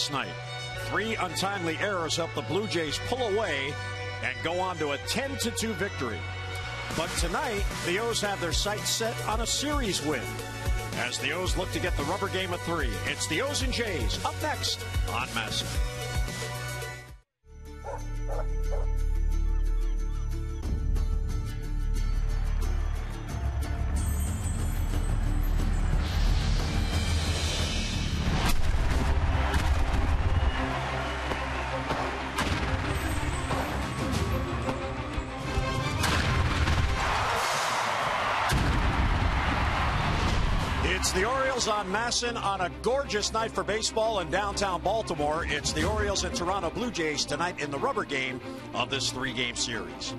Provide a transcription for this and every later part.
last night. Three untimely errors helped the Blue Jays pull away and go on to a 10 2 victory. But tonight, the O's have their sights set on a series win. As the O's look to get the rubber game of three, it's the O's and Jays up next on MASN. Orioles on MASN on a gorgeous night for baseball in downtown Baltimore. It's the Orioles and Toronto Blue Jays tonight in the rubber game of this three game series.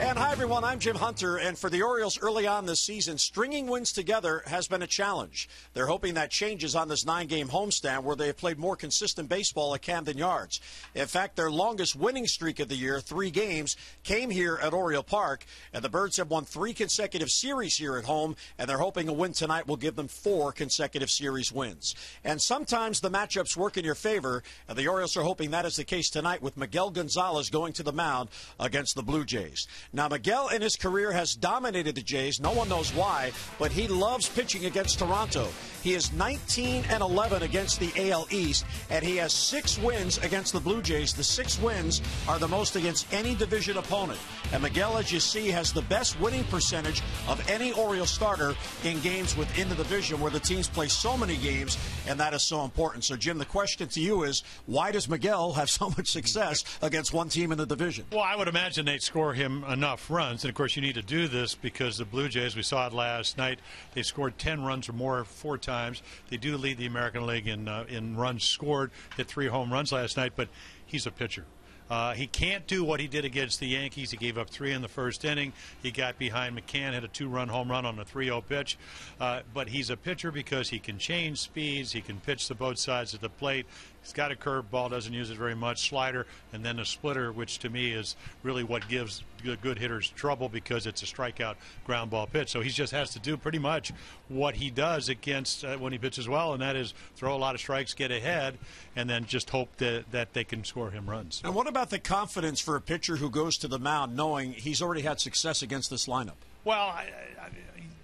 And hi, everyone. I'm Jim Hunter. And for the Orioles early on this season, stringing wins together has been a challenge. They're hoping that changes on this nine game homestand where they have played more consistent baseball at Camden Yards. In fact, their longest winning streak of the year, three games, came here at Oriole Park. And the Birds have won three consecutive series here at home. And they're hoping a win tonight will give them four consecutive series wins. And sometimes the matchups work in your favor. And the Orioles are hoping that is the case tonight with Miguel Gonzalez going to the mound against the Blue Jays. Now, Miguel in his career has dominated the Jays. No one knows why, but he loves pitching against Toronto. He is 19 and 11 against the AL East, and he has six wins against the Blue Jays. The six wins are the most against any division opponent. And Miguel, as you see, has the best winning percentage of any Oriole starter in games within the division where the teams play so many games, and that is so important. So, Jim, the question to you is why does Miguel have so much success against one team in the division? Well, I would imagine they'd score him enough runs. And of course, you need to do this because the Blue Jays, we saw it last night, they scored 10 runs or more four times. They do lead the American League in, uh, in runs scored, hit three home runs last night, but he's a pitcher. Uh, he can't do what he did against the Yankees. He gave up three in the first inning. He got behind McCann, hit a two run home run on a 3 0 pitch. Uh, but he's a pitcher because he can change speeds, he can pitch to both sides of the plate. He's got a curveball, doesn't use it very much, slider, and then a splitter, which to me is really what gives good hitters trouble because it's a strikeout ground ball pitch. So he just has to do pretty much what he does against uh, when he pitches well, and that is throw a lot of strikes, get ahead, and then just hope that, that they can score him runs. And what about the confidence for a pitcher who goes to the mound knowing he's already had success against this lineup? Well, I, I,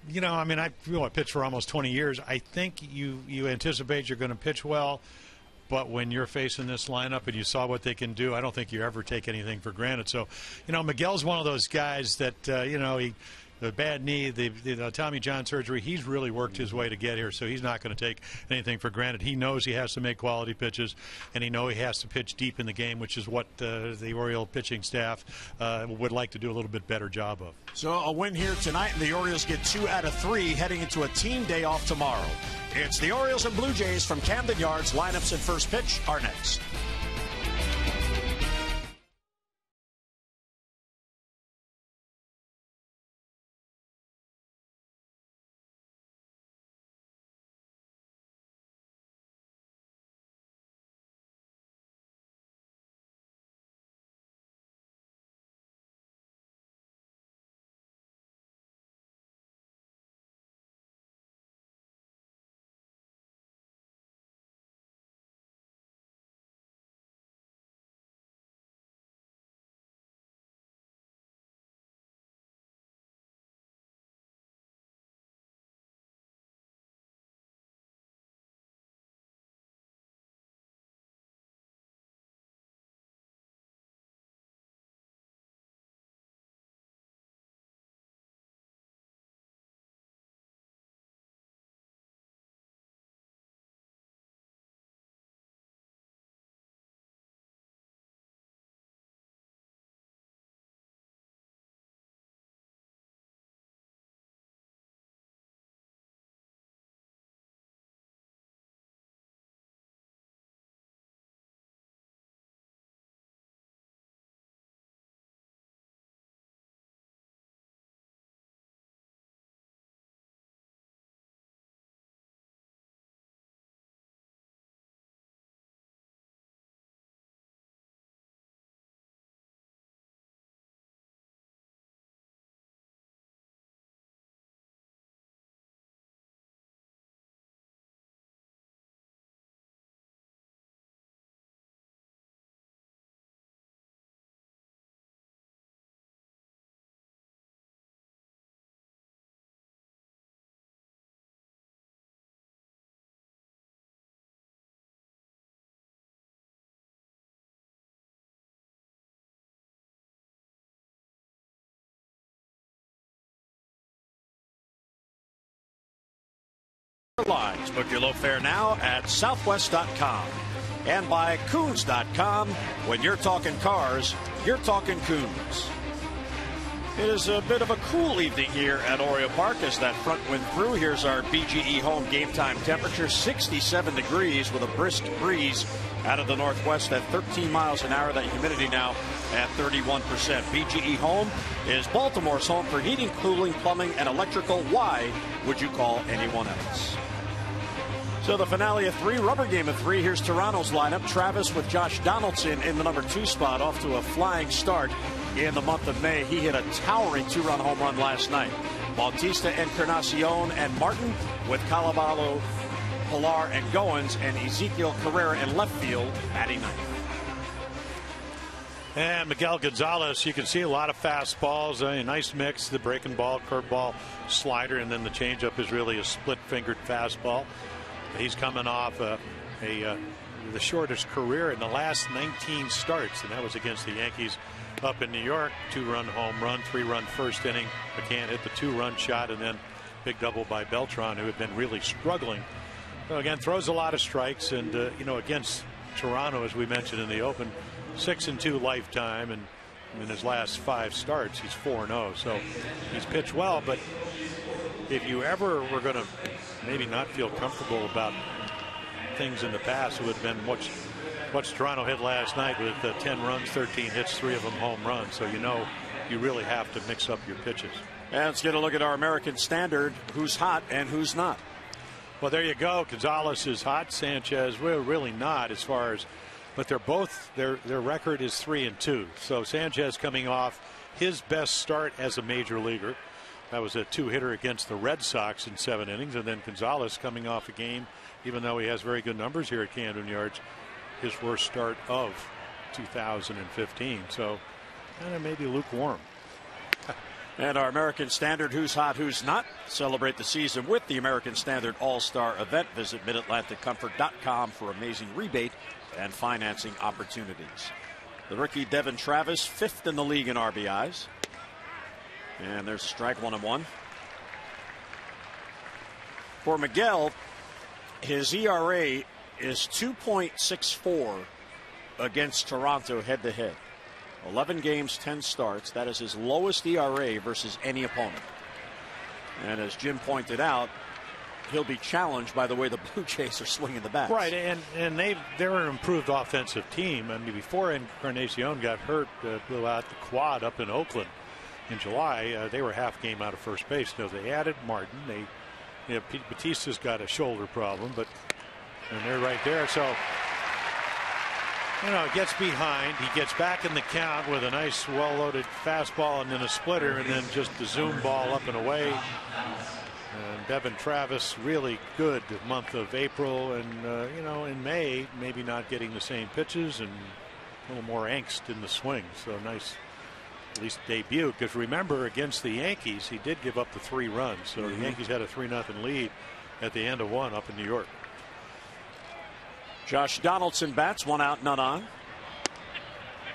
you know, I mean, I feel I pitched for almost 20 years. I think you you anticipate you're going to pitch well. But when you're facing this lineup and you saw what they can do, I don't think you ever take anything for granted. So, you know, Miguel's one of those guys that, uh, you know, he the bad knee, the, the Tommy John surgery, he's really worked his way to get here, so he's not going to take anything for granted. He knows he has to make quality pitches, and he knows he has to pitch deep in the game, which is what uh, the Oriole pitching staff uh, would like to do a little bit better job of. So a win here tonight, and the Orioles get two out of three heading into a team day off tomorrow. It's the Orioles and Blue Jays from Camden Yards. Lineups and first pitch are next. Book your low fare now at southwest.com and by Koons.com. When you're talking cars, you're talking Koons. It is a bit of a cool evening here at Oriole Park as that front went through. Here's our BGE home game time temperature 67 degrees with a brisk breeze out of the northwest at 13 miles an hour. That humidity now at 31%. BGE home is Baltimore's home for heating, cooling, plumbing, and electrical. Why would you call anyone else? So the finale of three, rubber game of three. Here's Toronto's lineup. Travis with Josh Donaldson in the number two spot, off to a flying start in the month of May. He hit a towering two-run home run last night. Bautista, Encarnacion, and Martin with Colabello, Pillar, and Goins, and Ezequiel Carrera in left field batting ninth. And Miguel Gonzalez, you can see a lot of fastballs, a nice mix, the breaking ball, curveball, slider, and then the changeup is really a split-fingered fastball. He's coming off a, uh, the shortest career in the last 19 starts, and that was against the Yankees up in New York. Two-run home run, three-run first inning. McCann hit the two-run shot, and then big double by Beltran, who had been really struggling. So again, throws a lot of strikes, and uh, you know against Toronto, as we mentioned in the open, six and two lifetime, and in his last five starts, he's four and zero. So he's pitched well, but if you ever were going to maybe not feel comfortable about things in the past, it would have been what's what's Toronto hit last night with uh, 10 runs, 13 hits, three of them home runs. So you know you really have to mix up your pitches. And let's get a look at our American Standard. Who's hot and who's not? Well, there you go. Gonzalez is hot. Sanchez, we're really not as far as, but they're both their their record is three and two. So Sanchez coming off his best start as a major leaguer. That was a two hitter against the Red Sox in seven innings, and then Gonzalez coming off a game, even though he has very good numbers here at Camden Yards, his worst start of 2015. So kind of maybe lukewarm. And our American Standard Who's Hot, Who's Not celebrate the season with the American Standard All Star event. Visit MidAtlanticComfort.com for amazing rebate and financing opportunities. The rookie Devon Travis, fifth in the league in RBIs. And there's strike one and one. For Miguel, his ERA is 2.64 against Toronto head to head. 11 games, 10 starts. That is his lowest ERA versus any opponent. And as Jim pointed out, he'll be challenged by the way the Blue Jays are swinging the bat. Right, and and they they're an improved offensive team. I mean, before Encarnacion got hurt, uh, blew out the quad up in Oakland in July, uh, they were half game out of first base. Now they added Martin. They, you know, Pete Bautista's got a shoulder problem, but and they're right there. So you know, gets behind. He gets back in the count with a nice, well-loaded fastball and then a splitter, and then just the zoom ball up and away. And Devon Travis really good month of April, and uh, you know, in May maybe not getting the same pitches and a little more angst in the swing. So nice, at least debut. Because remember, against the Yankees, he did give up the three runs. So mm -hmm. the Yankees had a three nothing lead at the end of one up in New York. Josh Donaldson bats, one out, none on.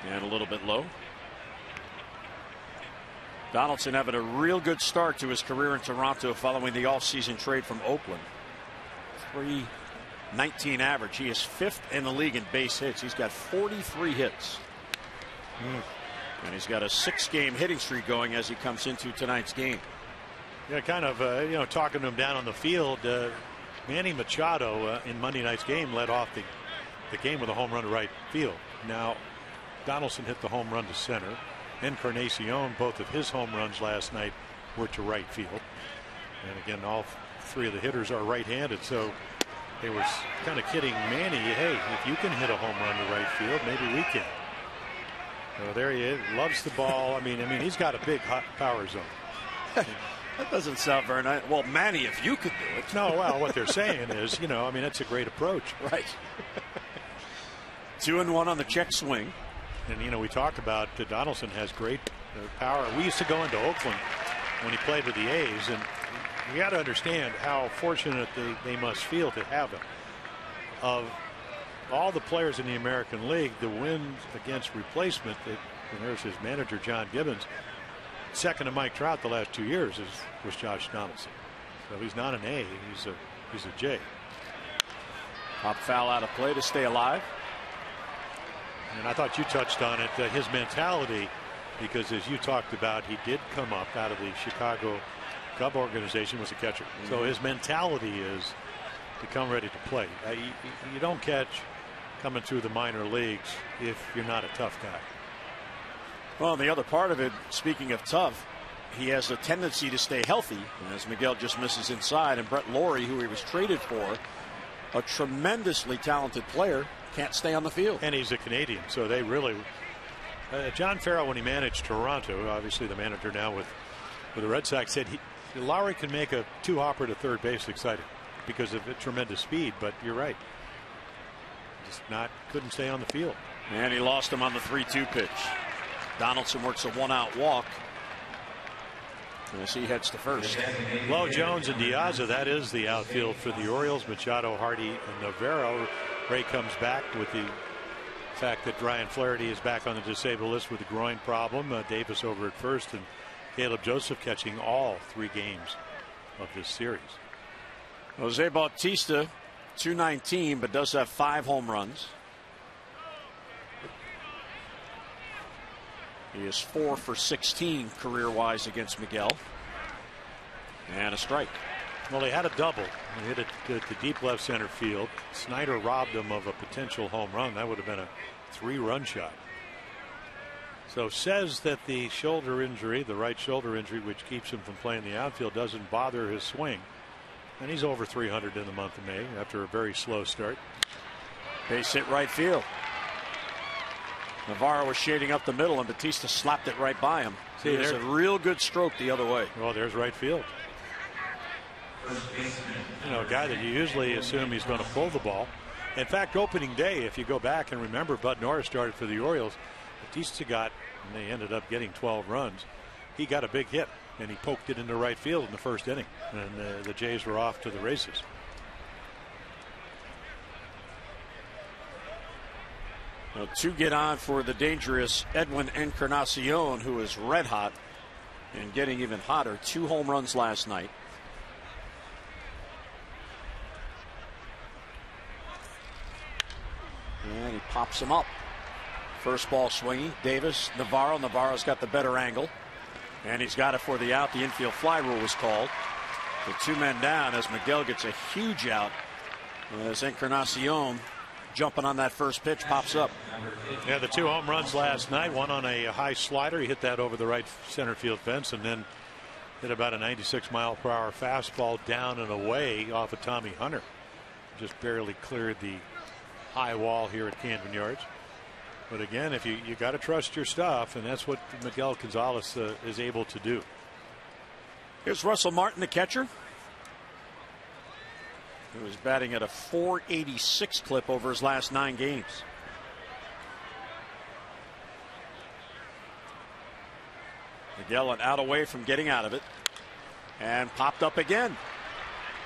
And a little bit low. Donaldson having a real good start to his career in Toronto following the offseason trade from Oakland. 319 average. He is fifth in the league in base hits. He's got 43 hits. Mm. And he's got a six game hitting streak going as he comes into tonight's game. Yeah, kind of, uh, you know, talking to him down on the field. Uh, Manny Machado uh, in Monday night's game led off the, the game with a home run to right field. Now, Donaldson hit the home run to center. Encarnacion, both of his home runs last night were to right field. And again, all three of the hitters are right handed. So they was kind of kidding Manny, hey, if you can hit a home run to right field, maybe we can. So there he is, loves the ball. I mean, I mean, he's got a big hot power zone. That doesn't sound very nice. Well, Manny, if you could do it. No, well, what they're saying is, you know, I mean, that's a great approach. Right. Two and one on the check swing. And, you know, we talked about uh, Donaldson has great uh, power. We used to go into Oakland when he played with the A's, and you got to understand how fortunate they, they must feel to have him. Of all the players in the American League, the wins against replacement, that, and there's his manager, John Gibbons, second to Mike Trout the last two years is was Josh Donaldson. So he's not an A. He's a He's a J. Pop foul out of play to stay alive. And I thought you touched on it, uh, his mentality, because as you talked about, he did come up out of the Chicago Cub organization was a catcher. Mm -hmm. So his mentality is to come ready to play. Uh, you, you don't catch coming through the minor leagues if you're not a tough guy. Well, the other part of it, speaking of tough, he has a tendency to stay healthy as Miguel just misses inside. And Brett Lawrie, who he was traded for, a tremendously talented player, can't stay on the field. And he's a Canadian, so they really. Uh, John Farrell, when he managed Toronto, obviously the manager now with, with the Red Sox, said he, Lawrie can make a two hopper to third base exciting because of tremendous speed. But you're right, just not couldn't stay on the field. And he lost him on the 3-2 pitch. Donaldson works a one-out walk. As he heads to first. Lough, Jones, and De Aza, that is the outfield for the Orioles. Machado, Hardy, and Navarro. Rey comes back with the fact that Ryan Flaherty is back on the disabled list with a groin problem. Uh, Davis over at first, and Caleb Joseph catching all three games of this series. Jose Bautista, 219, but does have five home runs. He is four for 16 career wise against Miguel. And a strike. Well, he had a double. He hit it to, deep left center field. Snider robbed him of a potential home run. That would have been a three run shot. So says that the shoulder injury, the right shoulder injury, which keeps him from playing the outfield, doesn't bother his swing. And he's over 300 in the month of May after a very slow start. Base hit right field. Navarro was shading up the middle, and Bautista slapped it right by him. See, there's a real good stroke the other way. Well, there's right field. You know, a guy that you usually assume he's going to pull the ball. In fact, opening day, if you go back and remember, Bud Norris started for the Orioles. Bautista got, and they ended up getting 12 runs. He got a big hit, and he poked it into right field in the first inning, and uh, the Jays were off to the races. Well, two get on for the dangerous Edwin Encarnacion, who is red hot and getting even hotter. Two home runs last night. And he pops him up. First ball swinging. Davis, Navarro. Navarro's got the better angle. And he's got it for the out. The infield fly rule was called. The two men down as Miguel gets a huge out. As Encarnacion jumping on that first pitch pops up. Yeah, the two home runs last night, one on a high slider. He hit that over the right center field fence and then hit about a 96 mile per hour fastball down and away off of Tommy Hunter. Just barely cleared the high wall here at Camden Yards. But again, if you you got to trust your stuff, and that's what Miguel Gonzalez uh, is able to do. Here's Russell Martin, the catcher who is batting at a 486 clip over his last nine games. Miguel out away from getting out of it and popped up again.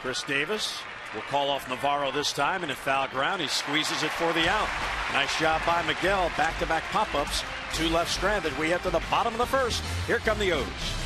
Chris Davis will call off Navarro this time and in foul ground he squeezes it for the out. Nice job by Miguel. Back to back pop ups. Two left stranded. We head to the bottom of the first. Here come the O's.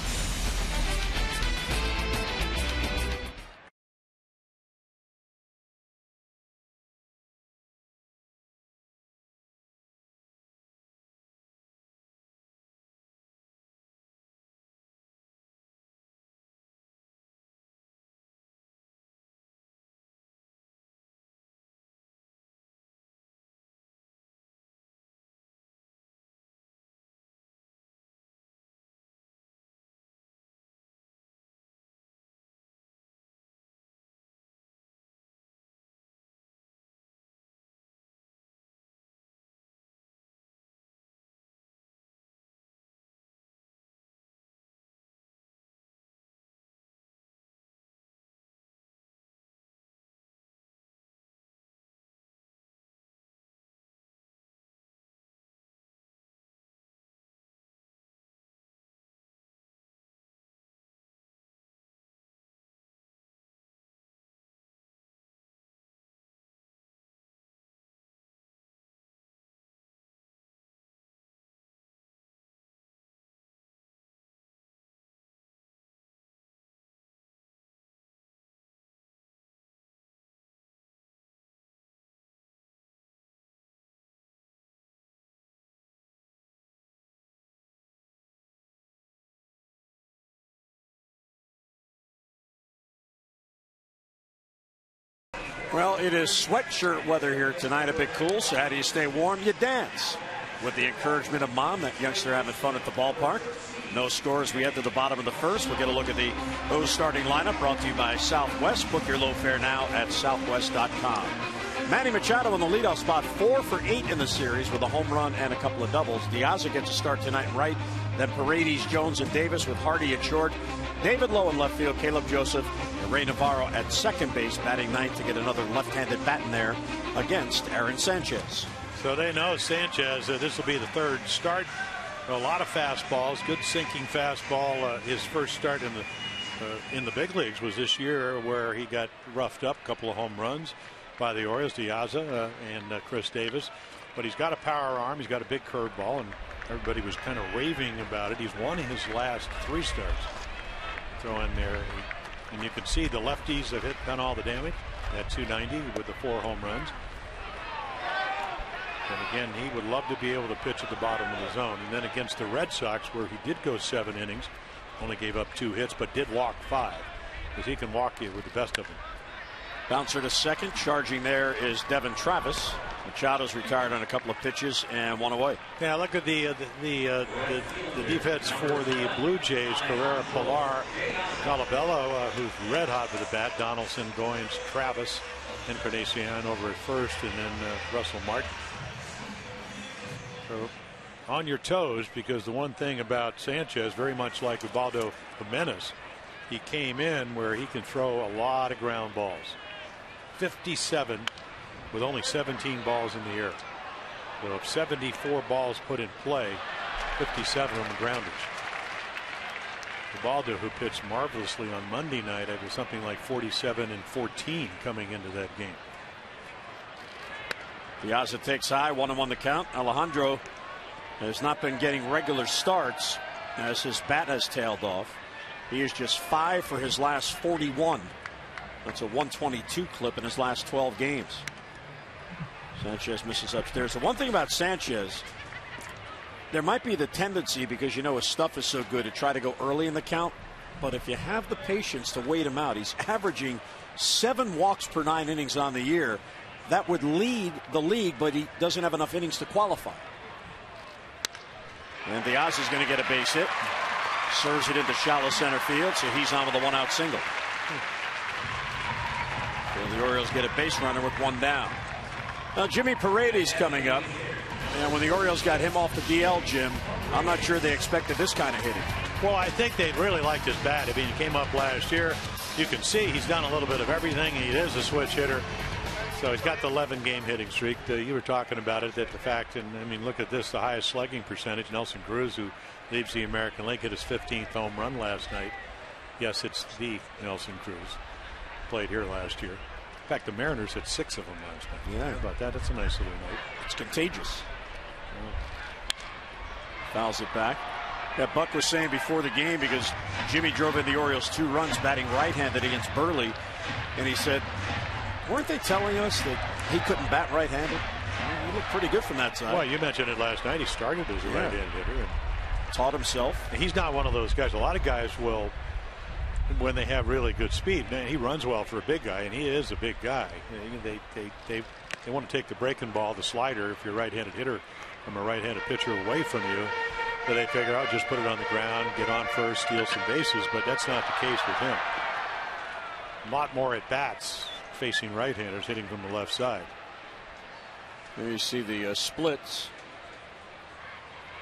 Well, it is sweatshirt weather here tonight. A bit cool. So how do you stay warm? You dance. With the encouragement of mom, that youngster having fun at the ballpark. No scores. We head to the bottom of the first. We'll get a look at the O starting lineup brought to you by Southwest. Book your low fare now at southwest.com. Manny Machado in the leadoff spot, four for eight in the series with a home run and a couple of doubles. De Aza gets a start tonight right. Then Paredes, Jones, and Davis with Hardy at short. David Lough in left field, Caleb Joseph, Rey Navarro at second base, batting ninth to get another left-handed bat in there against Aaron Sanchez. So they know Sanchez. Uh, this will be the third start. A lot of fastballs, good sinking fastball. Uh, his first start in the uh, in the big leagues was this year, where he got roughed up, a couple of home runs by the Orioles, De Aza uh, and uh, Chris Davis. But he's got a power arm. He's got a big curveball, and everybody was kind of raving about it. He's won his last three starts. Throw in there, and you can see the lefties have hit done all the damage at 290 with the four home runs. And again, he would love to be able to pitch at the bottom of the zone. And then against the Red Sox, where he did go seven innings, only gave up two hits, but did walk five, because he can walk you with the best of them. Bouncer to second. Charging there is Devon Travis. Machado's retired on a couple of pitches and one away. Yeah, look at the uh, the the, uh, the, the defense for the Blue Jays. Carrera, Pillar, Colabello, uh, who's red hot with the bat. Donaldson, Goins, Travis, Encarnacion over at first, and then uh, Russell Martin. So on your toes, because the one thing about Sanchez, very much like Ubaldo Jimenez, he came in where he can throw a lot of ground balls. 57 with only 17 balls in the air. So if 74 balls put in play, 57 on the grounders. Ubaldo, who pitched marvelously on Monday night, had something like 47 and 14 coming into that game. De Aza takes high, one and one the count. Alejandro has not been getting regular starts as his bat has tailed off. He is just five for his last 41 that's a 122 clip in his last 12 games. Sanchez misses upstairs. The one thing about Sanchez, there might be the tendency because you know his stuff is so good to try to go early in the count. But if you have the patience to wait him out, he's averaging seven walks per nine innings on the year. That would lead the league, but he doesn't have enough innings to qualify. And De Aza is going to get a base hit. Serves it into shallow center field, so he's on with a one out single. The Orioles get a base runner with one down. Now Jimmy Paredes coming up. And when the Orioles got him off the DL, Jim, I'm not sure they expected this kind of hitting. Well, I think they really liked his bat. I mean, he came up last year. You can see he's done a little bit of everything. He is a switch hitter. So he's got the 11 game hitting streak. Uh, you were talking about it, that the fact, and I mean, look at this the highest slugging percentage. Nelson Cruz, who leaves the American League, hit his 15th home run last night. Yes, it's the Nelson Cruz. Played here last year. In fact, the Mariners had six of them last night. Yeah. How about that? It's a nice little night. It's contagious. Fouls it back. Yeah, Buck was saying before the game because Jimmy drove in the Orioles two runs batting right-handed against Buehrle, and he said, "Weren't they telling us that he couldn't bat right-handed? He looked pretty good from that side." Well, you mentioned it last night. He started as a yeah. right-handed hitter. And taught himself. He's not one of those guys. A lot of guys will when they have really good speed. Man, he runs well for a big guy, and he is a big guy. They they they they want to take the breaking ball, the slider, if you're a right-handed hitter from a right-handed pitcher away from you. But they figure out just put it on the ground, get on first, steal some bases. But that's not the case with him. A lot more at bats facing right-handers hitting from the left side. There you see the uh, splits.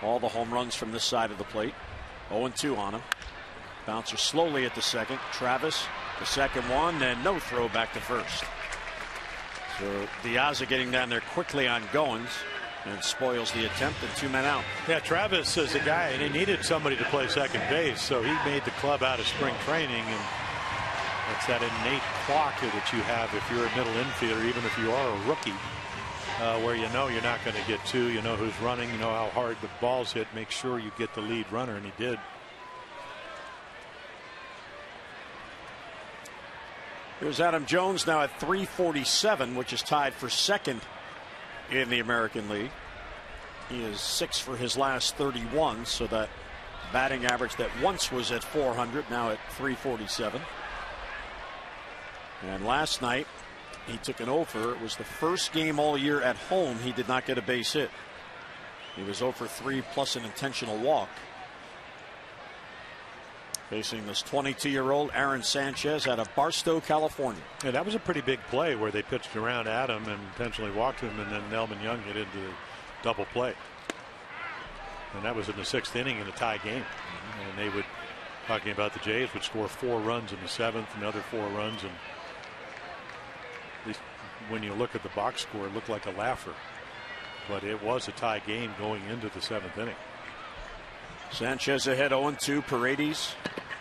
All the home runs from this side of the plate. 0 2 on him. Bouncer slowly at the second. Travis, the second one, and no throw back to first. So De Aza getting down there quickly on Goins and spoils the attempt and two men out. Yeah, Travis is a guy and he needed somebody to play second base, so he made the club out of spring training and it's that innate clock that you have if you're a middle infielder, even if you are a rookie, uh, where you know you're not going to get two, you know who's running, you know how hard the balls hit, make sure you get the lead runner, and he did. Here's Adam Jones now at 347, which is tied for second in the American League. He is six for his last 31, so that batting average that once was at 400, now at 347. And last night, he took an over. It was the first game all year at home he did not get a base hit. He was over 3 plus an intentional walk. Facing this 22 year old Aaron Sanchez out of Barstow, California. Yeah, that was a pretty big play where they pitched around Adam and intentionally walked him, and then Delmon Young hit into the double play. And that was in the sixth inning in a tie game. And they would, talking about the Jays, would score four runs in the seventh, another four runs. And when you look at the box score, it looked like a laugher. But it was a tie game going into the seventh inning. Sanchez ahead 0 2. Paredes,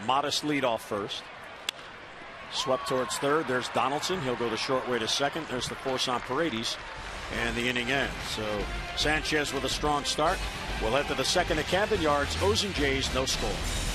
modest lead off first. Swept towards third. There's Donaldson. He'll go the short way to second. There's the force on Paredes. And the inning ends. So Sanchez with a strong start. We'll head to the second at Camden Yards. O's and Jays, no score.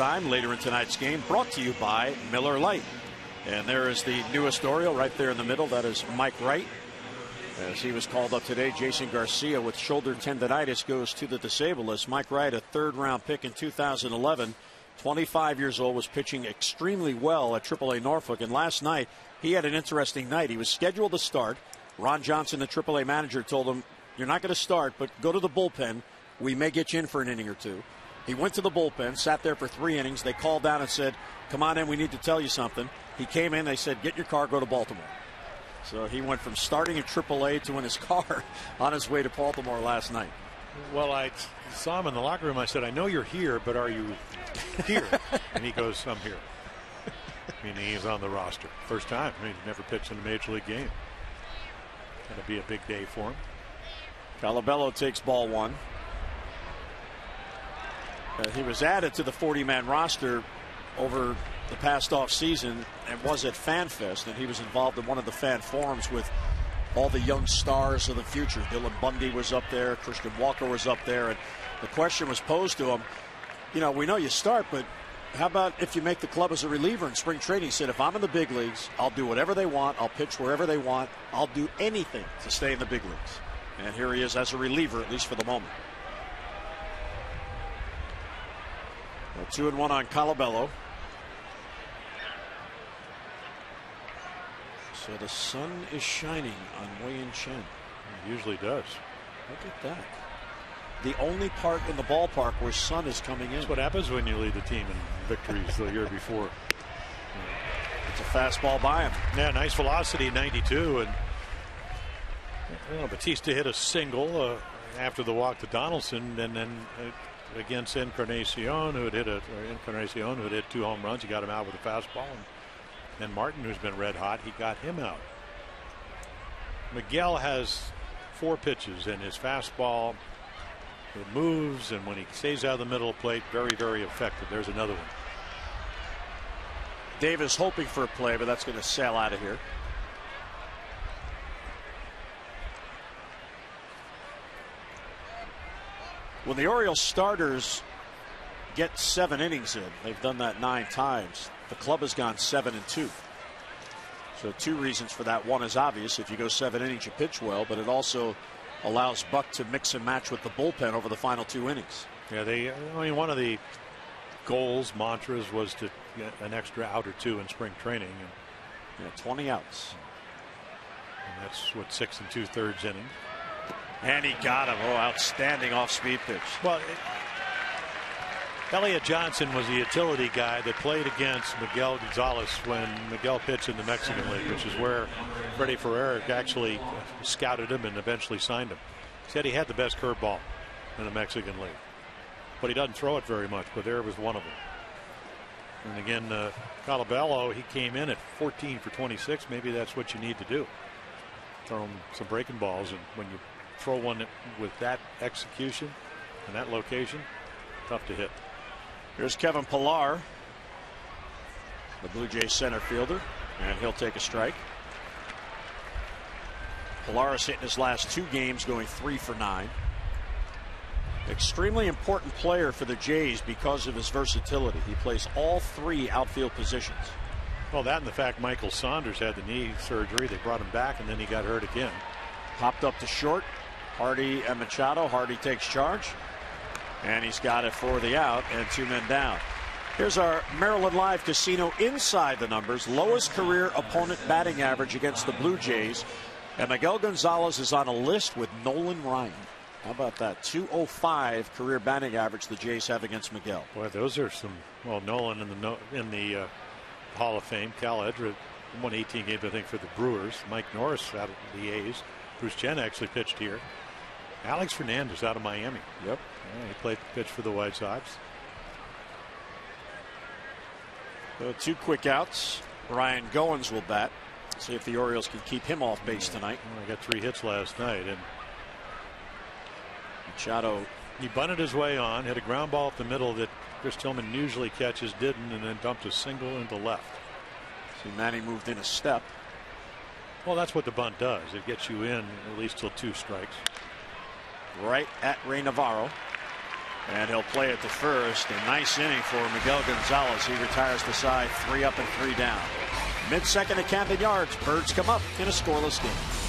Time later in tonight's game brought to you by Miller Lite. And there is the newest Oriole right there in the middle. That is Mike Wright. As he was called up today, Jason Garcia with shoulder tendonitis goes to the disabled list. Mike Wright, a third round pick in 2011, 25 years old, was pitching extremely well at AAA Norfolk. And last night, he had an interesting night. He was scheduled to start. Ron Johnson, the AAA manager, told him, You're not going to start, but go to the bullpen. We may get you in for an inning or two. He went to the bullpen, sat there for three innings. They called down and said, Come on in, we need to tell you something. He came in, they said, Get your car, go to Baltimore. So he went from starting in AAA to in his car on his way to Baltimore last night. Well, I saw him in the locker room. I said, I know you're here, but are you here? and he goes, I'm here. I mean, he's on the roster. First time. I mean, he's never pitched in a major league game. Going to be a big day for him. Colabello takes ball one. Uh, he was added to the 40 man roster over the past off season and was at FanFest, and he was involved in one of the fan forums with all the young stars of the future. Dylan Bundy was up there, Christian Walker was up there, and the question was posed to him. You know, we know you start, but how about if you make the club as a reliever in spring training? He said, if I'm in the big leagues, I'll do whatever they want. I'll pitch wherever they want. I'll do anything to stay in the big leagues. And here he is as a reliever, at least for the moment. Two and one on Colabello. So the sun is shining on Wei Yin Chen. It usually does. Look at that. The only part in the ballpark where sun is coming in. That's what happens when you lead the team in victories the year before. It's a fastball by him. Yeah, nice velocity, 92. And you know, Bautista hit a single uh, after the walk to Donaldson, and then uh, against Encarnacion, who had hit a Encarnacion, who had hit two home runs. He got him out with a fastball. And, Martin, who's been red hot, he got him out. Miguel has four pitches, and his fastball it moves, and when he stays out of the middle plate, very, very effective. There's another one. Davis hoping for a play, but that's going to sail out of here. When the Orioles starters get seven innings in, they've done that nine times. The club has gone seven and two. So two reasons for that. One is obvious. If you go seven innings, you pitch well, but it also allows Buck to mix and match with the bullpen over the final two innings. Yeah, they. I mean, one of the goals, mantras was to get an extra out or two in spring training. And, yeah, 20 outs. And that's what six and two thirds inning. And he got him. Oh, outstanding off speed pitch. Well, it, Elliot Johnson was the utility guy that played against Miguel Gonzalez when Miguel pitched in the Mexican League, which is where Freddie Ferreira actually scouted him and eventually signed him. He said he had the best curveball in the Mexican League, but he doesn't throw it very much. But there was one of them. And again, uh, Colabello, he came in at 14 for 26. Maybe that's what you need to do. Throw him some breaking balls, and when you throw one with that execution and that location, tough to hit. Here's Kevin Pillar, the Blue Jays center fielder, and he'll take a strike. Pillar is hitting his last two games, going three for nine. Extremely important player for the Jays because of his versatility. He plays all three outfield positions. Well, that and the fact Michael Saunders had the knee surgery. They brought him back, and then he got hurt again. Popped up to short. Hardy and Machado. Hardy takes charge. And he's got it for the out and two men down. Here's our Maryland Live Casino inside the numbers. Lowest career opponent batting average against the Blue Jays. And Miguel Gonzalez is on a list with Nolan Ryan. How about that? 205 career batting average the Jays have against Miguel. Boy, those are some. Well, Nolan in the in the uh, Hall of Fame. Cal Eldred won 18 games, I think, for the Brewers. Mike Norris out of the A's. Bruce Chen actually pitched here. Alex Fernandez out of Miami. Yep. Yeah, he played pitch for the White Sox. So two quick outs. Ryan Goins will bat. See if the Orioles can keep him off base tonight. Well, he got three hits last night, and Machado. He bunted his way on, hit a ground ball up the middle that Chris Tillman usually catches, didn't, and then dumped a single into left. See, Manny moved in a step. Well, that's what the bunt does. It gets you in at least till two strikes. Right at Rey Navarro. And he'll play at the first. A nice inning for Miguel Gonzalez. He retires the side, three up and three down. Mid second at Camden Yards. Birds come up in a scoreless game.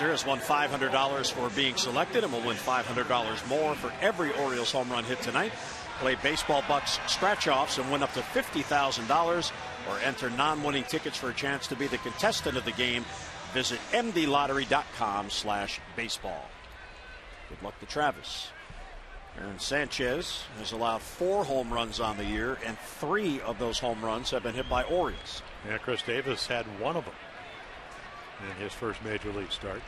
Has won $500 for being selected and will win $500 more for every Orioles home run hit tonight. Play Baseball Bucks scratch offs and win up to $50,000 or enter non winning tickets for a chance to be the contestant of the game. Visit mdlottery.com slash baseball. Good luck to Travis. Aaron Sanchez has allowed four home runs on the year, and three of those home runs have been hit by Orioles. Yeah, Chris Davis had one of them in his first major league start.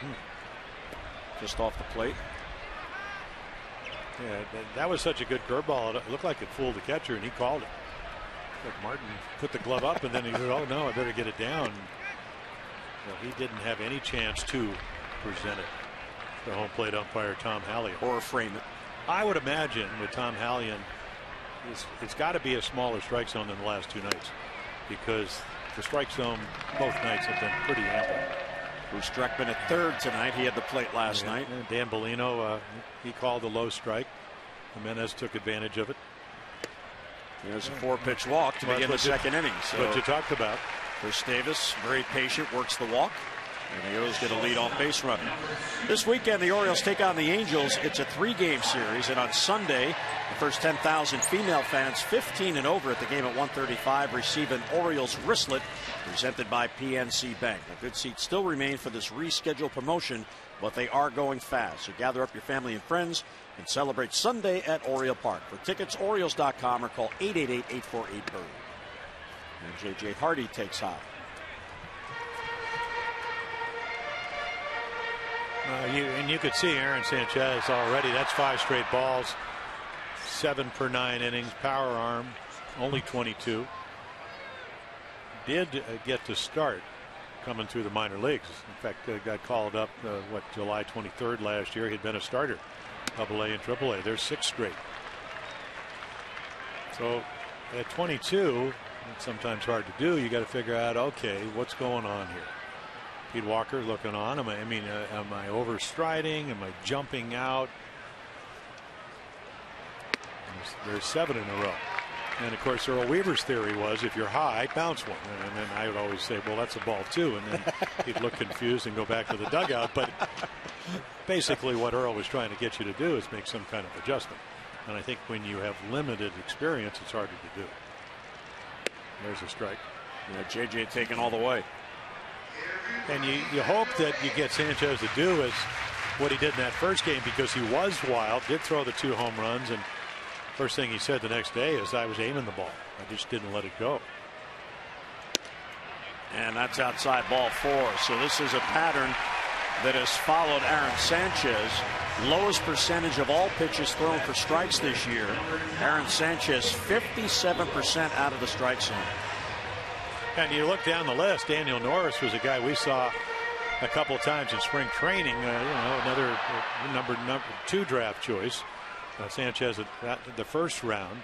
Hmm. Just off the plate. Yeah, that was such a good curveball. It looked like it fooled the catcher, and he called it. Like Martin put the glove up and then he said, "Oh no, I better get it down." Well, he didn't have any chance to present it. The home plate umpire Tom Hallion or frame it. I would imagine with Tom Hallion, it's, it's got to be a smaller strike zone than the last two nights because the strike zone both nights have been pretty ample. Bruce Dreckman at third tonight. He had the plate last yeah, night. Dan Bellino, uh, he called the low strike. Jimenez took advantage of it. There's a four pitch walk to well, begin the second inning. So what you talked about. Chris Davis, very patient, works the walk. And the Orioles get a lead off base runner. This weekend, the Orioles take on the Angels. It's a three game series. And on Sunday, the first 10,000 female fans, 15 and over at the game at 135, receive an Orioles wristlet presented by PNC Bank. A good seat still remain for this rescheduled promotion, but they are going fast. So gather up your family and friends and celebrate Sunday at Oriole Park. For tickets, Orioles.com or call 888 848 Bird. And J.J. Hardy takes high. Uh, you, and you could see Aaron Sanchez already. That's five straight balls, seven per nine innings, power arm, only 22. Did uh, get to start coming through the minor leagues. In fact, uh, got called up, uh, what, July 23rd last year. He'd been a starter, double A and triple A. There's six straight. So at 22, it's sometimes hard to do. You got to figure out, okay, what's going on here? Pete Walker looking on. Am I, I mean, uh, am I overstriding? Am I jumping out? There's, there's, seven in a row. And of course, Earl Weaver's theory was if you're high, bounce one. And then I would always say, well, that's a ball too. And then he'd look confused and go back to the dugout. But basically, what Earl was trying to get you to do is make some kind of adjustment. And I think when you have limited experience, it's harder to do. There's a strike. Yeah, JJ taken all the way. And you, you hope that you get Sanchez to do is what he did in that first game because he was wild, did throw the two home runs, and first thing he said the next day is I was aiming the ball. I just didn't let it go. And that's outside ball four. So this is a pattern that has followed Aaron Sanchez. Lowest percentage of all pitches thrown for strikes this year. Aaron Sanchez 57% out of the strike zone. And you look down the list, Daniel Norris was a guy we saw a couple times in spring training. Uh, you know, another uh, number number two draft choice. Uh, Sanchez at, the first round.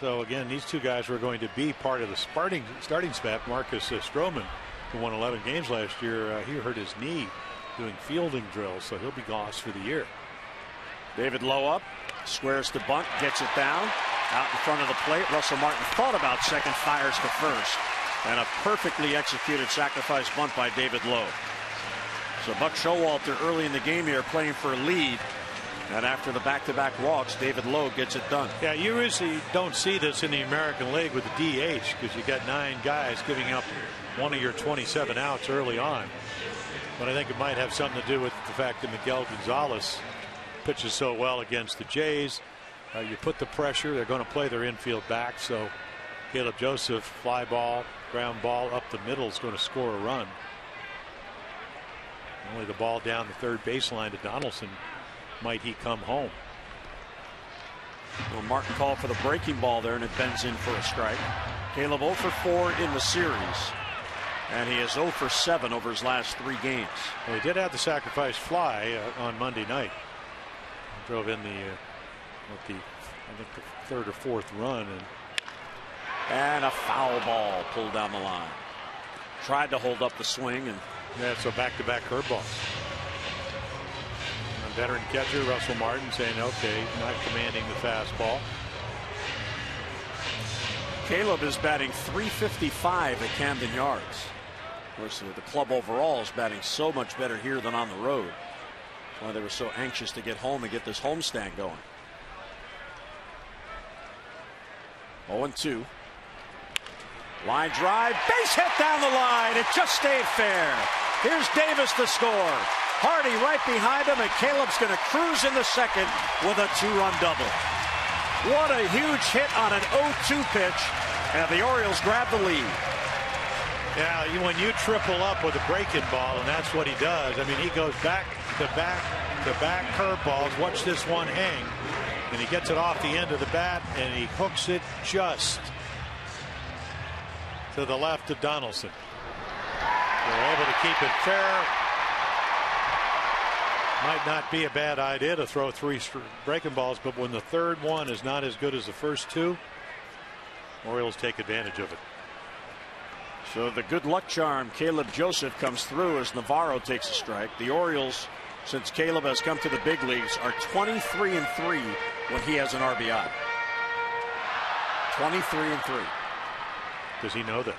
So again, these two guys were going to be part of the starting starting staff. Marcus uh, Stroman, who won 11 games last year, uh, he hurt his knee doing fielding drills, so he'll be gone for the year. David Lough up, squares the bunt, gets it down, out in front of the plate. Russell Martin thought about second, fires to first and a perfectly executed sacrifice bunt by David Lough. So Buck Showalter early in the game here playing for a lead. And after the back-to-back walks, David Lough gets it done. Yeah, you usually don't see this in the American League with the DH because you got nine guys giving up one of your 27 outs early on. But I think it might have something to do with the fact that Miguel Gonzalez pitches so well against the Jays. Uh, you put the pressure, they're going to play their infield back. So Caleb Joseph, fly ball, ground ball up the middle is going to score a run. Only the ball down the third baseline to Donaldson. Might he come home? Well, Martin called for the breaking ball there, and it bends in for a strike. Caleb 0 for 4 in the series. And he is 0 for 7 over his last three games. Well, he did have the sacrifice fly uh, on Monday night. He drove in the, uh, the, I think the third or fourth run, and and a foul ball pulled down the line. Tried to hold up the swing and. Yeah, so back to back curveballs. veteran catcher Russell Martin saying, okay, not commanding the fastball. Caleb is batting 355 at Camden Yards. Of course, the club overall is batting so much better here than on the road. That's why they were so anxious to get home and get this homestand going. 0 2. Line drive, base hit down the line. It just stayed fair. Here's Davis to score. Hardy right behind him, and Caleb's going to cruise in the second with a two-run double. What a huge hit on an 0-2 pitch, and the Orioles grab the lead. Yeah, when you triple up with a breaking ball, and that's what he does. I mean, he goes back to back to back curveballs. Watch this one hang, and he gets it off the end of the bat, and he hooks it just to the left of Donaldson. They're able to keep it fair. Might not be a bad idea to throw three breaking balls, but when the third one is not as good as the first two, Orioles take advantage of it. So the good luck charm, Caleb Joseph, comes through as Navarro takes a strike. The Orioles, since Caleb has come to the big leagues, are 23 and 3 when he has an RBI. 23 and 3. Does he know that?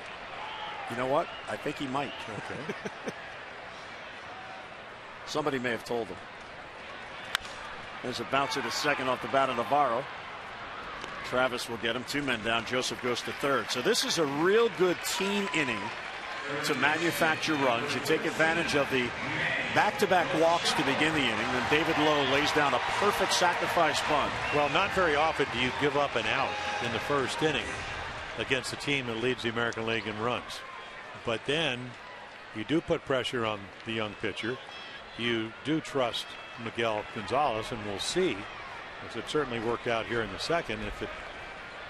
You know what? I think he might. Okay. Somebody may have told him. There's a bouncer to second off the bat of Navarro. Travis will get him. Two men down. Joseph goes to third. So this is a real good team inning to manufacture runs. You take advantage of the back-to-back walks to begin the inning. Then David Lough lays down a perfect sacrifice bunt. Well, not very often do you give up an out in the first inning against a team that leads the American League in runs. But then you do put pressure on the young pitcher. You do trust Miguel Gonzalez, and we'll see as it certainly worked out here in the second if it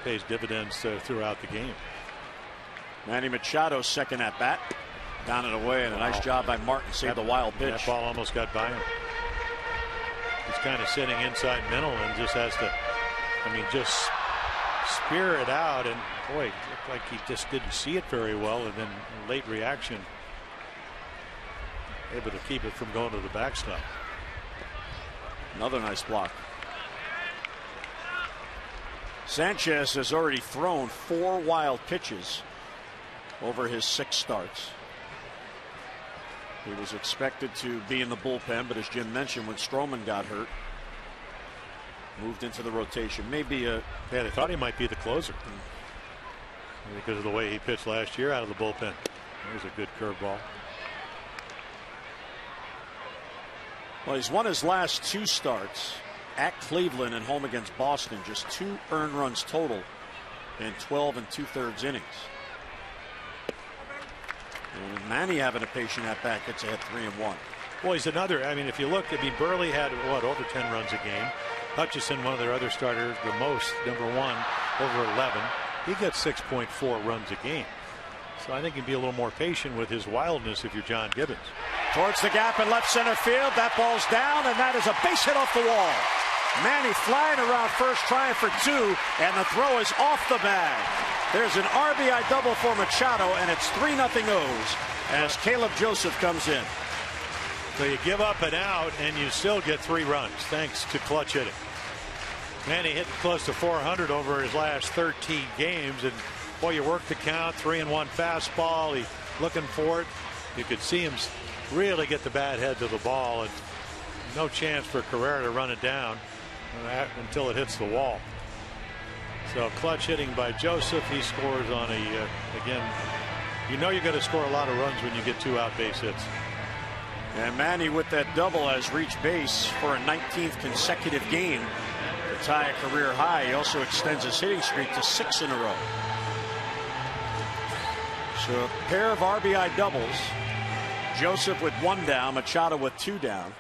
pays dividends uh, throughout the game. Manny Machado second at bat. Down and away, and a wow. nice job by Martin. Saved the wild pitch. That ball almost got by him. He's kind of sitting inside mental and just has to, I mean, just spear it out. And boy, it looked like he just didn't see it very well. And then late reaction, able to keep it from going to the backstop. Another nice block. Sanchez has already thrown four wild pitches over his six starts. He was expected to be in the bullpen, but as Jim mentioned, when Stroman got hurt, moved into the rotation. Maybe a. Yeah, they thought he might be the closer because of the way he pitched last year out of the bullpen. There's a good curveball. Well, he's won his last two starts at Cleveland and home against Boston. Just two earned runs total in 12 and two thirds innings. And Manny having a patient at bat gets ahead three and one. Well, he's another. I mean, if you look, I mean, Buehrle had what over 10 runs a game. Hutchison, one of their other starters, the most, number one, over 11. He gets 6.4 runs a game. So I think he'd be a little more patient with his wildness if you're John Gibbons. Towards the gap in left center field. That ball's down, and that is a base hit off the wall. Manny flying around first, trying for two, and the throw is off the bag. There's an RBI double for Machado, and it's 3 0 O's as Caleb Joseph comes in. So you give up an out, and you still get three runs thanks to clutch hitting. Manny hit close to 400 over his last 13 games, and boy, you work the count, three and one fastball. He's looking for it. You could see him really get the bad head to the ball, and no chance for Carrera to run it down until it hits the wall. So clutch hitting by Joseph. He scores on a uh, again. You know you're going to score a lot of runs when you get two out base hits. And Manny with that double has reached base for a 19th consecutive game tie a career high. He also extends his hitting streak to six in a row. So a pair of RBI doubles. Joseph with one down, Machado with two down.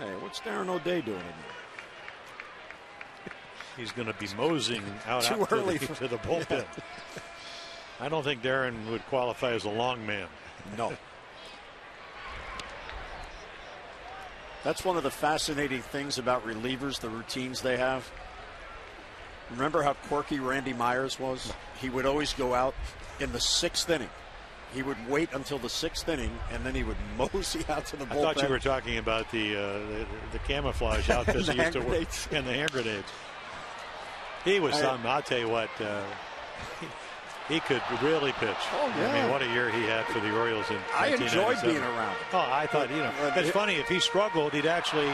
Hey, what's Darren O'Day doing in there? He's going to be moseying out, Too out early to, the, for, to the bullpen. Yeah. I don't think Darren would qualify as a long man. No. That's one of the fascinating things about relievers, the routines they have. Remember how quirky Randy Myers was? He would always go out in the sixth inning he would wait until the sixth inning and then he would mosey out to the bullpen. I thought you were talking about the uh, the, the, camouflage outfits he used to wear and the hand grenades. He was something. I'll tell you what. Uh, he, could really pitch. Oh yeah! I mean, what a year he had for the Orioles in. I enjoyed being around. Him. Oh, I thought you know. Uh, it's funny if he struggled, he'd actually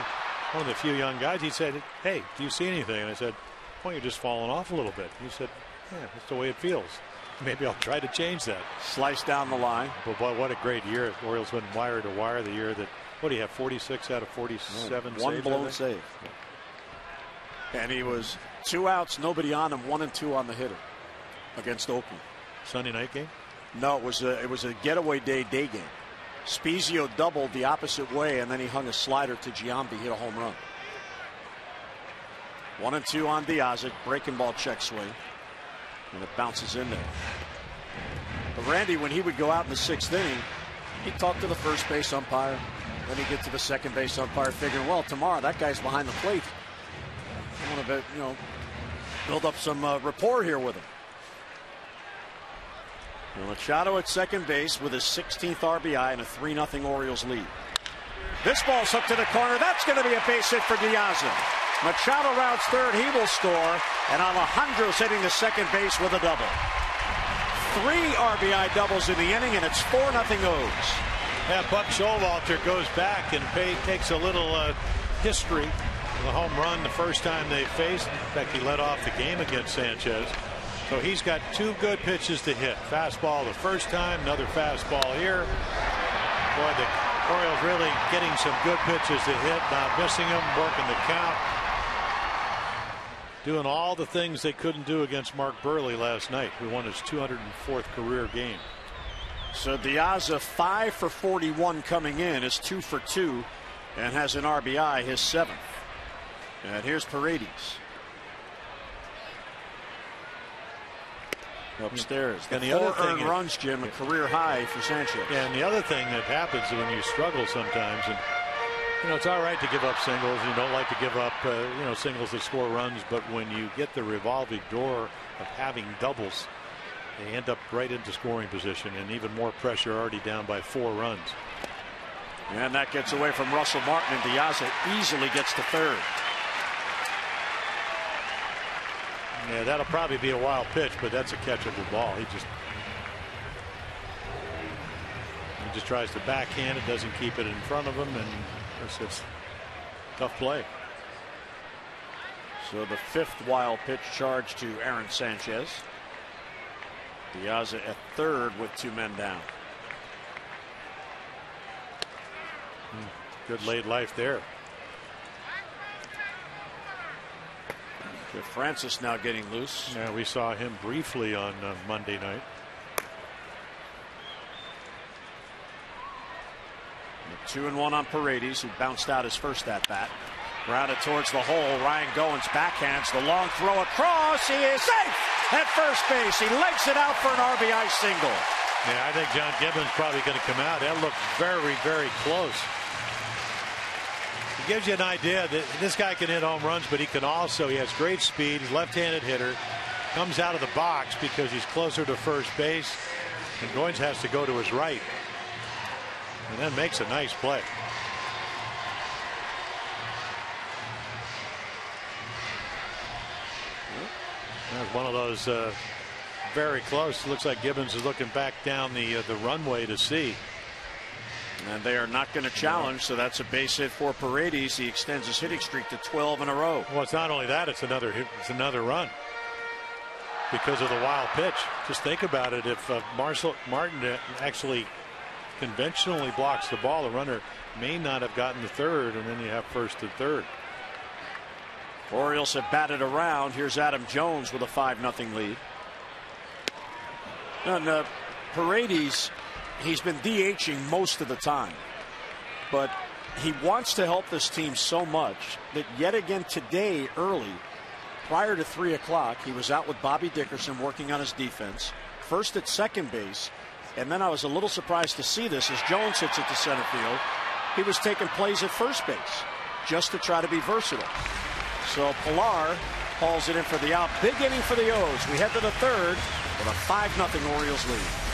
one of the few young guys. He said, "Hey, do you see anything?" And I said, "Well, you're just falling off a little bit." He said, "Yeah, that's the way it feels." Maybe I'll try to change that. Slice down the line. But boy, what a great year. The Orioles went wire to wire the year that, what do you have, 46 out of 47 One saves, blown save. And he was two outs, nobody on him, one and two on the hitter against Oakland. Sunday night game? No, it was a, it was a getaway day day game. Spiezio doubled the opposite way, and then he hung a slider to Giambi, hit a home run. One and two on De Aza, breaking ball check swing. And it bounces in there. But Randy, when he would go out in the sixth inning, he'd talk to the first base umpire. Then he'd get to the second base umpire, figuring, well, tomorrow that guy's behind the plate. I want to, you know, build up some uh, rapport here with him. Machado at second base with his 16th RBI and a 3 0 Orioles lead. This ball's hooked to the corner. That's going to be a base hit for De Aza. Machado rounds third. He will score. And Alejandro's hitting the second base with a double. Three RBI doubles in the inning, and it's 4 0 O's. Yeah, Buck Showalter goes back and pay, takes a little uh, history. The home run the first time they faced. In fact, he led off the game against Sanchez. So he's got two good pitches to hit. Fastball the first time, another fastball here. Boy, the Orioles really getting some good pitches to hit, not missing them, working the count. Doing all the things they couldn't do against Mark Buehrle last night, who won his 204th career game. So De Aza, 5 for 41 coming in, is 2 for 2, and has an RBI, his seventh. And here's Paredes. Upstairs. And the other thing runs, Jim, a career high for Sanchez. Yeah, and the other thing that happens when you struggle sometimes, and you know, it's all right to give up singles. You don't like to give up, uh, you know, singles that score runs, but when you get the revolving door of having doubles, they end up right into scoring position, and even more pressure already down by four runs. And that gets away from Russell Martin, and De Aza easily gets to third. Yeah, that'll probably be a wild pitch, but that's a catchable ball. He just he just tries to backhand it, doesn't keep it in front of him, and it's just tough play. So the fifth wild pitch charge to Aaron Sanchez. De Aza at third with two men down. Hmm, good late life there. Francis now getting loose. Yeah, we saw him briefly on uh, Monday night. Two and one on Paredes, who bounced out his first at bat. Grounded towards the hole. Ryan Goins backhands the long throw across. He is safe at first base. He legs it out for an RBI single. Yeah, I think John Gibbons probably going to come out. That looked very, very close gives you an idea that this guy can hit home runs, but he can also, he has great speed. He's left-handed hitter. Comes out of the box because he's closer to first base. And Goins has to go to his right. And then makes a nice play. There's one of those uh, very close. Looks like Gibbons is looking back down the uh, the runway to see. And they are not going to challenge, so that's a base hit for Paredes. He extends his hitting streak to 12 in a row. Well, it's not only that; it's another hit, it's another run because of the wild pitch. Just think about it: if uh, Marcel Martin actually conventionally blocks the ball, the runner may not have gotten the third, and then you have first and third. Orioles have batted around. Here's Adam Jones with a 5 0 lead. And uh, Paredes he's been DHing most of the time. But he wants to help this team so much that yet again today, early, prior to 3 o'clock, he was out with Bobby Dickerson working on his defense, first at second base. And then I was a little surprised to see this as Jones hits it to center field. He was taking plays at first base just to try to be versatile. So Pillar hauls it in for the out. Big inning for the O's. We head to the third with a 5 0 Orioles lead.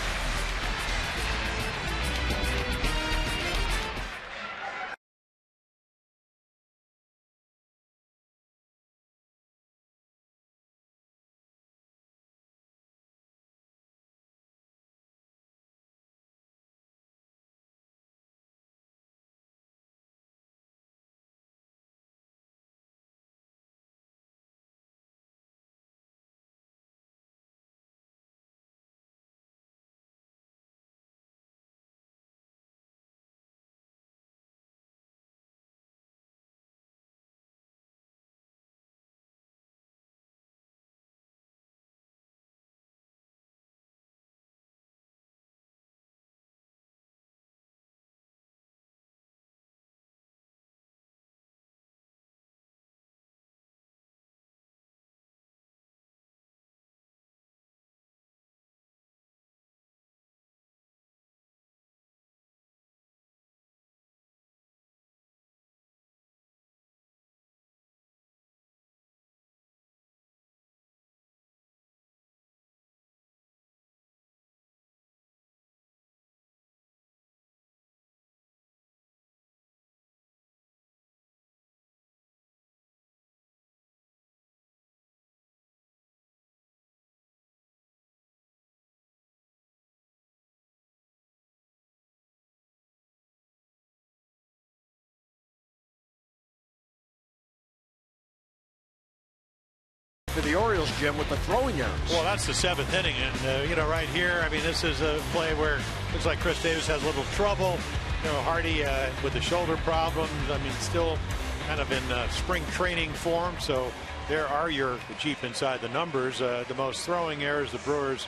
The Orioles, Jim, with the throwing errors. Well, that's the seventh inning, and uh, you know, right here, I mean, this is a play where looks like Chris Davis has a little trouble. You know, Hardy uh, with the shoulder problems. I mean, still kind of in uh, spring training form. So there are your Jeep inside the numbers. Uh, the most throwing errors, the Brewers,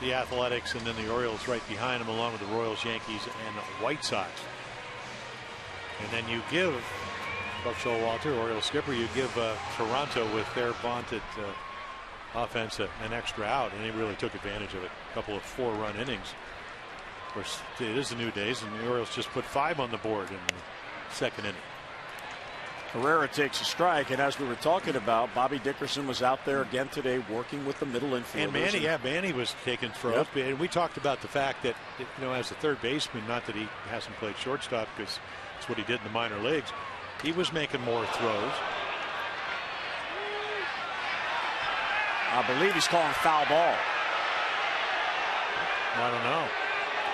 the Athletics, and then the Orioles right behind them, along with the Royals, Yankees, and White Sox. And then you give Buck Showalter, Orioles skipper, you give uh, Toronto with their vaunted uh, offense an extra out, and they really took advantage of it. A couple of four-run innings. Of course, it is the new days, and the Orioles just put five on the board in the second inning. Herrera takes a strike, and as we were talking about, Bobby Dickerson was out there again today working with the middle infielders. And Manny, yeah, Manny was taking throws. Yep. And we talked about the fact that, you know, as a third baseman, not that he hasn't played shortstop because it's what he did in the minor leagues, he was making more throws. I believe he's calling foul ball. I don't know.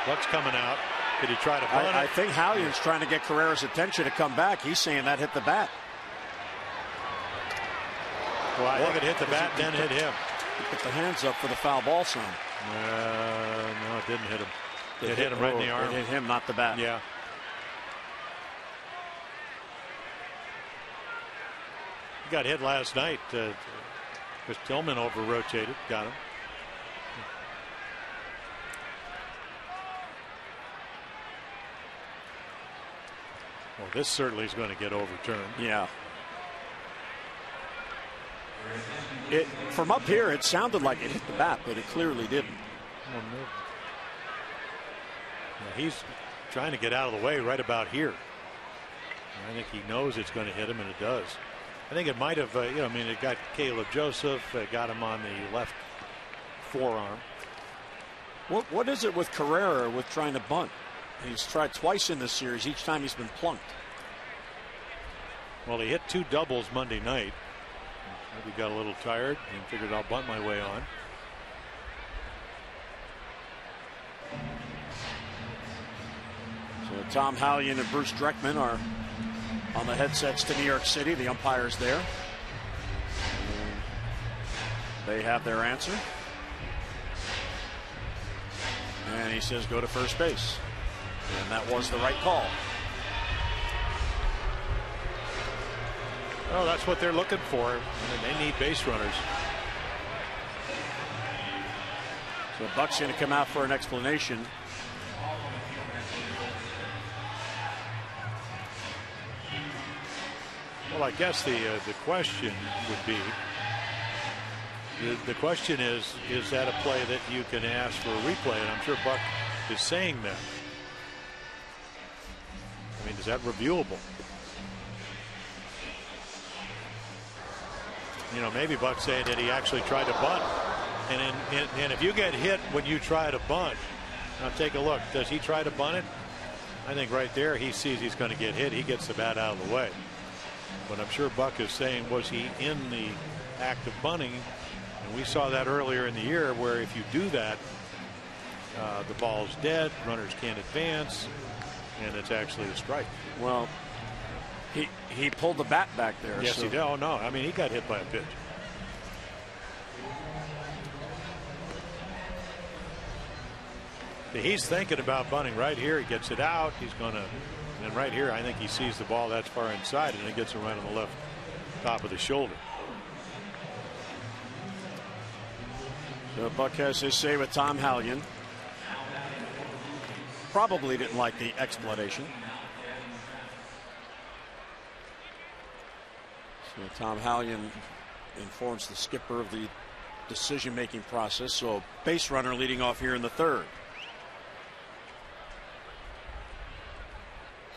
What's coming out? Did he try to bunt I, I think Hallion's trying to get Carrera's attention to come back. He's saying that hit the bat. Well, I think it hit the bat, then hit him. He put the hands up for the foul ball sign. Uh, no, it didn't hit him. It, it hit, hit, him right oh, in the arm. It hit him, not the bat. Yeah. Got hit last night. Uh, Chris Tillman over rotated, got him. Well, this certainly is going to get overturned. Yeah. It, from up here, it sounded like it hit the bat, but it clearly didn't. Well, he's trying to get out of the way right about here. I think he knows it's going to hit him, and it does. I think it might have, uh, you know, I mean, it got Caleb Joseph, uh, got him on the left forearm. What What is it with Carrera with trying to bunt? He's tried twice in this series. Each time he's been plunked. Well, he hit two doubles Monday night. Maybe got a little tired and figured I'll bunt my way on. So Tom Hallion and Bruce Dreckman are on the headsets to New York City. The umpires there. They have their answer. And he says go to first base. And that was the right call. Well, that's what they're looking for. and they need base runners. So Buck's going to come out for an explanation. Well, I guess the uh, the question would be the, the question is is that a play that you can ask for a replay? And I'm sure Buck is saying that. I mean, is that reviewable? You know, maybe Buck saying that he actually tried to bunt. And, in, in, and if you get hit when you try to bunt, now take a look. Does he try to bunt it? I think right there he sees he's going to get hit. He gets the bat out of the way. But I'm sure Buck is saying, was he in the act of bunting? And we saw that earlier in the year where if you do that, uh, the ball's dead, runners can't advance, and it's actually a strike. Well, he he pulled the bat back there. Yes, so. he did. Oh no, I mean he got hit by a pitch. He's thinking about bunting right here. He gets it out. He's going to, and right here, I think he sees the ball that's far inside, and it gets it right on the left top of the shoulder. So Buck has his say with Tom Hallion probably didn't like the explanation. So Tom Hallion informs the skipper of the decision making process. So base runner leading off here in the third.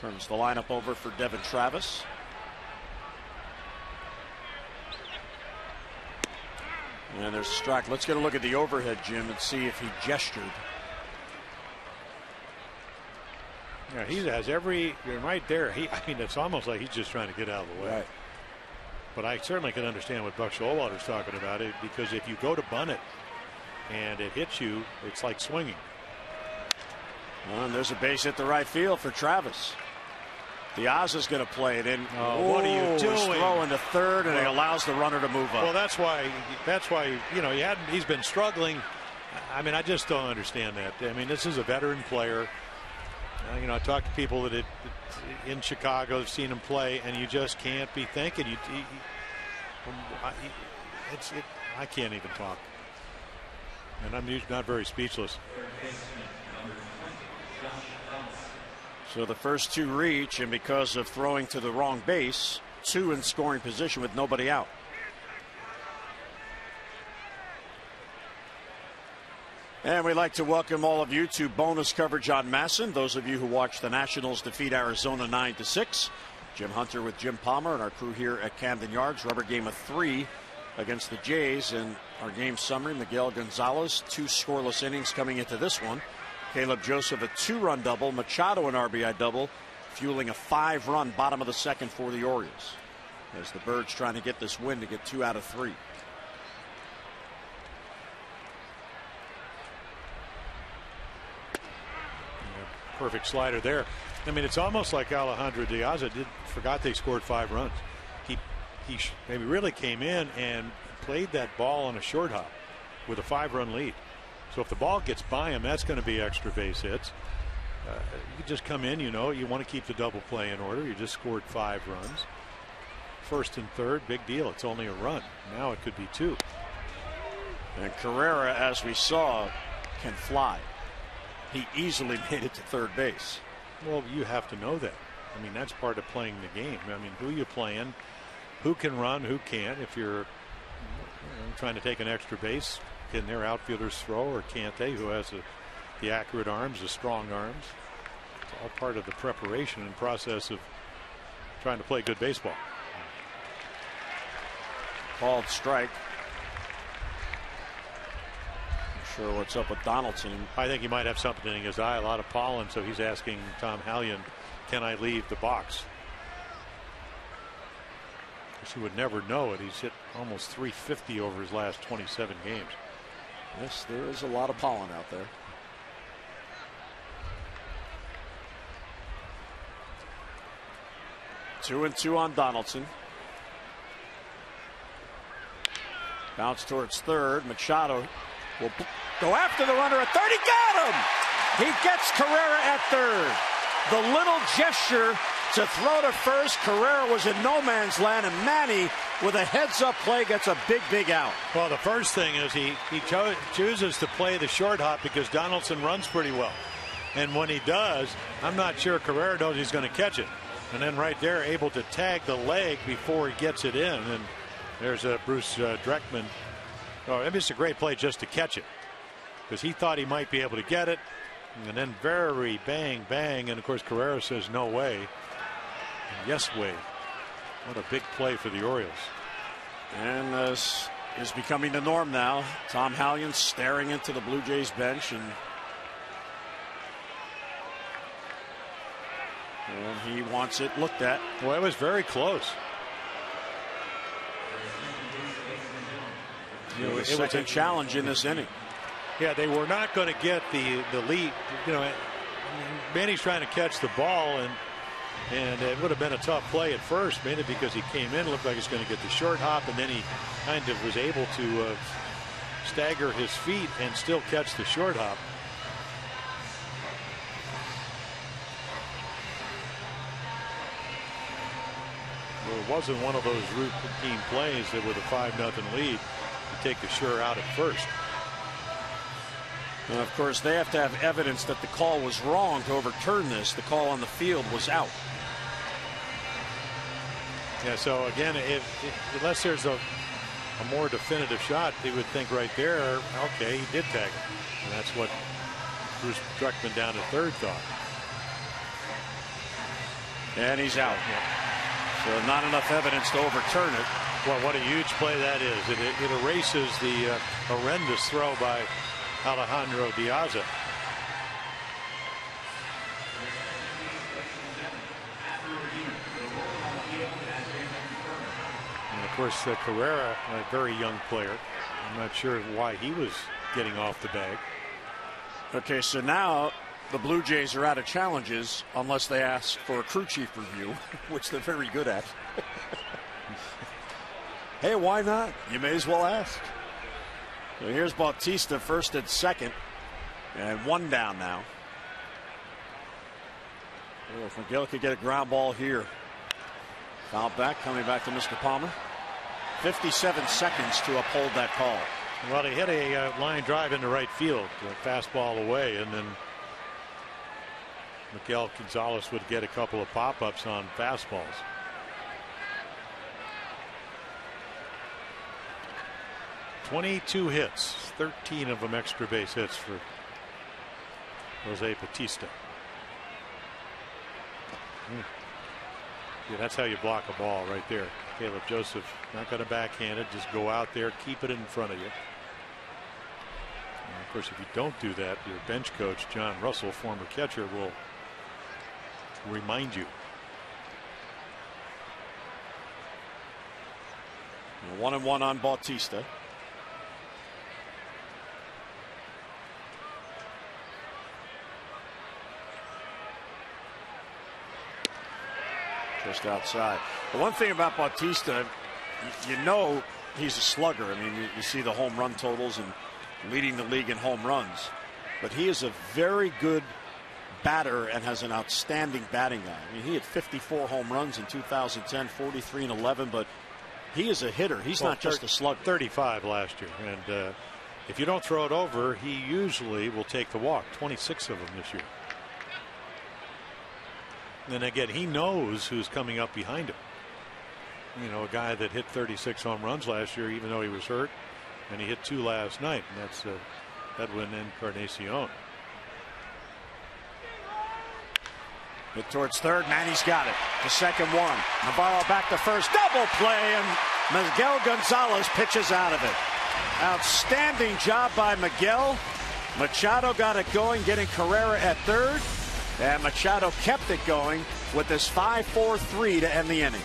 Turns the lineup over for Devon Travis. And there's a strike. Let's get a look at the overhead, Jim, and see if he gestured. Yeah, he has every right there. He, I mean, it's almost like he's just trying to get out of the way. Right. But I certainly can understand what Buck Showalter's talking about it because if you go to bunt it and it hits you, it's like swinging. Well, and there's a base hit the right field for Travis. De Aza is going to play it in. Oh, what are you Whoa, he's doing? throwing to third, and Well- allows the runner to move up. Well, that's why. That's why you know he hadn't. He's been struggling. I mean, I just don't understand that. I mean, this is a veteran player. Uh, you know, I talk to people that it, in Chicago have seen him play, and you just can't be thinking. You, you, I, it's, it, I can't even talk, and I'm not very speechless. So the first two reach, and because of throwing to the wrong base, two in scoring position with nobody out. And we'd like to welcome all of you to bonus coverage on MASN. Those of you who watched the Nationals defeat Arizona 9 to 6. Jim Hunter with Jim Palmer and our crew here at Camden Yards. Rubber game of three against the Jays. And our game summary Miguel Gonzalez, two scoreless innings coming into this one. Caleb Joseph, a two run double. Machado, an RBI double, fueling a five run bottom of the second for the Orioles. As the Birds trying to get this win to get two out of three. perfect slider there. I mean, it's almost like Alejandro De Aza did forgot they scored five runs. He he maybe really came in and played that ball on a short hop with a five run lead. So if the ball gets by him, that's going to be extra base hits. Uh, you just come in, you know, you want to keep the double play in order. You just scored five runs. First and third, big deal. It's only a run. Now it could be two. And Carrera, as we saw, can fly. He easily made it to third base. Well, you have to know that. I mean, that's part of playing the game. I mean, who you playing, who can run, who can't. If you're you know, trying to take an extra base, can their outfielders throw or can't they? Who has a, the accurate arms, the strong arms? It's all part of the preparation and process of trying to play good baseball. Called strike. Not sure what's up with Donaldson. I think he might have something in his eye, a lot of pollen, so he's asking Tom Hallion, can I leave the box? Because he would never know it. He's hit almost 350 over his last 27 games. Yes, there is a lot of pollen out there. Two and two on Donaldson. Bounce towards third. Machado will go after the runner at third. He got him! He gets Carrera at third. The little gesture to throw to first. Carrera was in no man's land, and Manny, with a heads up play, gets a big, big out. Well, the first thing is he, he cho- chooses to play the short hop because Donaldson runs pretty well. And when he does, I'm not sure Carrera knows he's going to catch it. And then right there, able to tag the leg before he gets it in. And there's a Bruce uh, Dreckman. Oh, it's a great play just to catch it because he thought he might be able to get it. And then very bang, bang. And of course, Carrera says, no way. And yes, way. What a big play for the Orioles. And this is becoming the norm now. Tom Hallion staring into the Blue Jays bench and and he wants it looked at. Well, it was very close. It was, It was a- challenge in this inning. Yeah, they were not going to get the the lead. You know, Manny's trying to catch the ball, and and it would have been a tough play at first, mainly because he came in, looked like he's going to get the short hop, and then he kind of was able to uh, stagger his feet and still catch the short hop. Well, it wasn't one of those routine plays that with a five nothing lead, you take the sure out at first. And of course, they have to have evidence that the call was wrong to overturn this. The call on the field was out. Yeah, so again, if, if unless there's a, a more definitive shot, they would think right there, okay, he did tag him. And that's what Bruce Dreckman down at third thought. And he's out. So not enough evidence to overturn it. Well, what a huge play that is. It, it, it erases the uh, horrendous throw by Alejandro De Aza. And of course, uh, Carrera, a very young player. I'm not sure why he was getting off the bag. Okay, so now the Blue Jays are out of challenges unless they ask for a crew chief review, which they're very good at. hey, why not? You may as well ask. So here's Bautista first and second, and one down now. Oh, if Miguel could get a ground ball here. Foul back, coming back to Mr. Palmer. 57 seconds to uphold that call. Well, he hit a uh, line drive into right field, a fastball away, and then Miguel Gonzalez would get a couple of pop-ups on fastballs. Twenty-two hits, thirteen of them extra base hits for Jose Bautista. Mm. Yeah, that's how you block a ball right there. Caleb Joseph not going to backhand it, just go out there, keep it in front of you. And of course, if you don't do that, your bench coach, John Russell, former catcher, will remind you. One and one on Bautista. Just outside. The one thing about Bautista, you know he's a slugger. I mean, you, see the home run totals and leading the league in home runs, but he is a very good batter and has an outstanding batting eye. I mean, he had 54 home runs in 2010, 43 and 11, but he is a hitter. He's well, not just a slugger. 35 last year, and uh, if you don't throw it over, he usually will take the walk. 26 of them this year. And again, he knows who's coming up behind him. You know, a guy that hit 36 home runs last year, even though he was hurt, and he hit two last night, and that's uh, Edwin Encarnacion. Hit towards third, Manny's got it. The second one. Navarro back to first. Double play, and Miguel Gonzalez pitches out of it. Outstanding job by Miguel. Machado got it going, getting Carrera at third. And Machado kept it going with this 5 4 3 to end the inning.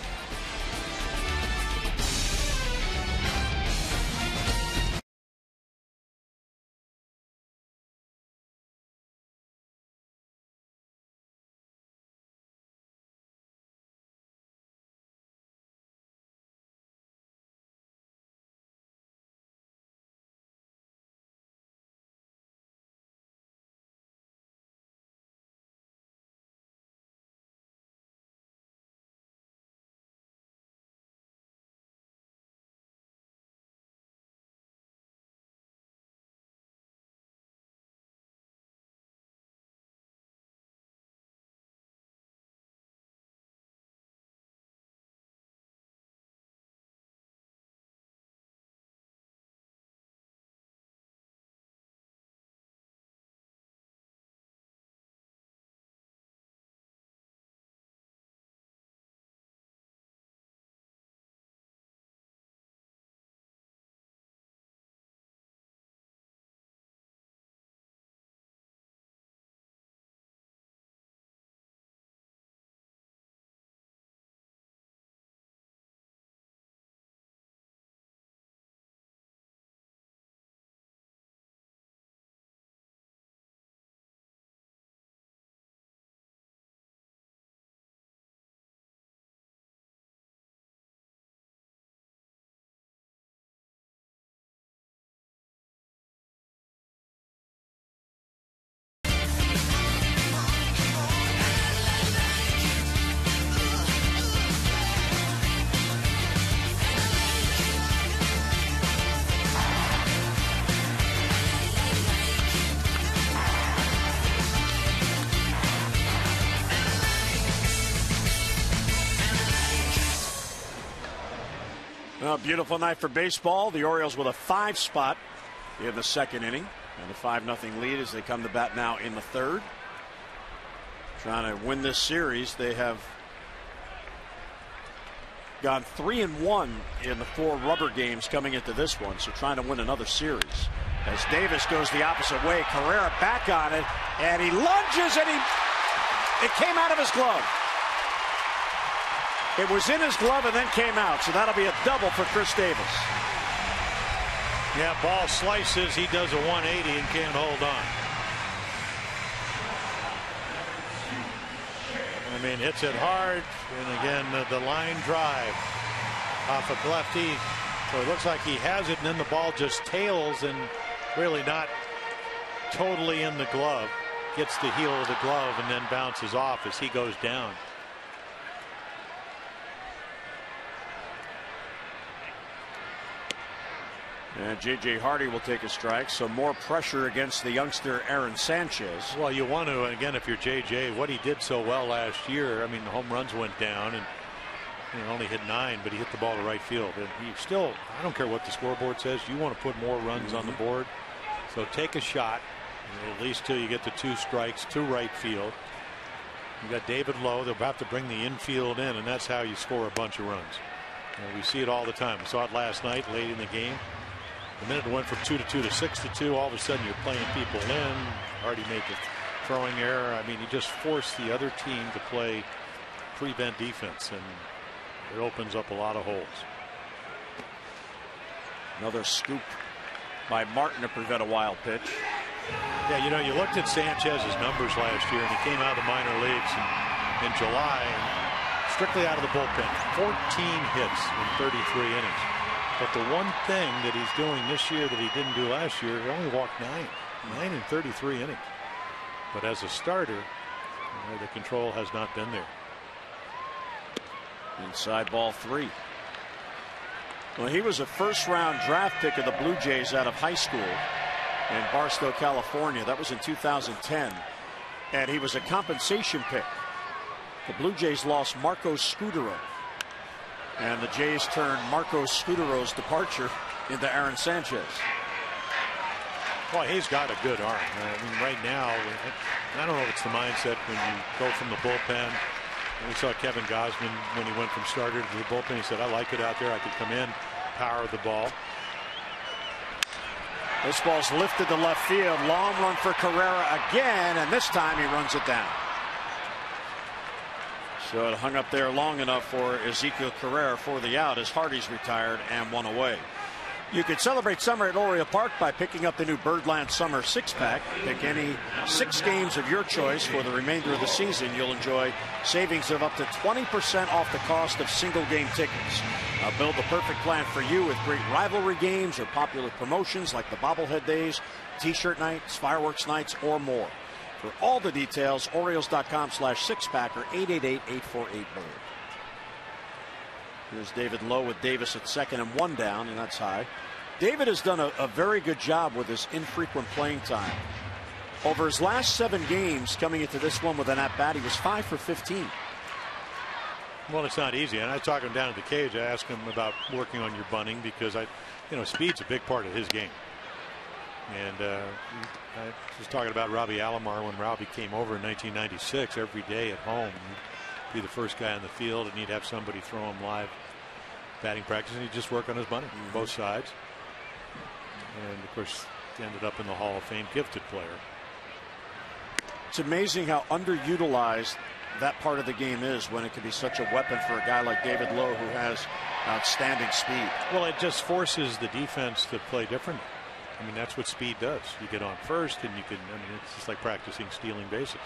Beautiful night for baseball. The Orioles with a five spot in the second inning and a 5 0 lead as they come to bat now in the third. Trying to win this series. They have gone 3 and 1 in the four rubber games coming into this one, so trying to win another series. As Davis goes the opposite way, Carrera back on it, and he lunges and he it came out of his glove. It was in his glove and then came out, so that'll be a double for Chris Davis. Yeah, ball slices. He does a 180 and can't hold on. I mean, hits it hard, and again the, the line drive off a lefty. So it looks like he has it, and then the ball just tails and really not totally in the glove. Gets the heel of the glove and then bounces off as he goes down. And J.J. Hardy will take a strike, so more pressure against the youngster Aaron Sanchez. Well, you want to, and again, if you're J.J., what he did so well last year, I mean, the home runs went down and you know, only hit nine, but he hit the ball to right field. And he still, I don't care what the scoreboard says, you want to put more runs mm -hmm. on the mm-hmm. board. So take a shot, at least till you get the two strikes to right field. You got David Lough. They'll have to bring the infield in, and that's how you score a bunch of runs. Know, we see it all the time. We saw it last night, late in the game. The minute it went from two to two to six to two, all of a sudden you're playing people in. Already made the throwing error. I mean, you just force the other team to play prevent defense, and it opens up a lot of holes. Another scoop by Martin to prevent a wild pitch. Yeah, you know, you looked at Sanchez's numbers last year, and he came out of the minor leagues in, in July, strictly out of the bullpen. 14 hits in 33 innings. But the one thing that he's doing this year that he didn't do last year, he only walked nine. Nine in 33 innings. But as a starter, you know, the control has not been there. Inside ball three. Well, he was a first round draft pick of the Blue Jays out of high school in Barstow, California. That was in 2010. And he was a compensation pick. The Blue Jays lost Marco Scutaro and the Jays turned Marco Scutaro's departure into Aaron Sanchez. Boy, he's got a good arm. I mean, right now, I don't know if it's the mindset when you go from the bullpen. We saw Kevin Gausman when he went from starter to the bullpen. He said, I like it out there. I could come in, power the ball. This ball's lifted to left field. Long run for Carrera again, and this time he runs it down. So it hung up there long enough for Ezequiel Carrera for the out as Hardy's retired and one away. You can celebrate summer at Oriole Park by picking up the new Birdland Summer Six Pack. Pick any six games of your choice for the remainder of the season. You'll enjoy savings of up to 20% off the cost of single game tickets. Uh, build the perfect plan for you with great rivalry games or popular promotions like the Bobblehead Days, T shirt nights, fireworks nights, or more. For all the details, Orioles.com slash six pack or 888 848 Bird. Here's David Lough with Davis at second and one down, and that's high. David has done a, a very good job with his infrequent playing time. Over his last seven games, coming into this one with an at bat, he was five for 15. Well, it's not easy. And I talked him down at the cage. I asked him about working on your bunting because I, you know, speed's a big part of his game. And uh, I was talking about Robbie Alomar when Robbie came over in 1996. Every day at home, he'd be the first guy on the field, and he'd have somebody throw him live batting practice, and he'd just work on his bunting, mm -hmm. both sides. And of course, ended up in the Hall of Fame, gifted player. It's amazing how underutilized that part of the game is when it can be such a weapon for a guy like David Lough who has outstanding speed. Well, it just forces the defense to play differently. I mean, that's what speed does. You get on first, and you can. I mean, it's just like practicing stealing bases.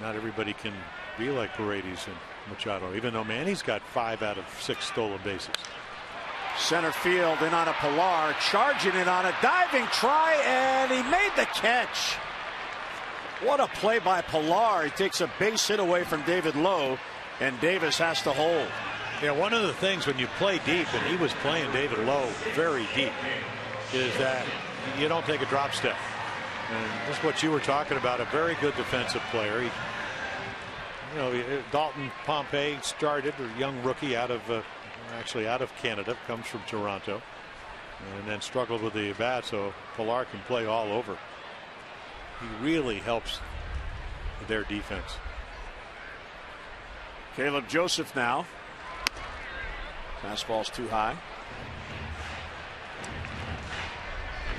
Not everybody can be like Paredes and Machado, even though Manny's got five out of six stolen bases. Center field in on a Pillar, charging it on a diving try, and he made the catch. What a play by Pillar. He takes a base hit away from David Lough, and Davis has to hold. Yeah, one of the things when you play deep, and he was playing David Lough very deep, is that you don't take a drop step. And is what you were talking about, a very good defensive player. He, you know, Dalton Pompey started, a young rookie out of, uh, actually out of Canada, comes from Toronto, and then struggled with the bat, so Pillar can play all over. He really helps their defense. Caleb Joseph now. Fastball's too high.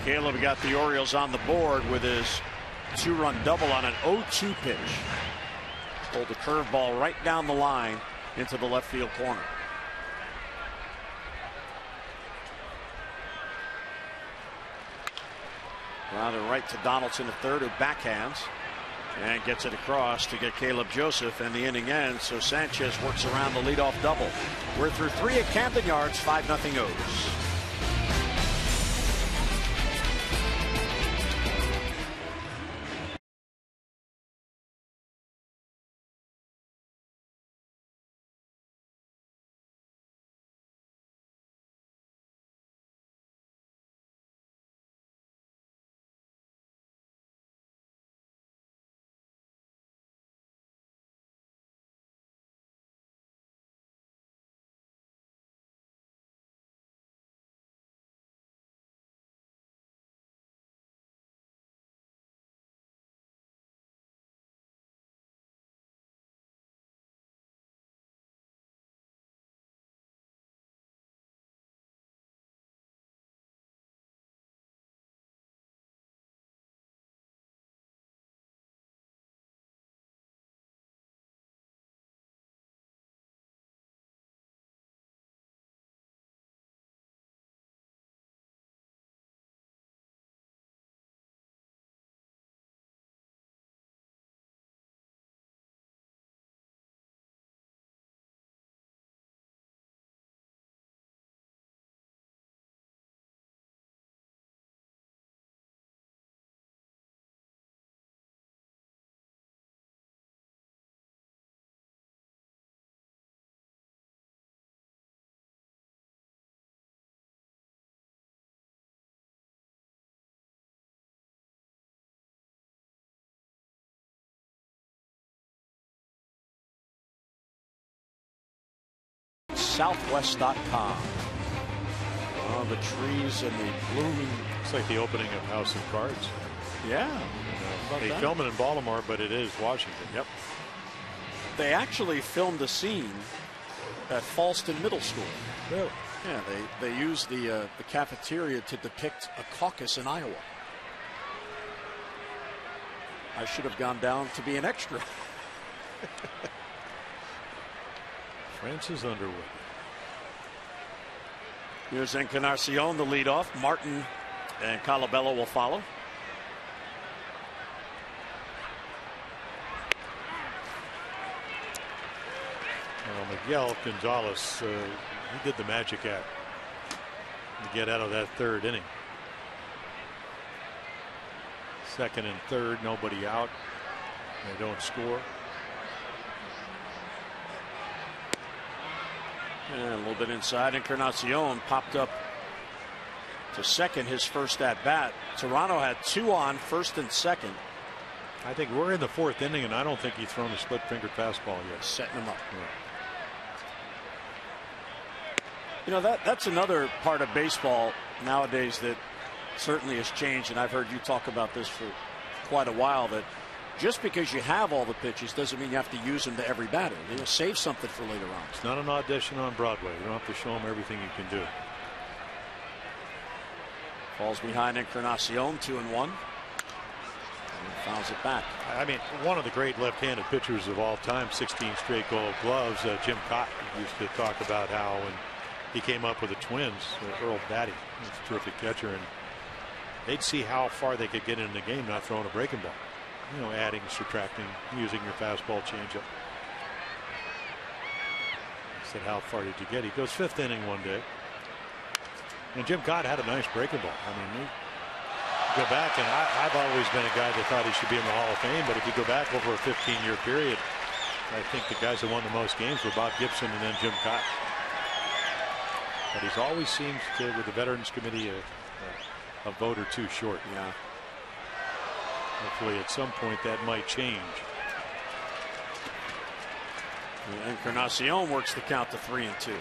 Caleb got the Orioles on the board with his two run double on an 0 2 pitch. Pulled the curveball right down the line into the left field corner. Grounded right to Donaldson at third, who backhands. And gets it across to get Caleb Joseph, and the inning ends. So Sanchez works around the leadoff double. We're through three at Camden Yards, 5 0 O's. southwest.com. Oh, the trees and the blooming. It's like the opening of House of Cards. Yeah. You know, they film it in Baltimore, but it is Washington. Yep. They actually filmed a scene at Fallston Middle School. Really? Yeah, they, they used the, uh, the cafeteria to depict a caucus in Iowa. I should have gone down to be an extra. Francis Underwood. Here's Encarnacion, the leadoff. Martin and Colabello will follow. Well, Miguel Gonzalez, uh, he did the magic act to get out of that third inning. Second and third, nobody out. They don't score. And a little bit inside. Encarnacion popped up to second his first at bat. Toronto had two on first and second. I think we're in the fourth inning, and I don't think he's thrown a split fingered fastball yet. Setting him up. Yeah. You know that that's another part of baseball nowadays that certainly has changed, and I've heard you talk about this for quite a while. That just because you have all the pitches doesn't mean you have to use them to every batter. You know, save something for later on. It's not an audition on Broadway. You don't have to show them everything you can do. Falls behind Encarnacion, two and one. And fouls it back. I mean, one of the great left-handed pitchers of all time, 16 straight Gold Gloves. Uh, Jim Kaat used to talk about how when he came up with the Twins, uh, Earl Battey, was a terrific catcher, and they'd see how far they could get in the game not throwing a breaking ball you know, adding, subtracting, using your fastball changeup. Said, how far did you get? He goes fifth inning one day. And Jim Kaat had a nice breaking ball. I mean, go back, and I, have always been a guy that thought he should be in the Hall of Fame, but if you go back over a 15-year period, I think the guys that won the most games were Bob Gibson and then Jim Kaat. But he's always seemed to, with the Veterans Committee, a, a vote or two short. Yeah. Hopefully at some point that might change. And Encarnacion works the count to three and two.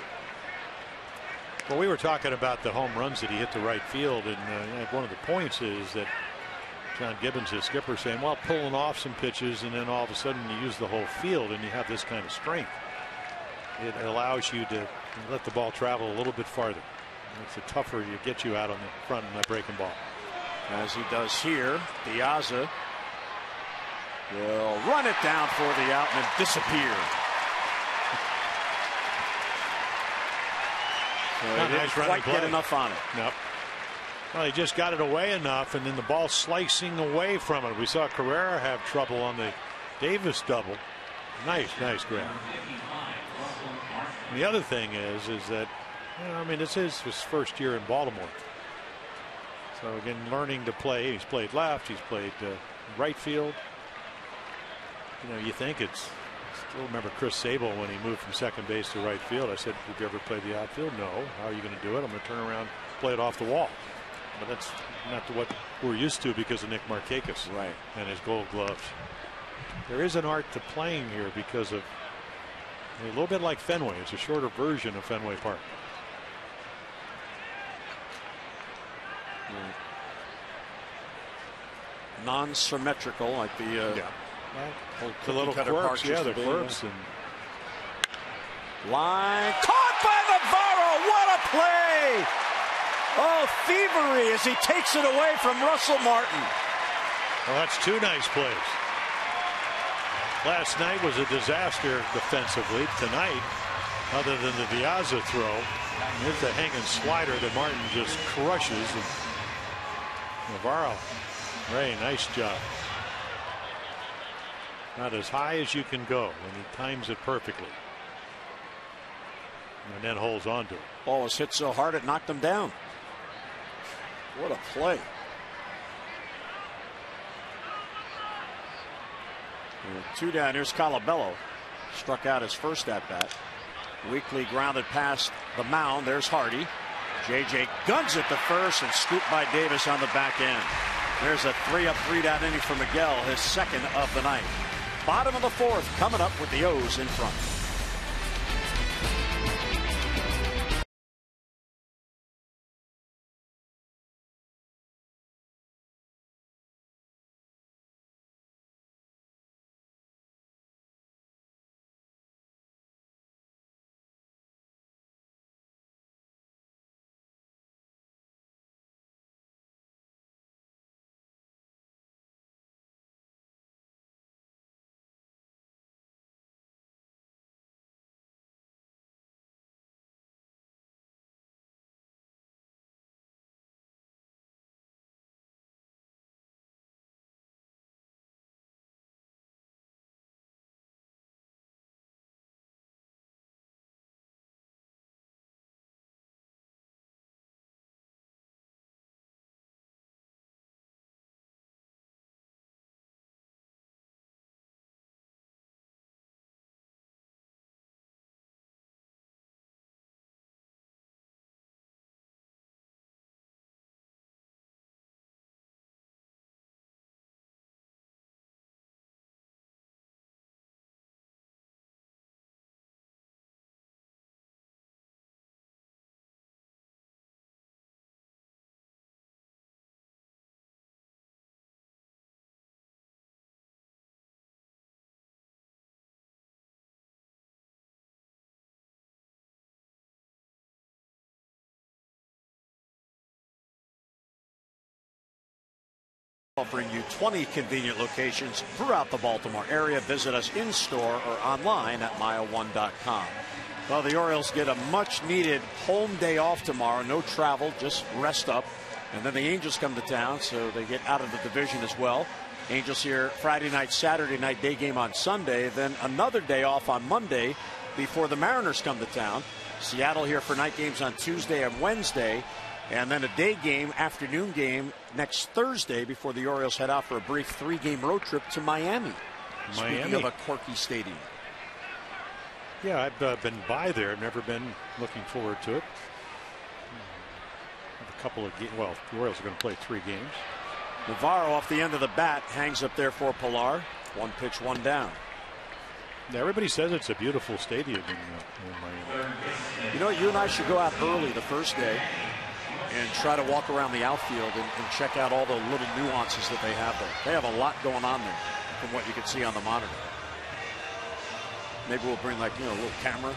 Well, we were talking about the home runs that he hit to right field, and uh, one of the points is that John Gibbons, his skipper, saying, well, pulling off some pitches, and then all of a sudden you use the whole field, and you have this kind of strength. It allows you to let the ball travel a little bit farther. It's a tougher you get you out on the front and the breaking ball. As he does here, De Aza will run it down for the out and disappear. So Not didn't nice quite get enough on it. Nope. Well, he just got it away enough, and then the ball slicing away from it. We saw Carrera have trouble on the Davis double. Nice, nice grab. And the other thing is, is that, you know, I mean, this is his first year in Baltimore. So again, learning to play. He's played left. He's played uh, right field. You know, you think it's. Still remember Chris Sabo when he moved from second base to right field. I said, "Did you ever play the outfield?" No. How are you going to do it? I'm going to turn around, play it off the wall. But that's not what we're used to because of Nick Markakis right. and his Gold Gloves. There is an art to playing here because of a little bit like Fenway. It's a shorter version of Fenway Park. Non-symmetrical, like the uh, yeah. Well, the little quirks, yeah, the quirks. And Line caught by Navarro. What a play! Oh, thievery as he takes it away from Russell Martin. Well, that's two nice plays. Last night was a disaster defensively. Tonight, other than the De Aza throw, here's the hanging slider that Martin just crushes. And Navarro, Rey, nice job. Not as high as you can go, and he times it perfectly. And then holds on to it. Ball was hit so hard it knocked him down. What a play. Two down. Here's Colabello. Struck out his first at bat. Weekly grounded past the mound. There's Hardy. JJ guns it the first and scooped by Davis on the back end. There's a three up, three down inning for Miguel, his second of the night. Bottom of the fourth, coming up with the O's in front. Offering you 20 convenient locations throughout the Baltimore area. Visit us in store or online at mile1.com. Well, the Orioles get a much needed home day off tomorrow. No travel, just rest up. And then the Angels come to town, so they get out of the division as well. Angels here Friday night, Saturday night, day game on Sunday. Then another day off on Monday before the Mariners come to town. Seattle here for night games on Tuesday and Wednesday. And then a day game, afternoon game next Thursday before the Orioles head out for a brief three game road trip to Miami. Miami. Speaking of a quirky stadium. Yeah, I've uh, been by there. I've Never been looking forward to it. A couple of games. Well, the Orioles are going to play three games. Navarro off the end of the bat hangs up there for Pillar. One pitch, one down. Everybody says it's a beautiful stadium in, uh, in Miami. You know, you and I should go out early the first day and try to walk around the outfield and, and, check out all the little nuances that they have there. They have a lot going on there from what you can see on the monitor. Maybe we'll bring like, you know, a little camera.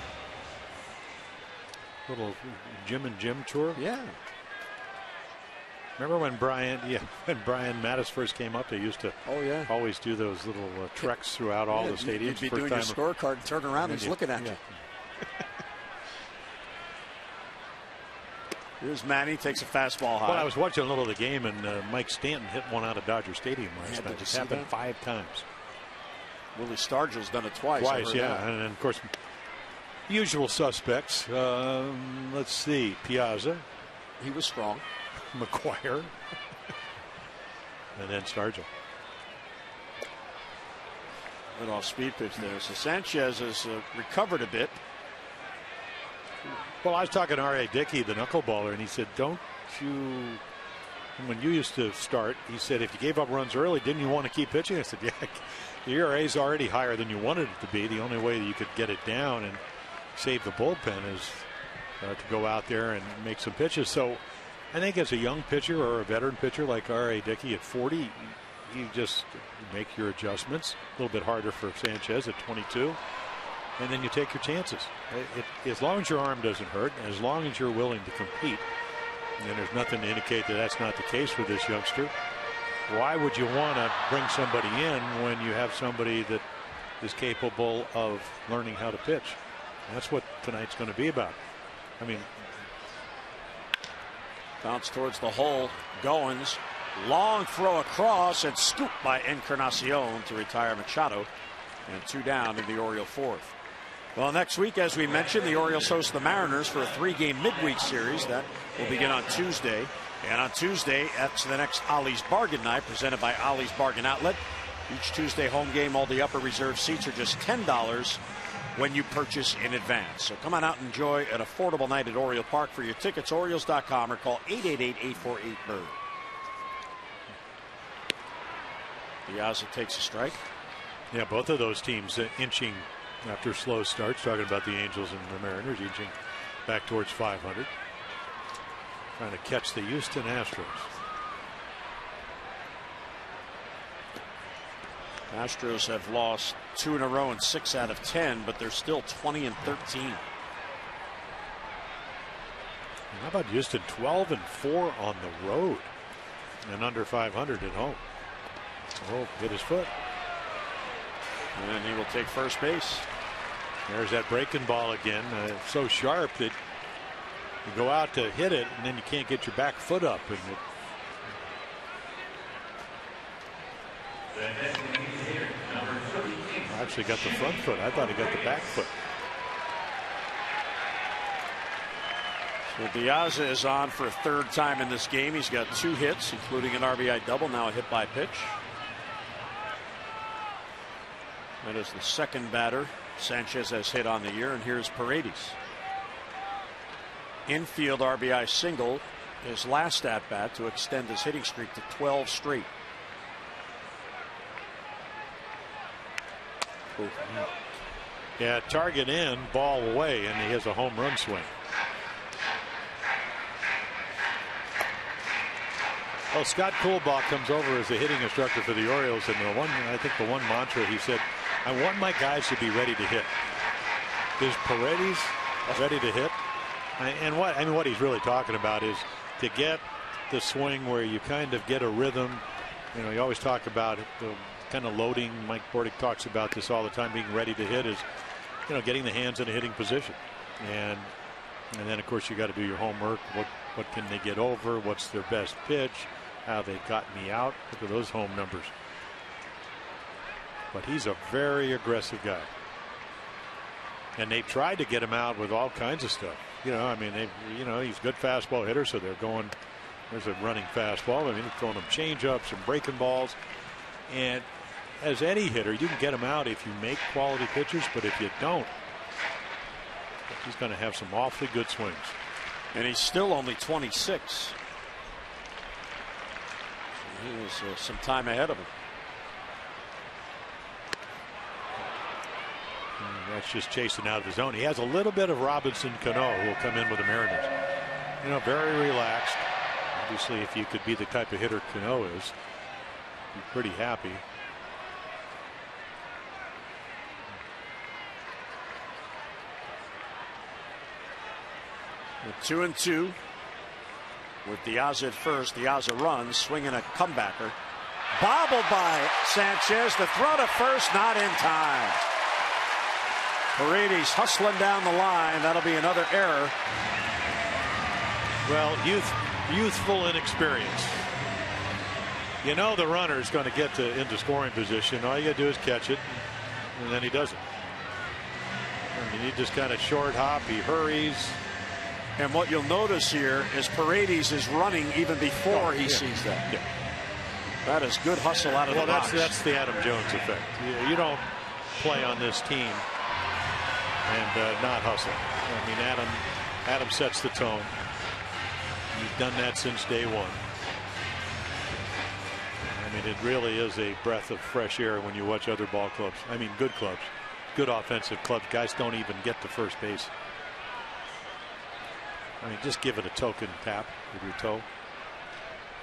Little Jim and Jim tour? Yeah. Remember when Brian, yeah, when Brian Mattis first came up, they used to oh yeah always do those little uh, treks throughout all yeah, the stadiums. You'd be doing your scorecard, turn around, and he's looking at yeah. you. Here's Manny takes a fastball high. Well, I was watching a little of the game, and uh, Mike Stanton hit one out of Dodger Stadium last Yeah, night. It's happened that? five times. Willie Stargell's done it twice. Twice, yeah. that. And, and of course, usual suspects. Um, let's see. Piazza, He was strong. McGwire, and then Stargell. Good off speed pitch there. So Sanchez has uh, recovered a bit. Well, I was talking to R.A. Dickey, the knuckleballer, and he said, Don't you. When you used to start, he said, if you gave up runs early, didn't you want to keep pitching? I said, yeah, the ERA is already higher than you wanted it to be. The only way that you could get it down and save the bullpen is uh, to go out there and make some pitches. So I think as a young pitcher or a veteran pitcher like R.A. Dickey at 40, you just make your adjustments. A little bit harder for Sanchez at 22 and then you take your chances. It, it, as long as your arm doesn't hurt, and as long as you're willing to compete, and there's nothing to indicate that that's not the case with this youngster. Why would you want to bring somebody in when you have somebody that is capable of learning how to pitch? That's what tonight's going to be about. I mean, Bounce towards the hole. Goins. Long throw across and scooped by Encarnacion to retire Machado. And two down in the Oriole fourth. Well, next week, as we mentioned, the Orioles host the Mariners for a three game midweek series that will begin on Tuesday. And on Tuesday, that's the next Ollie's Bargain Night presented by Ollie's Bargain Outlet. Each Tuesday home game, all the upper reserve seats are just $10 when you purchase in advance. So come on out and enjoy an affordable night at Oriole Park. For your tickets, Orioles.com or call 888 848 Bird. De Aza takes a strike. yeah, both of those teams uh, inching after slow starts, talking about the Angels and the Mariners, inching back towards 500. Trying to catch the Houston Astros. Astros have lost two in a row and six out of ten, but they're still 20 and 13. How about Houston 12 and 4 on the road and under 500 at home? Oh, hit his foot. And he will take first base. There's that breaking ball again. Uh, so sharp that you go out to hit it and then you can't get your back foot up. And it, actually got the front foot. I thought he got the back foot. Well, De Aza is on for a third time in this game. He's got two hits, including an RBI double, now a hit by pitch. That is the second batter Sanchez has hit on the year, and here's Paredes. Infield RBI single, his last at bat to extend his hitting streak to 12 straight. Yeah, target in, ball away, and he has a home run swing. Well, Scott Coolbaugh comes over as the hitting instructor for the Orioles, and the one I think the one mantra he said, "I want my guys to be ready to hit." Is Paredes ready to hit? And what I mean, what he's really talking about is to get the swing where you kind of get a rhythm. You know, you always talk about the kind of loading. Mike Bordick talks about this all the time. Being ready to hit is, you know, getting the hands in a hitting position, and and then of course you got to do your homework. What what can they get over? What's their best pitch? How they got me out? Look at those home numbers. But he's a very aggressive guy. And they've tried to get him out with all kinds of stuff. You know, I mean, they, you know, he's a good fastball hitter, so they're going. There's a running fastball. I mean, throwing him changeups and breaking balls. And as any hitter, you can get him out if you make quality pitches, but if you don't, he's going to have some awfully good swings. And he's still only 26. He has uh, some time ahead of him. That's just chasing out of the zone. He has a little bit of Robinson Cano who will come in with the Mariners. You know, very relaxed. Obviously, if you could be the type of hitter Cano is, be pretty happy. With two and two. With De Aza at first. De Aza runs, swinging a comebacker. Bobbled by Sanchez. The throw to first, not in time. Paredes hustling down the line. That'll be another error. Well, youth, youthful inexperience. You know the runner is going to get to into scoring position. All you got to do is catch it, and then he doesn't. I mean, he just kind of short hop. He hurries. And what you'll notice here is Paredes is running even before oh, he yeah. sees that. Yeah. That is good hustle out of well, the that's, box. that's the Adam Jones effect. You, you don't play on this team and uh, not hustle. I mean, Adam, Adam sets the tone. He's done that since day one. I mean, it really is a breath of fresh air when you watch other ball clubs. I mean, good clubs, good offensive clubs. Guys don't even get to first base. I mean, just give it a token tap with your toe.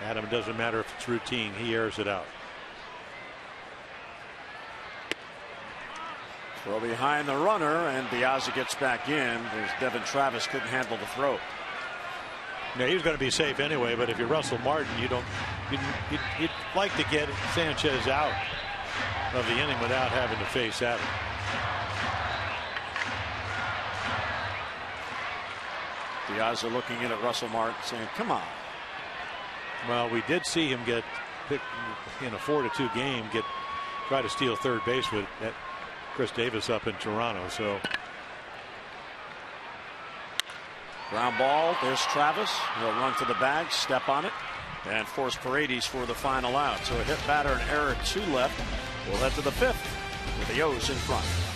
Adam, it doesn't matter if it's routine, he airs it out. Throw behind the runner, and De Aza gets back in. There's Devon Travis couldn't handle the throw. Yeah, he was going to be safe anyway, but if you're Russell Martin, you don't. You'd, you'd, you'd like to get Sanchez out of the inning without having to face Adam. De Aza looking in at Russell Martin saying, come on. Well, we did see him get picked in a four to two game, get try to steal third base with that Chris Davis up in Toronto. So ground ball. There's Travis. He'll run to the bag, step on it, and force Paredes for the final out. So a hit batter and error, two left. We'll head to the fifth with the O's in front.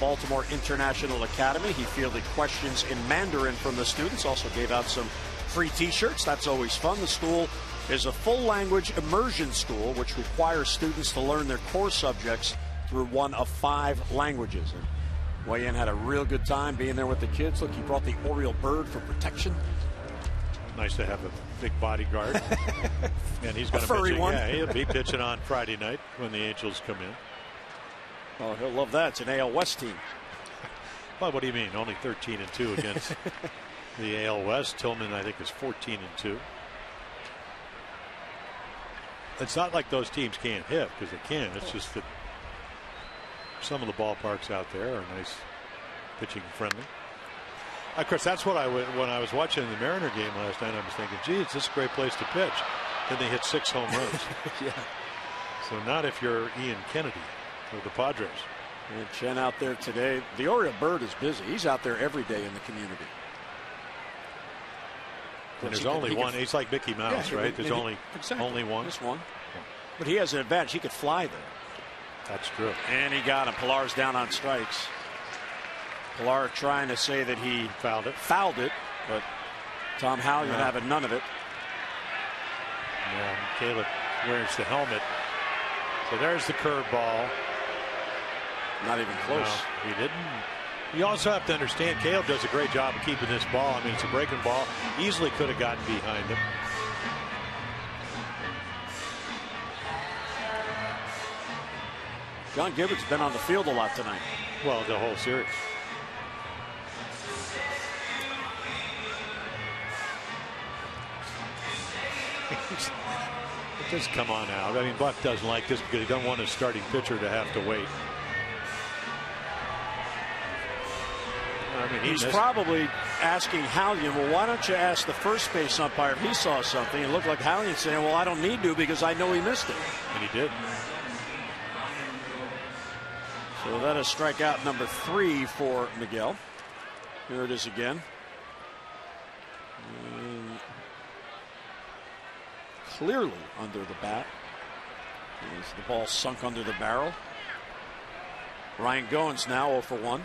Baltimore International Academy. He fielded questions in Mandarin from the students, also gave out some free t shirts. That's always fun. The school is a full language immersion school, which requires students to learn their core subjects through one of five languages. And Wei-Yin had a real good time being there with the kids. Look, he brought the Oriole bird for protection. Nice to have a big bodyguard. and he's going to pitch. Yeah, he'll be pitching on Friday night when the Angels come in. Oh, he'll love that. It's an AL West team. Well, what do you mean? Only 13 and 2 against the AL West. Tillman, I think, is 14 and 2. It's not like those teams can't hit because they can. It's just that some of the ballparks out there are nice pitching friendly. Uh, of course, that's what I when I was watching the Mariner game last night. I was thinking, "Gee, it's just a great place to pitch." Then they hit six home runs. yeah. So not if you're Ian Kennedy for the Padres. And Chen out there today. The Oriole Bird is busy. He's out there every day in the community. And there's only one. Could, he's like Mickey Mouse, yeah, right? There's only exactly, only one. Just one. But he has an advantage. He could fly there. That's true. And he got him. Pillar's down on strikes. Pilar trying to say that he fouled it. Fouled it, but Tom Hallion no. having none of it. Yeah, Caleb wears the helmet. So there's the curveball. Not even close. No, he didn't. You also have to understand, Caleb does a great job of keeping this ball. I mean, it's a breaking ball. Easily could have gotten behind him. John Gibbert's been on the field a lot tonight. Well, the whole series. Just come on out. I mean, Buck doesn't like this because he doesn't want his starting pitcher to have to wait. I mean, he he's probably asking Hallion, well, why don't you ask the first base umpire if he saw something? It looked like Hallion saying, well, I don't need to because I know he missed it. And he did. So that is strikeout number three for Miguel. Here it is again. And clearly under the bat. As the ball sunk under the barrel. Ryan Goins now 0 for 1.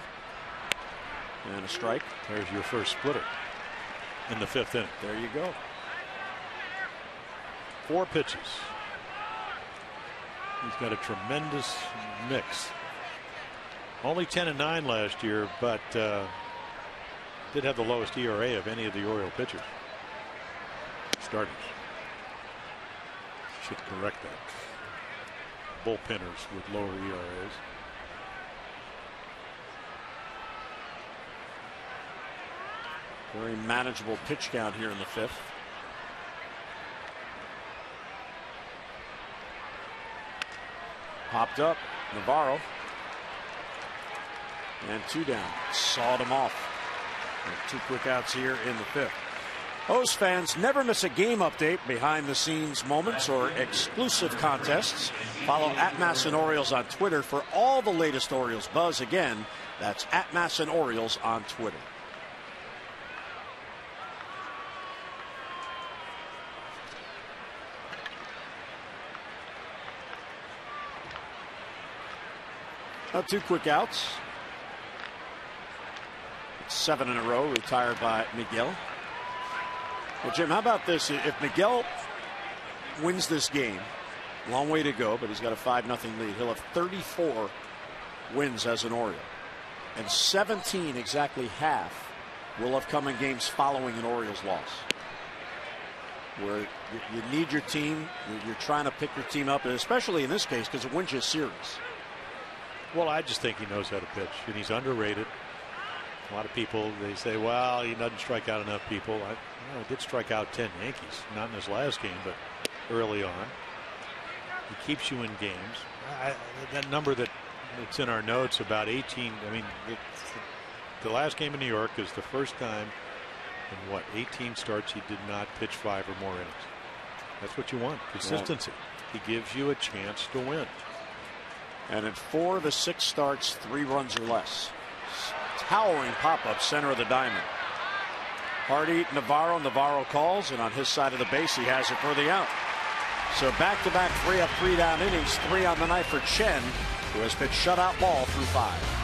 And a strike. There's your first splitter in the fifth inning. There you go. Four pitches. He's got a tremendous mix. Only 10 and 9 last year, but uh, did have the lowest ERA of any of the Oriole pitchers. Starters. Should correct that. Bullpenners with lower ERAs. Very manageable pitch count here in the fifth. Popped up. Navarro. And two down. Sawed him off. And two quick outs here in the fifth. O's fans never miss a game update, behind the scenes moments, or exclusive contests. Follow at MASN Orioles on Twitter for all the latest Orioles buzz. Again, that's at MASN Orioles on Twitter. Uh, two quick outs. Seven in a row retired by Miguel. Well, Jim, how about this? If Miguel wins this game, long way to go, but he's got a 5 0 lead. He'll have 34 wins as an Oriole. And 17, exactly half, will have come in games following an Orioles loss. Where you, you need your team, you're trying to pick your team up, and especially in this case because it wins you a series. Well, I just think he knows how to pitch, and he's underrated. A lot of people they say, well, he doesn't strike out enough people. I, you know, did strike out 10 Yankees, not in his last game, but early on. He keeps you in games. I, that number that it's in our notes about 18. I mean, the last game in New York is the first time in what 18 starts he did not pitch five or more innings. That's what you want consistency. He gives you a chance to win. And in four of the six starts, three runs or less. Towering pop up center of the diamond. Hardy, Navarro, Navarro calls, and on his side of the base, he has it for the out. So back to back three up, three down innings, three on the night for Chen, who has pitched shutout ball through five.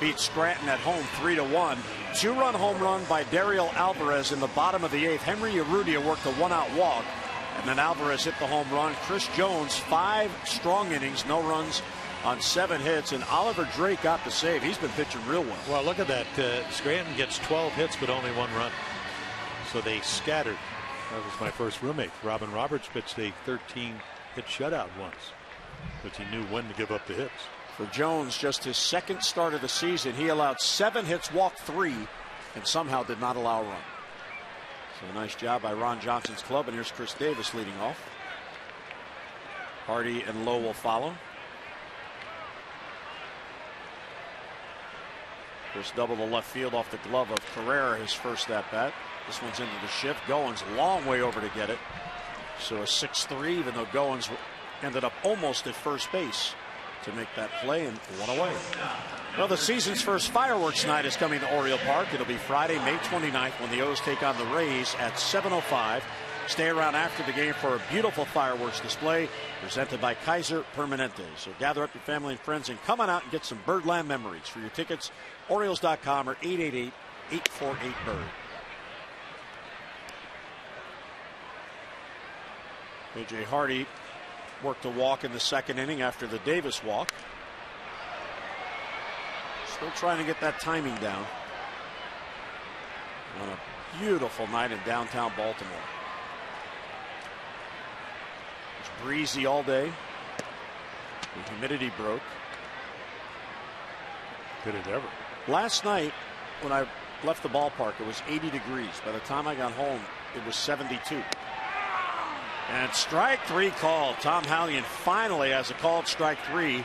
Beat Scranton at home 3 to 1. Two run home run by Dariel Alvarez in the bottom of the eighth. Henry Urrutia worked a one out walk. And then Alvarez hit the home run. Chris Jones, five strong innings, no runs on seven hits, and Oliver Drake got the save. He's been pitching real well. Well, look at that. Uh, Scranton gets 12 hits, but only one run. So they scattered. That was my first roommate. Robin Roberts pitched a 13 hit shutout once, but he knew when to give up the hits. For Jones, just his second start of the season, he allowed seven hits, walked three, and somehow did not allow a run. So a nice job by Ron Johnson's club, and here's Chris Davis leading off. Hardy and Lough will follow. Chris double the left field off the glove of Carrera, his first at bat. This one's into the shift. Goins long way over to get it. So a 6 3, even though Goins ended up almost at first base to make that play and one away. Well, the season's first fireworks night is coming to Oriole Park. It'll be Friday, May 29th when the O's take on the Rays at 7.05. Stay around after the game for a beautiful fireworks display presented by Kaiser Permanente. So gather up your family and friends and come on out and get some Birdland memories. For your tickets, Orioles.com or 888 848 Bird. AJ Hardy worked a walk in the second inning after the Davis walk. Still trying to get that timing down. On a beautiful night in downtown Baltimore. It's breezy all day. The humidity broke. Could it ever? Last night, when I left the ballpark, it was 80 degrees. By the time I got home, it was 72. And strike three called. Tom Hallion finally has a called strike three.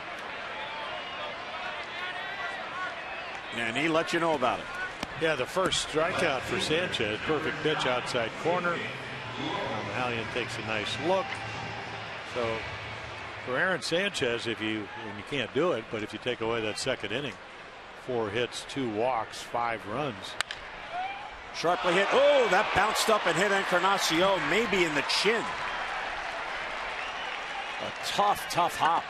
And he let you know about it. Yeah, the first strikeout for Sanchez. Perfect pitch outside corner. Um, Hallion takes a nice look. So for Aaron Sanchez, if you and you can't do it, but if you take away that second inning, four hits, two walks, five runs. Sharply hit. Oh, that bounced up and hit Encarnacion, maybe in the chin. A tough, tough hop.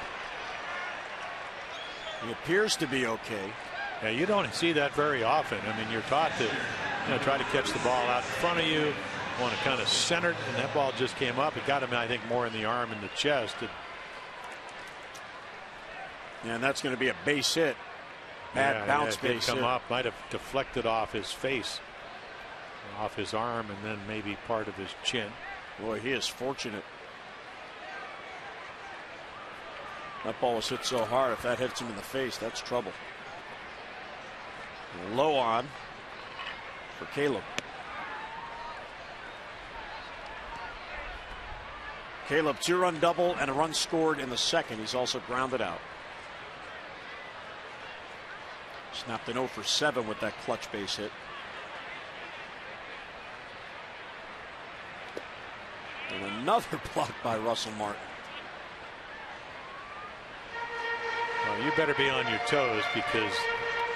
He appears to be okay. Yeah, you don't see that very often. I mean, you're taught to you know, try to catch the ball out in front of you, want to kind of center it, and that ball just came up. It got him, I think, more in the arm and the chest. It, and that's going to be a base hit. Bad yeah, bounce yeah, base come hit. up, might have deflected off his face, off his arm, and then maybe part of his chin. Boy, he is fortunate. That ball was hit so hard, if that hits him in the face, that's trouble. Lough on for Caleb. Caleb, two run double and a run scored in the second. He's also grounded out. Snapped an 0 for 7 with that clutch base hit. And another block by Russell Martin. Well, you better be on your toes because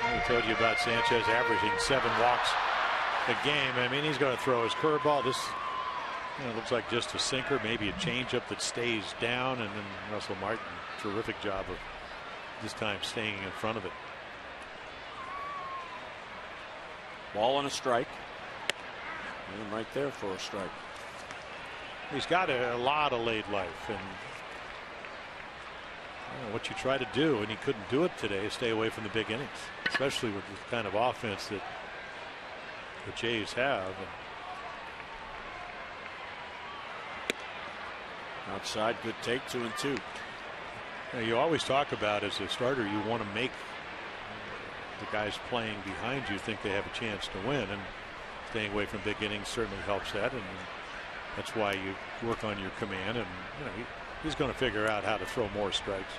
I told you about Sanchez averaging seven walks a game. I mean, he's going to throw his curveball. This you know, looks like just a sinker, maybe a changeup that stays down, and then Russell Martin, terrific job of this time staying in front of it. Ball and a strike. And right there for a strike. He's got a, a lot of late life, and what you try to do, and he couldn't do it today, stay away from the big innings, especially with the kind of offense that the Jays have. Outside, good take, two and two. you, you always talk about as a starter, you want to make the guys playing behind you think they have a chance to win, and staying away from big innings certainly helps that, and that's why you work on your command. And you know, he's going to figure out how to throw more strikes.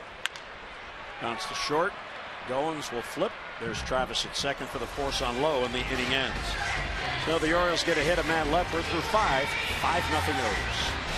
Bounce to short. Goins will flip. There's Travis at second for the force on Lough, and the inning ends. So the Orioles get a hit of Matt Leffler through five. Five nothing O's.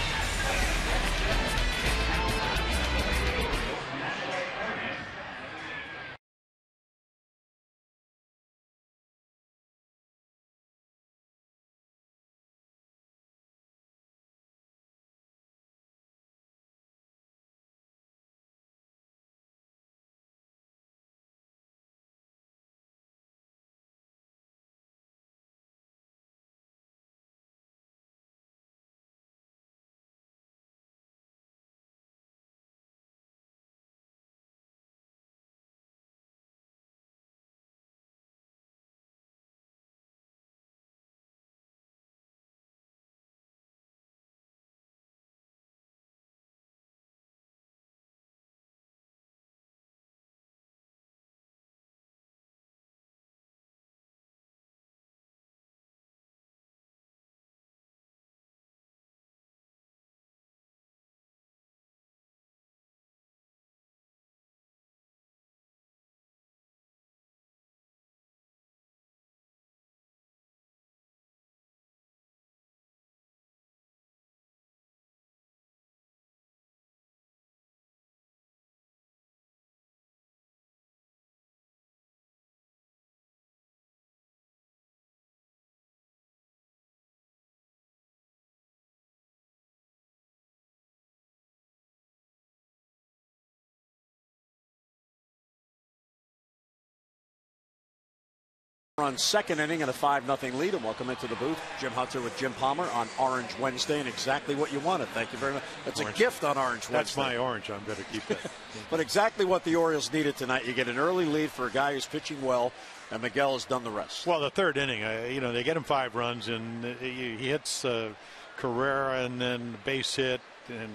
Run second inning and a 5 0 lead. And welcome into the booth. Jim Hunter with Jim Palmer on Orange Wednesday and exactly what you wanted. Thank you very much. That's orange. a gift on Orange Wednesday. That's my orange. I'm going to keep that. but exactly what the Orioles needed tonight. You get an early lead for a guy who's pitching well, and Miguel has done the rest. Well, the third inning, uh, you know, they get him five runs, and he, he hits uh, Carrera and then base hit, and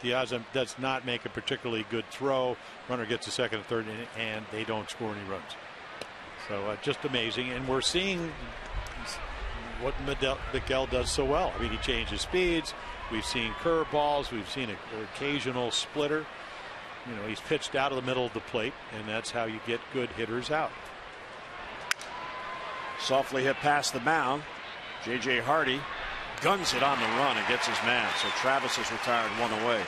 De Aza does not make a particularly good throw. Runner gets a second and third, and they don't score any runs. So uh, just amazing. And we're seeing what Miguel does so well. I mean, he changes speeds. We've seen curveballs. We've seen an occasional splitter. You know, he's pitched out of the middle of the plate, and that's how you get good hitters out. Softly hit past the mound. J.J. Hardy guns it on the run and gets his man. So Travis has retired one away.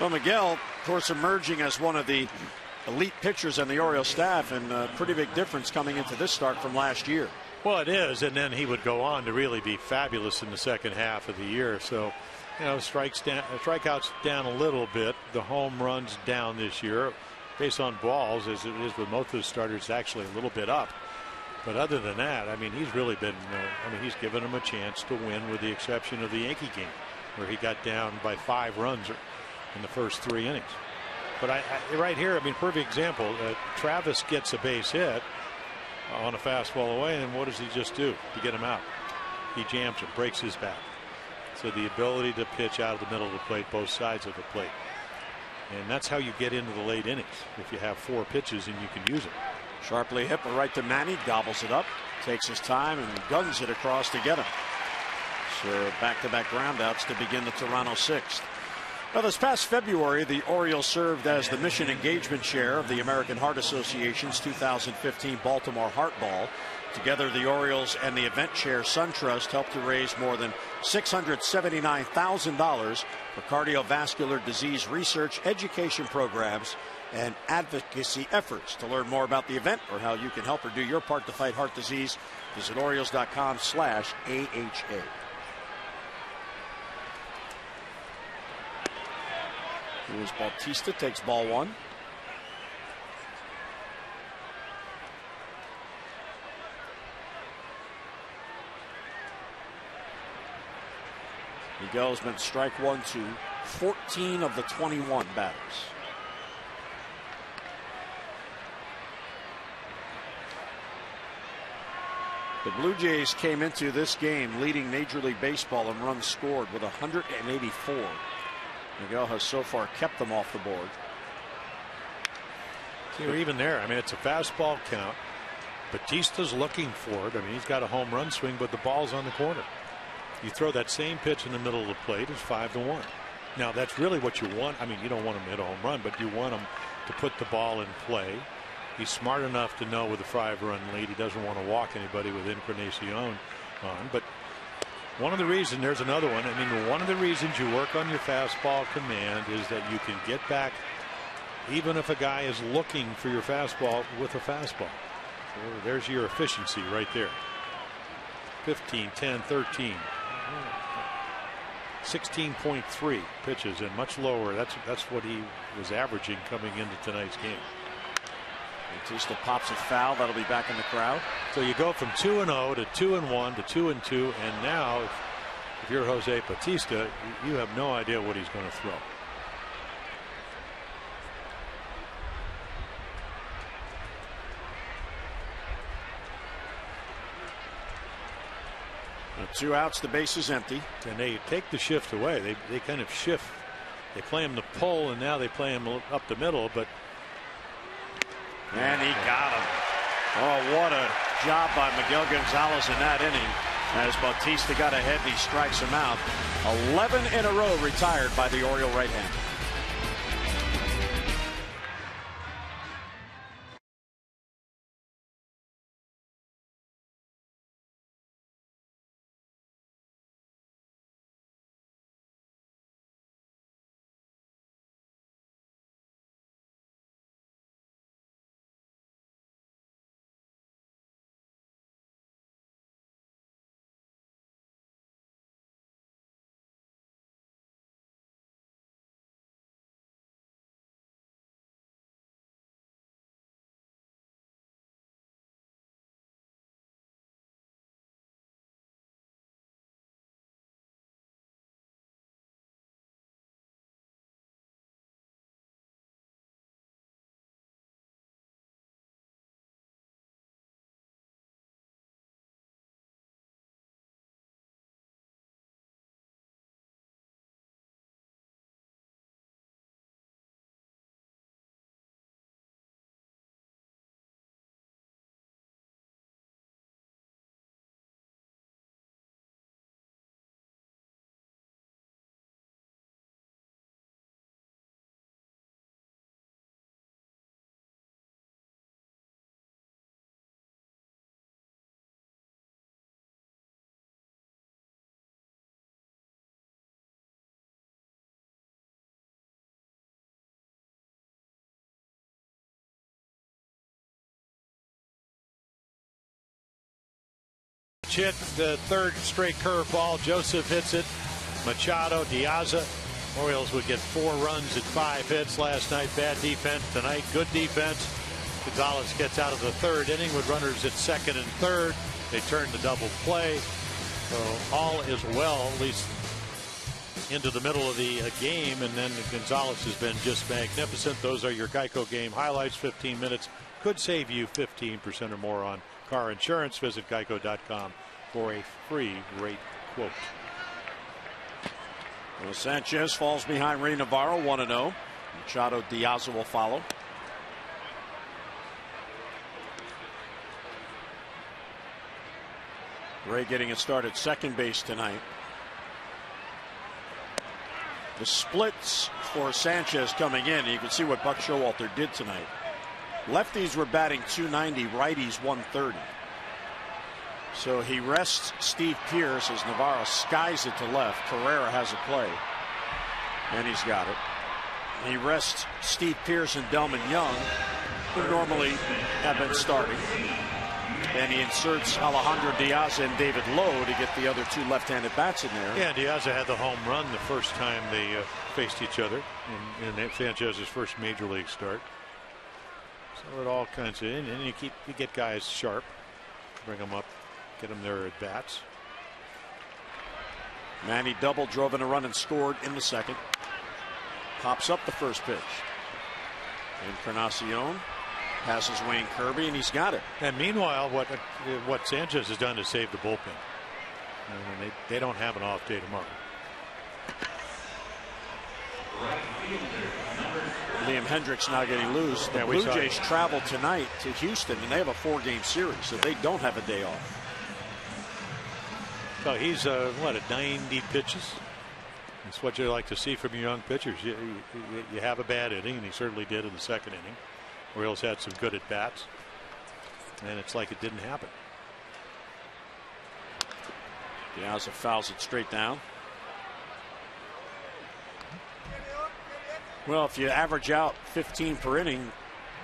Well, Miguel, of course, emerging as one of the elite pitchers on the Orioles staff, and a pretty big difference coming into this start from last year. Well, it is, and then he would go on to really be fabulous in the second half of the year. So, you know, strikes down, strikeouts down a little bit. The home runs down this year, based on balls, as it is with most of the starters, actually a little bit up. But other than that, I mean, he's really been. Uh, I mean, he's given them a chance to win, with the exception of the Yankee game, where he got down by five runs in the first three innings. But I, I, right here, I mean, perfect example. Uh, Travis gets a base hit on a fastball away, and what does he just do to get him out? He jams him, breaks his back. So the ability to pitch out of the middle of the plate, both sides of the plate. And that's how you get into the late innings. If you have four pitches and you can use it. Sharply hit, but right to Manny, gobbles it up, takes his time, and guns it across to get him. So back to back groundouts to begin the Toronto sixth. Well, this past February, the Orioles served as the mission engagement chair of the American Heart Association's 2015 Baltimore Heart Ball. Together, the Orioles and the event chair SunTrust helped to raise more than $679,000 for cardiovascular disease research, education programs, and advocacy efforts. To learn more about the event or how you can help or do your part to fight heart disease, visit Orioles.com slash AHA. Luis Bautista takes ball one. Miguel's been strike one to 14 of the 21 batters. The Blue Jays came into this game leading Major League Baseball in runs scored with 184. Miguel has so far kept them off the board. You're even there. I mean, it's a fastball count. Bautista's looking for it. I mean, he's got a home run swing, but the ball's on the corner. You throw that same pitch in the middle of the plate, it's five to one. Now, that's really what you want. I mean, you don't want him to hit a home run, but you want him to put the ball in play. He's smart enough to know with a five run lead, he doesn't want to walk anybody with Encarnacion on. But one of the reasons, there's another one. I mean, one of the reasons you work on your fastball command is that you can get back, even if a guy is looking for your fastball with a fastball. So there's your efficiency right there 15, 10, 13. 16.3 pitches and much lower. That's that's what he was averaging coming into tonight's game. Bautista pops a foul. That'll be back in the crowd. So you go from 2 and 0 to 2 and 1 to 2 and 2. And now, if, if you're Jose Bautista, you have no idea what he's going to throw. Two outs, the base is empty. And they take the shift away. They, they kind of shift. They play him the pull, and now they play him up the middle. But and he got him. Oh, what a job by Miguel Gonzalez in that inning. As Bautista got ahead and he strikes him out. 11 in a row retired by the Oriole right hander. Yelich hit the third straight curveball. Joseph hits it. Machado, De Aza. Orioles would get four runs at five hits last night. Bad defense tonight. Good defense. Gonzalez gets out of the third inning with runners at second and third. They turn the double play. So all is well, at least into the middle of the uh, game. And then Gonzalez has been just magnificent. Those are your Geico game highlights. 15 minutes could save you 15% or more on car insurance. Visit geico.com for a free rate quote. Well, Sanchez falls behind Rey Navarro 1 0. Machado De Aza will follow. Rey getting a start at second base tonight. The splits for Sanchez coming in. You can see what Buck Showalter did tonight. Lefties were batting 290, righties 130. So he rests Steve Pearce as Navarro skies it to left. Carrera has a play. And he's got it. He rests Steve Pearce and Delmon Young, who normally have been starting. And he inserts Alejandro De Aza and David Lough to get the other two left-handed bats in there. Yeah, De Aza had the home run the first time they uh, faced each other in, in Sanchez's first major league start. So it all kinds of, and you keep you get guys sharp, bring them up, get them their at bats. Manny double drove in a run and scored in the second. Pops up the first pitch. Encarnacion passes Wayne Kirby, and he's got it. And meanwhile, what uh, what Sanchez has done to save the bullpen. I mean, they, they don't have an off day tomorrow. Liam Hendriks now getting loose. The yeah, Blue Jays travel tonight to Houston, and they have a four-game series, so they don't have a day off. So he's uh, what at 90 pitches. That's what you like to see from your young pitchers. You, you, you, have a bad inning, and he certainly did in the second inning. Orioles had some good at bats, and it's like it didn't happen. De Aza fouls it straight down. Well, if you average out 15 per inning,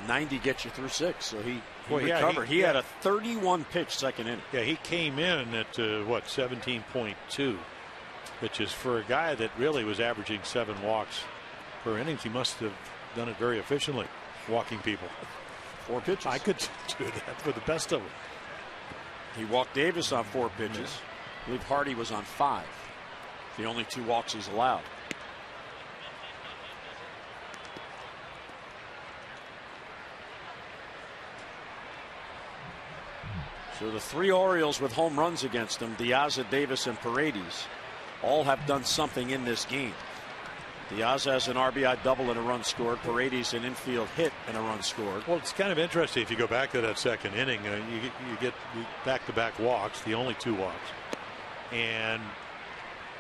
90 gets you through six. So he, recovered. Yeah, he, he yeah. had a 31 pitch second inning. Yeah, he came in at uh, what 17.2 which is for a guy that really was averaging seven walks per innings. He must have done it very efficiently, walking people. Four pitches. I could do that for the best of them. He walked Davis on four pitches. Yeah. I believe Hardy was on five. The only two walks he's allowed. So the three Orioles with home runs against them, De Aza, Davis, and Paredes, all have done something in this game. De Aza has an RBI double and a run scored. Paredes an infield hit and a run scored. Well, it's kind of interesting if you go back to that second inning. Uh, you, you get back-to-back -back walks, the only two walks, and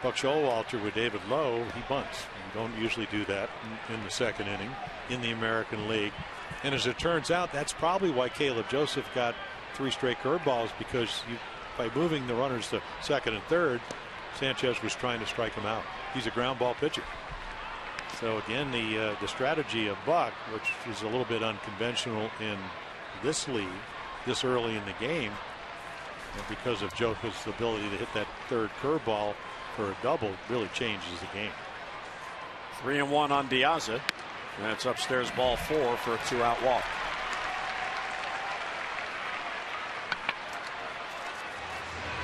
Buck Showalter with David Lough, he bunts. You don't usually do that in, in the second inning in the American League. And as it turns out, that's probably why Caleb Joseph got three straight curveballs because you, by moving the runners to second and third, Sanchez was trying to strike him out. He's a ground ball pitcher. So again, the uh, the strategy of Buck, which is a little bit unconventional in this league, this early in the game, because of Joseph's ability to hit that third curveball for a double, really changes the game. Three and one on De Aza. That's upstairs ball four for a two out walk.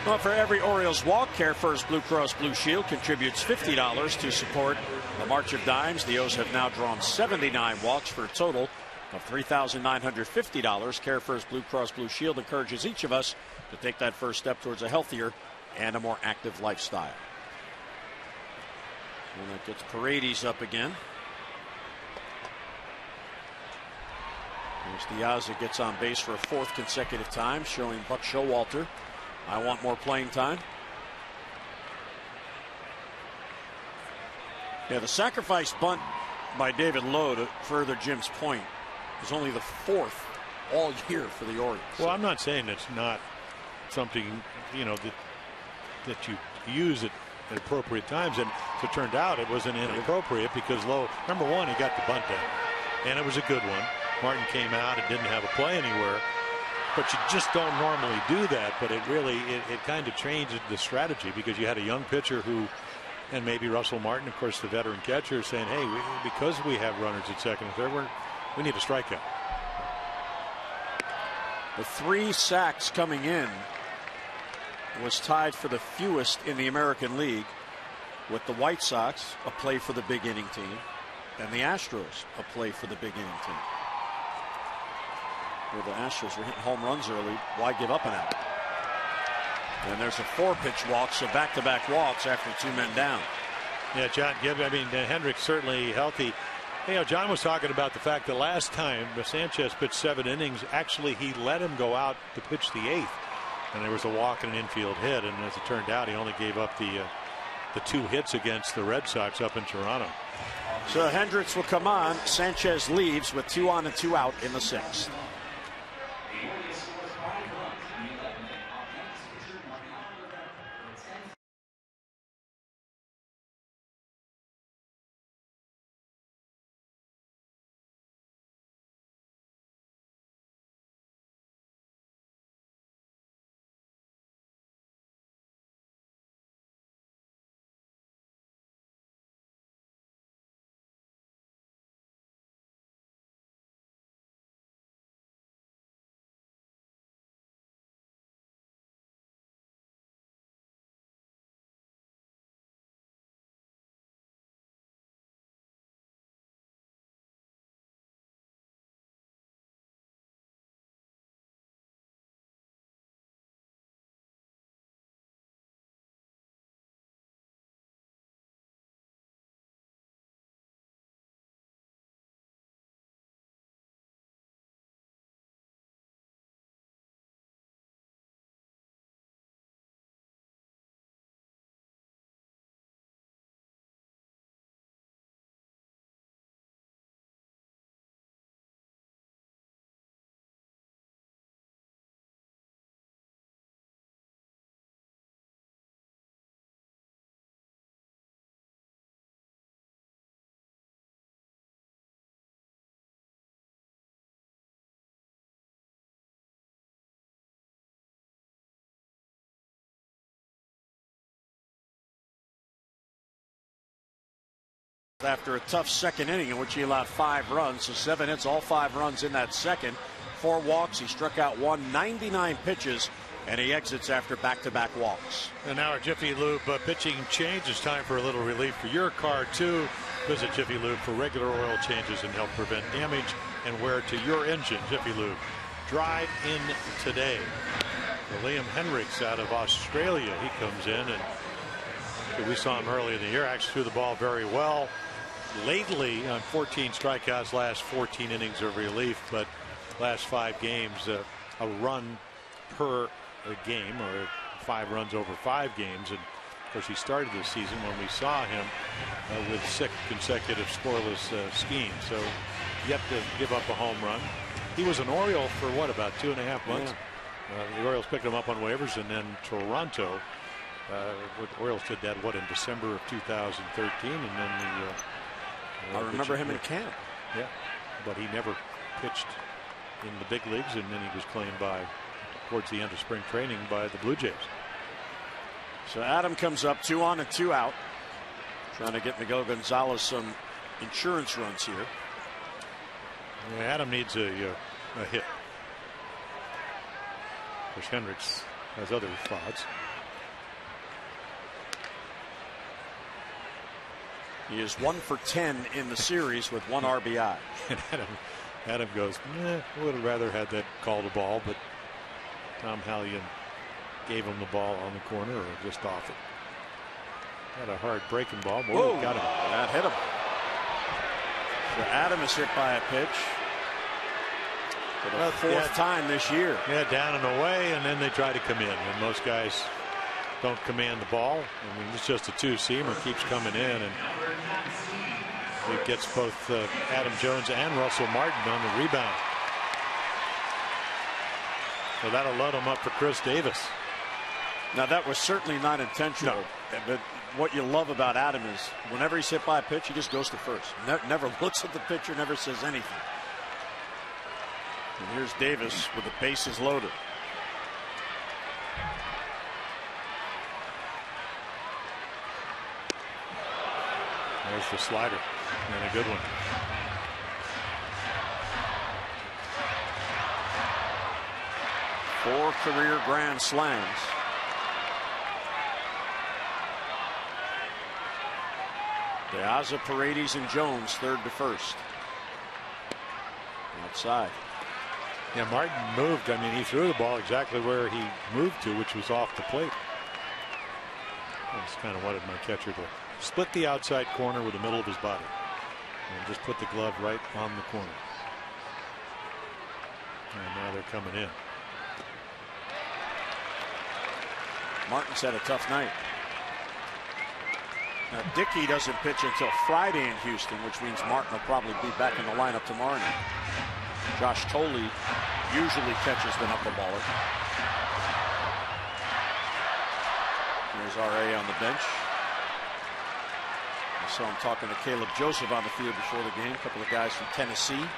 Well, for every Orioles walk, CareFirst Blue Cross Blue Shield contributes $50 to support the March of Dimes. The O's have now drawn 79 walks for a total of $3,950. CareFirst Blue Cross Blue Shield encourages each of us to take that first step towards a healthier and a more active lifestyle. And that gets Paredes up again. Here's De Aza gets on base for a fourth consecutive time, showing Buck Showalter I want more playing time. Yeah, the sacrifice bunt by David Lough to further Jim's point is only the fourth all year for the Orioles. Well, I'm not saying it's not something you know that that you use it at appropriate times, and it turned out it wasn't inappropriate because Lough, number one, he got the bunt down, and it was a good one. Martin came out and didn't have a play anywhere, but you just don't normally do that. But it really it, it kind of changed the strategy because you had a young pitcher who, and maybe Russell Martin, of course, the veteran catcher, saying, "Hey, we, because we have runners at second and third, we're, we need a strikeout." The three sacks coming in was tied for the fewest in the American League with the White Sox, a play for the big inning team, and the Astros, a play for the big inning team. Where the Astros were hitting home runs early, why give up an out? And there's a four pitch walk, so back to back walks after two men down. Yeah, John Gibb, I mean, uh, Hendriks certainly healthy. You know, John was talking about the fact that last time Sanchez pitched seven innings, actually he let him go out to pitch the eighth. And there was a walk and an infield hit. And as it turned out, he only gave up the uh, the two hits against the Red Sox up in Toronto. So Hendriks will come on. Sanchez leaves with two on and two out in the sixth. After a tough second inning in which he allowed five runs. So seven hits, all five runs in that second. Four walks. He struck out one, 99 pitches, and he exits after back-to-back walks. And now our Jiffy Lube uh, pitching change. It's time for a little relief for your car too. Visit Jiffy Lube for regular oil changes and help prevent damage and wear to your engine. Jiffy Lube. Drive in today. Well, Liam Hendriks out of Australia. He comes in and we saw him early in the year. Actually threw the ball very well lately on 14 strikeouts, last 14 innings of relief, but last five games, uh, a run per game or five runs over five games. And of course, he started the season when we saw him uh, with six consecutive scoreless uh, schemes. So yet to give up a home run. He was an Oriole for what, about two and a half months? Yeah. Uh, the Orioles picked him up on waivers, and then Toronto. Uh, the Orioles did that, what, in December of 2013, and then the uh, I remember him in camp. Yeah, but he never pitched in the big leagues, and then he was claimed by towards the end of spring training by the Blue Jays. So Adam comes up two on and two out, trying to get Miguel Gonzalez some insurance runs here. Yeah, Adam needs a, a, a hit. Course, Hendriks has other thoughts. He is one for 10 in the series with one RBI. And Adam, Adam goes, eh, would have rather had that called a ball, but Tom Hallion gave him the ball on the corner or just off it. Had a hard breaking ball. Whoa, Whoa got him. That hit him. So Adam is hit by a pitch for the well, fourth yeah, time this year. Yeah, down and away, and then they try to come in. And most guys don't command the ball. I mean, it's just a two-seamer, keeps coming in, and it gets both uh, Adam Jones and Russell Martin on the rebound. So that'll load him up for Chris Davis. Now that was certainly not intentional, no. but what you love about Adam is whenever he's hit by a pitch, he just goes to first. Ne never looks at the pitcher, never says anything. And here's Davis with the bases loaded. There's the slider and a good one. Four career grand slams. De Aza, Paredes, and Jones third to first. Outside. Yeah, Martin moved. I mean, he threw the ball exactly where he moved to, which was off the plate. I just kind of wanted my catcher to split the outside corner with the middle of his body and just put the glove right on the corner. And now they're coming in. Martin's had a tough night. Now, Dickey doesn't pitch until Friday in Houston, which means Martin will probably be back in the lineup tomorrow night. Josh Thole usually catches the knuckleballer. There's R.A. on the bench. I saw him talking to Caleb Joseph on the field before the game. A couple of guys from Tennessee. Now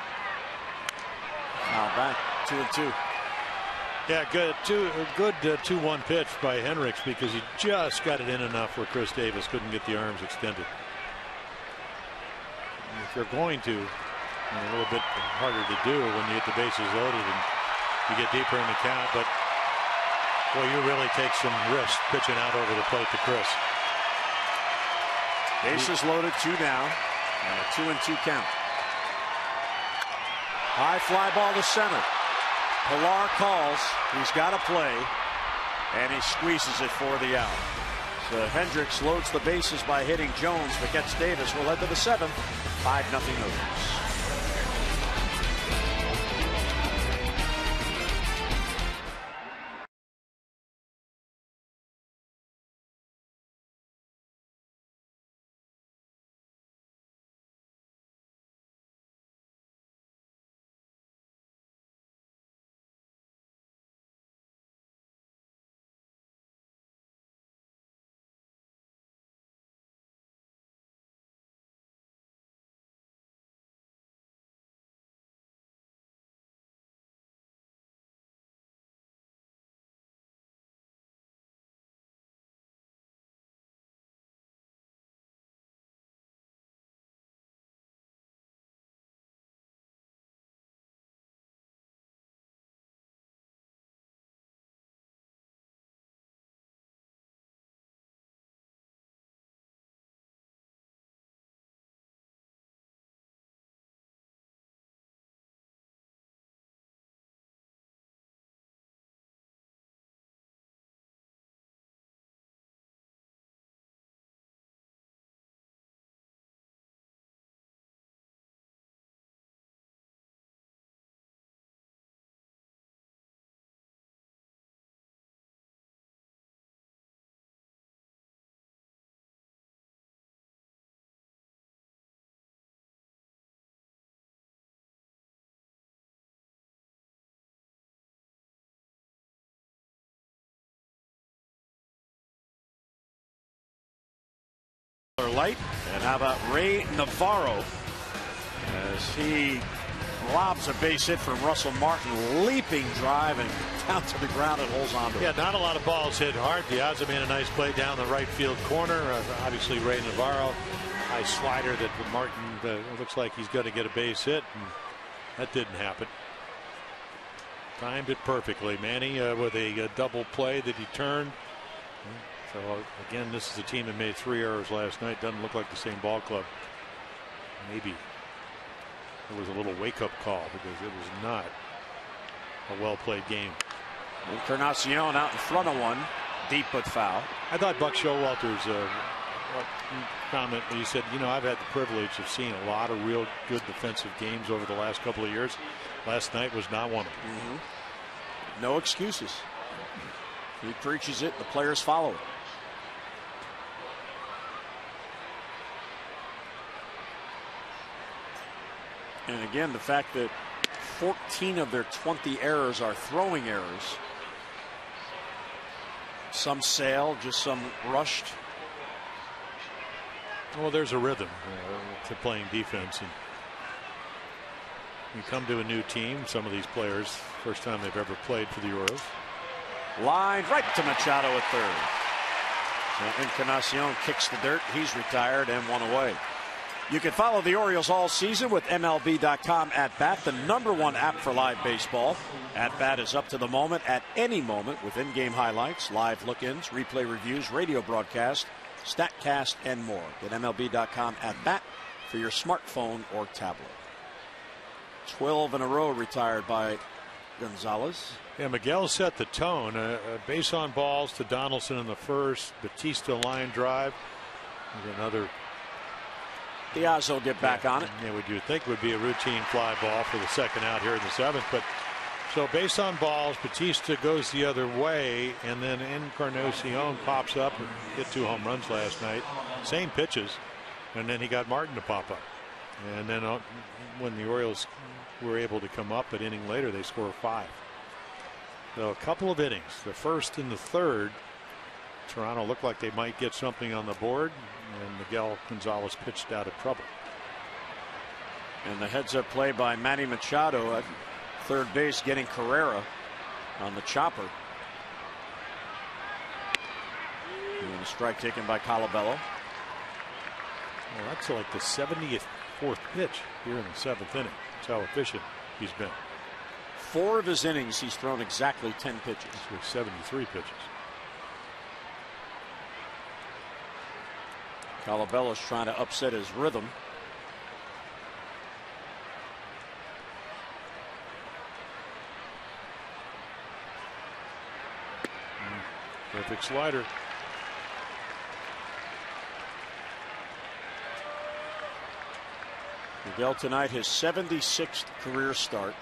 back, two and two. Yeah, good two good uh, two one pitch by Hendriks because he just got it in enough where Chris Davis couldn't get the arms extended. And if you're going to, a little bit harder to do when you get the bases loaded and you get deeper in the count, but boy, you really take some risk pitching out over the plate to Chris. Bases loaded, two down, and a two and two count. High fly ball to center. Pillar calls. He's got to play. And he squeezes it for the out. So Hendriks loads the bases by hitting Jones, but gets Davis. We're led to the seventh. 5 nothing O's. Light. And how about Rey Navarro as he lobs a base hit from Russell Martin, leaping drive and down to the ground and holds on to. Yeah, not a lot of balls hit hard. De Aza made a nice play down the right field corner. Uh, obviously, Rey Navarro, high slider that Martin uh, looks like he's going to get a base hit. And that didn't happen. Timed it perfectly. Manny uh, with a, a double play that he turned. So again, this is a team that made three errors last night. Doesn't look like the same ball club. Maybe it was a little wake-up call because it was not a well-played game. Encarnacion out in front of one, deep but foul. I thought Buck Showalter's uh, comment he said, you know, I've had the privilege of seeing a lot of real good defensive games over the last couple of years. Last night was not one of them. Mm -hmm. No excuses. He preaches it, the players follow it. And again, the fact that 14 of their 20 errors are throwing errors. Some sail, just some rushed. Well, there's a rhythm uh, to playing defense. And You come to a new team, some of these players, first time they've ever played for the Orioles. Line right to Machado at third. So Encarnacion kicks the dirt. He's retired and one away. You can follow the Orioles all season with MLB.com at bat, the number one app for live baseball. At bat is up to the moment at any moment with in game highlights, live look ins, replay reviews, radio broadcast, StatCast, and more. Get MLB.com at bat for your smartphone or tablet. 12 in a row retired by Gonzalez. Yeah, Miguel set the tone. Uh, uh, base on balls to Donaldson in the first, Bautista line drive. Another Diaz will get back on it. Yeah, would you think would be a routine fly ball for the second out here in the seventh. But so based on balls, Bautista goes the other way, and then Encarnacion pops up. And hit two home runs last night. Same pitches, and then he got Martin to pop up. And then uh, when the Orioles were able to come up an inning later, they score five. So a couple of innings, the first and the third, Toronto looked like they might get something on the board and Miguel Gonzalez pitched out of trouble. And the heads up play by Manny Machado at third base, getting Carrera on the chopper. And a strike taken by Colabello. Well, that's like the 74th pitch here in the seventh inning. That's how efficient he's been. Four of his innings, he's thrown exactly 10 pitches. With 73 pitches. Colabello's trying to upset his rhythm. Perfect slider. Miguel tonight his 76th career start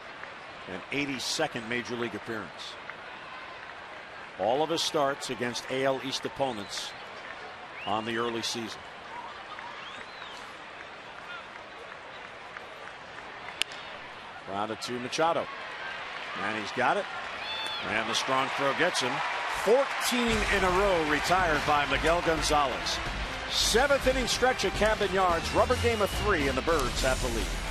and 82nd major league appearance. All of his starts against AL East opponents on the early season. Grounded to Machado. And he's got it. And the strong throw gets him. 14 in a row retired by Miguel Gonzalez. Seventh inning stretch at Camden Yards. Rubber game of three, and the Birds have the lead.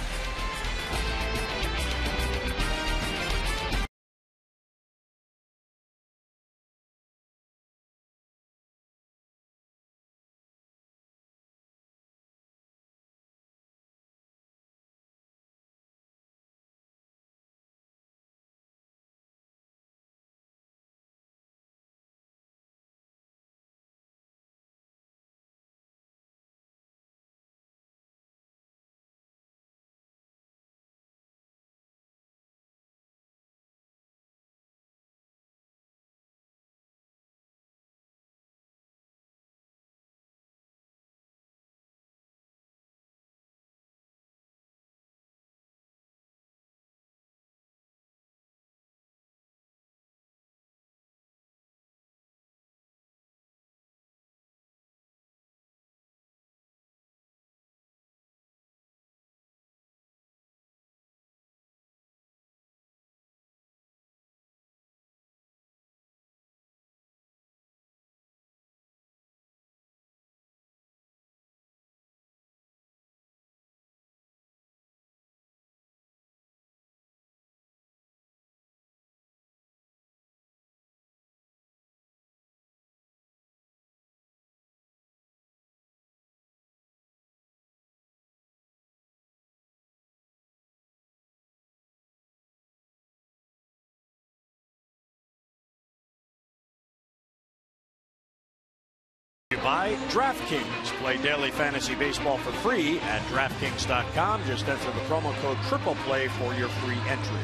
By DraftKings. Play daily fantasy baseball for free at DraftKings.com. Just enter the promo code Triple Play for your free entry.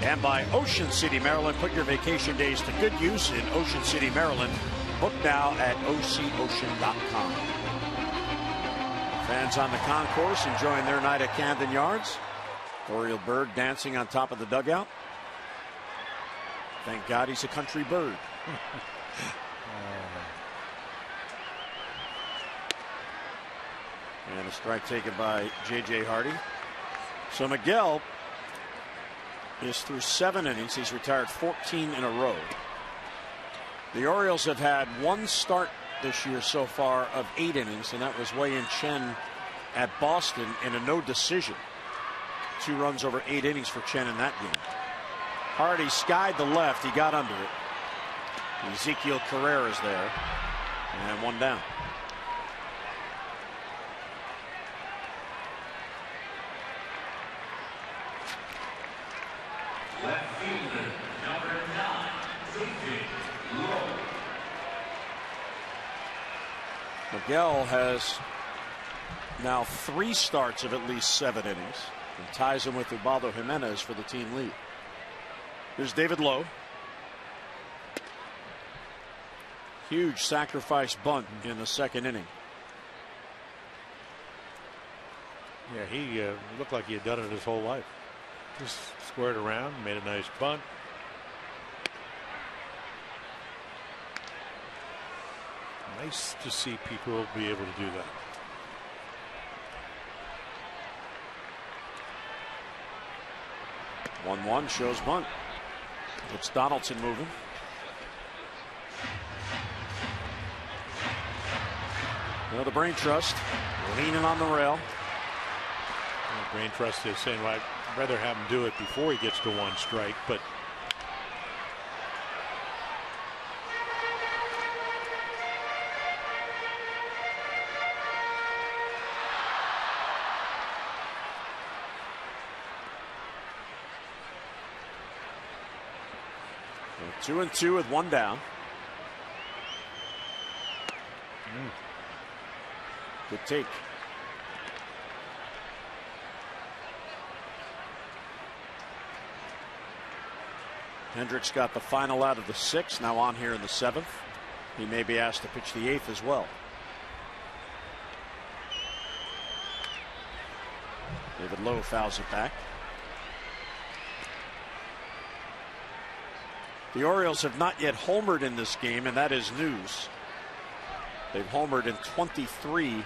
And by Ocean City, Maryland. Put your vacation days to good use in Ocean City, Maryland. Book now at OCOcean.com. Fans on the concourse enjoying their night at Camden Yards. Oriole bird dancing on top of the dugout. Thank God he's a country bird. And a strike taken by J.J. Hardy. So Miguel is through seven innings. He's retired 14 in a row. The Orioles have had one start this year so far of eight innings, and that was Wei Yin Chen at Boston in a no decision. Two runs over eight innings for Chen in that game. Hardy skied the left. He got under it. Ezequiel Carrera is there. And one down. Miguel has now three starts of at least seven innings and ties him with Ubaldo Jimenez for the team lead. Here's David Lough. Huge sacrifice bunt in the second inning. Yeah, he uh, looked like he had done it his whole life. Just squared around, made a nice bunt. Nice to see people be able to do that. One one shows bunt. It's Donaldson moving. The brain trust leaning on the rail. Brain trust is saying, well, I'd rather have him do it before he gets to one strike, but Two and two with one down. Mm. Good take. Hendriks got the final out of the sixth, now on here in the seventh. He may be asked to pitch the eighth as well. David Lough fouls it back. The Orioles have not yet homered in this game, and that is news. They've homered in 23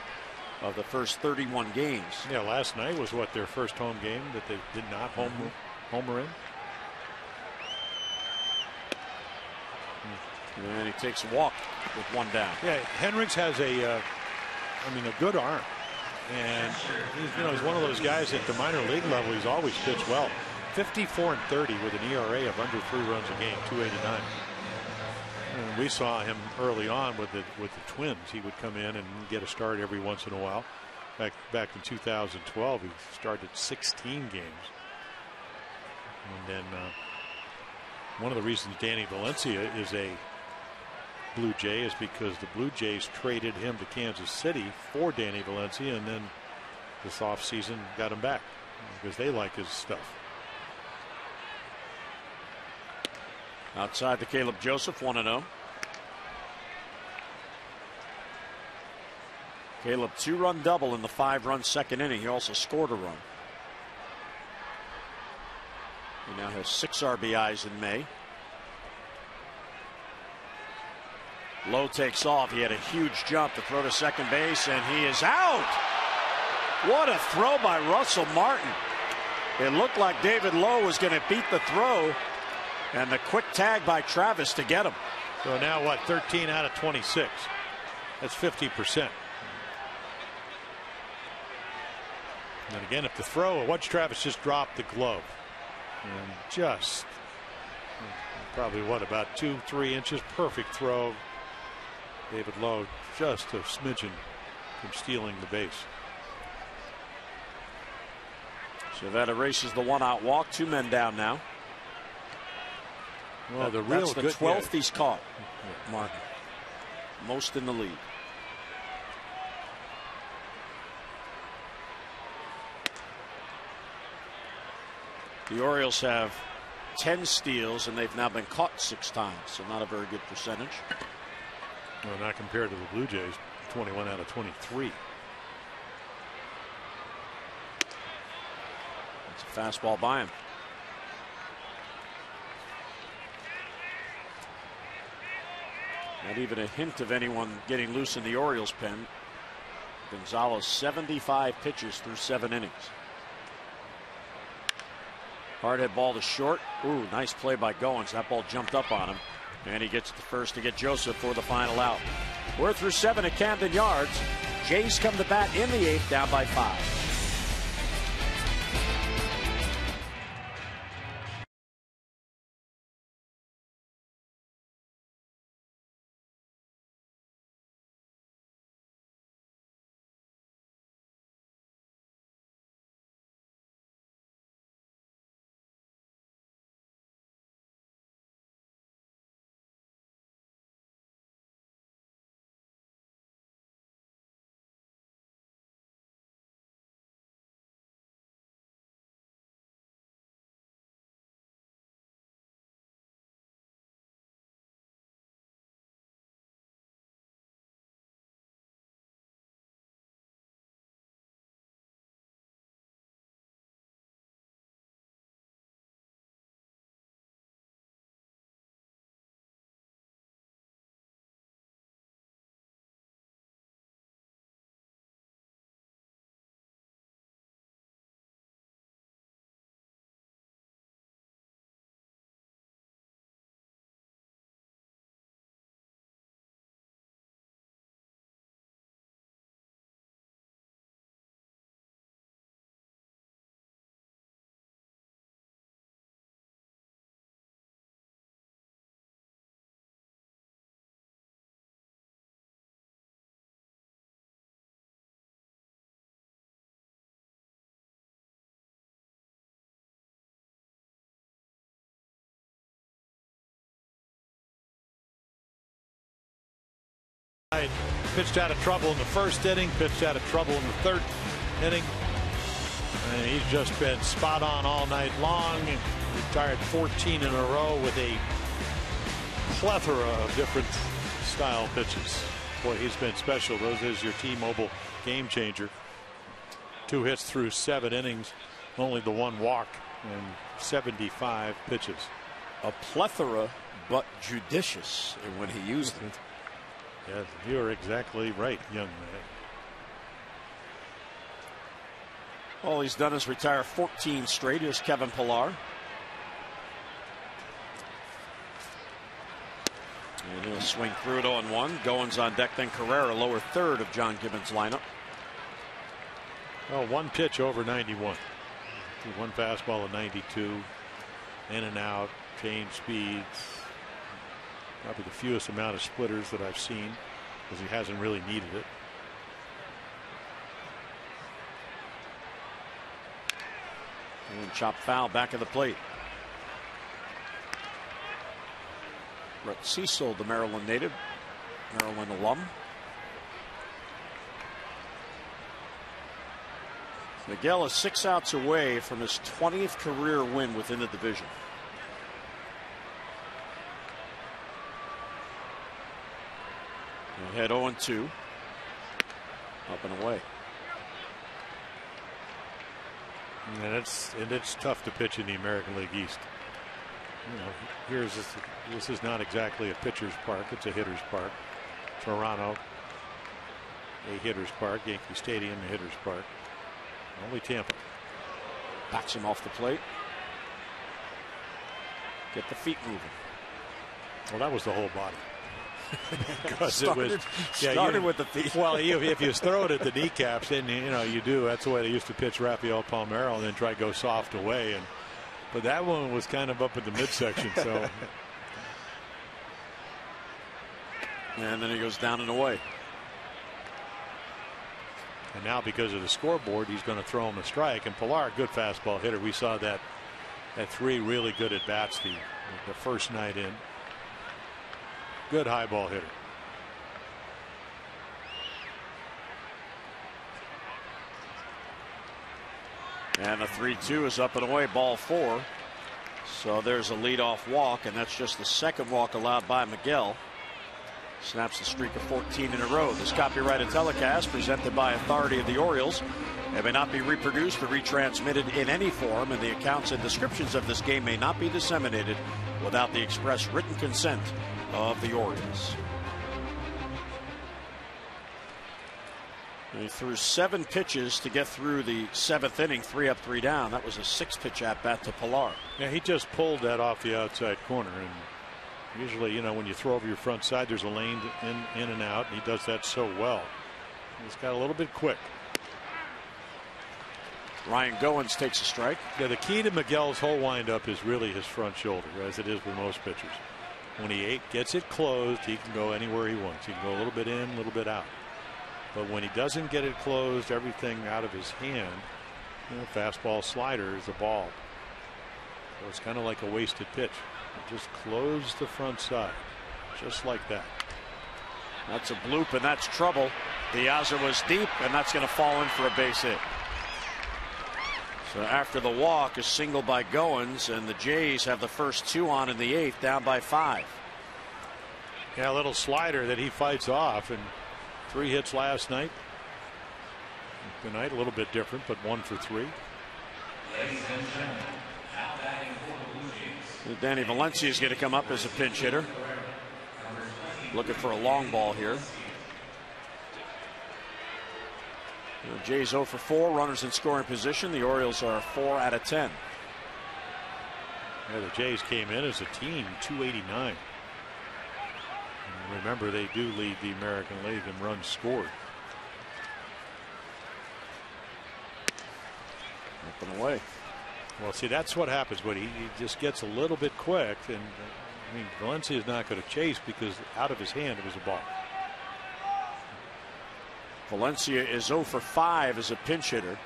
of the first 31 games. Yeah, last night was what their first home game that they did not homer, mm -hmm. homer in. And he takes a walk with one down. Yeah, Hendriks has a, uh, I mean, a good arm, and he's, you know he's one of those guys at the minor league level. He's always pitched well. 54 and 30 with an ERA of under three runs a game, 289. And we saw him early on with the with the Twins. He would come in and get a start every once in a while. Back back in 2012, he started 16 games. And then uh, one of the reasons Danny Valencia is a Blue Jay is because the Blue Jays traded him to Kansas City for Danny Valencia, and then this offseason got him back because they like his stuff. Outside the Caleb Joseph 1 0. Caleb two run double in the five run second inning. He also scored a run. He now has six RBIs in May. Lough takes off. He had a huge jump to throw to second base, and he is out. What a throw by Russell Martin. It looked like David Lough was going to beat the throw, and the quick tag by Travis to get him. So now what? 13 out of 26. That's 50 percent. And again, if the throw, watch Travis just drop the glove. And just probably what about two, three inches. Perfect throw. David Lough just a smidgen from stealing the base. So that erases the one out walk. Two men down now. Well, the real That's the 12th he's caught, Martin. Most in the league. The Orioles have 10 steals, and they've now been caught six times, so not a very good percentage. Well, not compared to the Blue Jays, 21 out of 23. It's a fastball by him. Not even a hint of anyone getting loose in the Orioles pen. Gonzalez 75 pitches through seven innings. Hard hit ball to short. Ooh, nice play by Goins. That ball jumped up on him. And he gets the first to get Joseph for the final out. We're through seven at Camden Yards. Jays come to bat in the eighth, down by five. Pitched out of trouble in the first inning, pitched out of trouble in the third inning. And he's just been spot on all night long. Retired 14 in a row with a plethora of different style pitches. Boy, he's been special. Those is your T-Mobile game changer. Two hits through seven innings, only the one walk and 75 pitches. A plethora, but judicious when he used it. Yeah, you're exactly right, young man. All he's done is retire 14 straight. Here's Kevin Pillar. And he'll swing through it on one. Goins on deck, then Carrera, lower third of John Gibbons' lineup. Well, one pitch over 91. One fastball at 92. In and out, change speeds. Probably the fewest amount of splitters that I've seen because he hasn't really needed it. And chop foul back of the plate. Brett Cecil, the Maryland native, Maryland alum. Miguel is six outs away from his 20th career win within the division. Head 0 2. Up and away. And it's and it's tough to pitch in the American League East. You know, here's this, this is not exactly a pitcher's park; it's a hitter's park. Toronto, a hitter's park. Yankee Stadium, a hitter's park. Only Tampa. Backs him off the plate. Get the feet moving. Well, that was the whole body. because it was yeah, started you, with the feet. well, you, if you throw it at the kneecaps, then you know you do. That's the way they used to pitch Rafael Palmeiro, and then try to go soft away. And but that one was kind of up in the midsection, so. and then he goes down and away. And now because of the scoreboard, he's going to throw him a strike. And Pillar, good fastball hitter. We saw that at three really good at bats the the first night in. Good high ball hitter. And the 3 2 is up and away, ball four. So there's a leadoff walk, and that's just the second walk allowed by Miguel. Snaps the streak of 14 in a row. This copyrighted telecast presented by authority of the Orioles. It may not be reproduced or retransmitted in any form, and the accounts and descriptions of this game may not be disseminated without the express written consent of the Orioles. he threw seven pitches to get through the seventh inning, three up, three down. That was a six pitch at bat to Pillar. Yeah, he just pulled that off the outside corner. And usually, you know, when you throw over your front side, there's a lane in, in and out. And he does that so well. He's got a little bit quick. Ryan Goins takes a strike. Yeah, the key to Miguel's whole windup is really his front shoulder, as it is with most pitchers. When he gets it closed, he can go anywhere he wants. He can go a little bit in, a little bit out. But when he doesn't get it closed, everything out of his hand, you know, fastball slider is a ball. So it's kind of like a wasted pitch. Just close the front side, just like that. That's a bloop, and that's trouble. The Piazza was deep, and that's going to fall in for a base hit. So after the walk, a single by Goins, and the Jays have the first two on in the eighth, down by five. Yeah, a little slider that he fights off, and three hits last night. Tonight a little bit different, but one for three. Danny Valencia is going to come up as a pinch hitter. Looking for a long ball here. The Jays 0 for 4, runners in scoring position. The Orioles are 4 out of 10. Yeah, the Jays came in as a team, 289. And remember, they do lead the American League in runs scored. Up and away. Well, see, that's what happens when he, he just gets a little bit quick. And I mean, Valencia is not going to chase because out of his hand it was a ball. Valencia is 0 for 5 as a pinch hitter.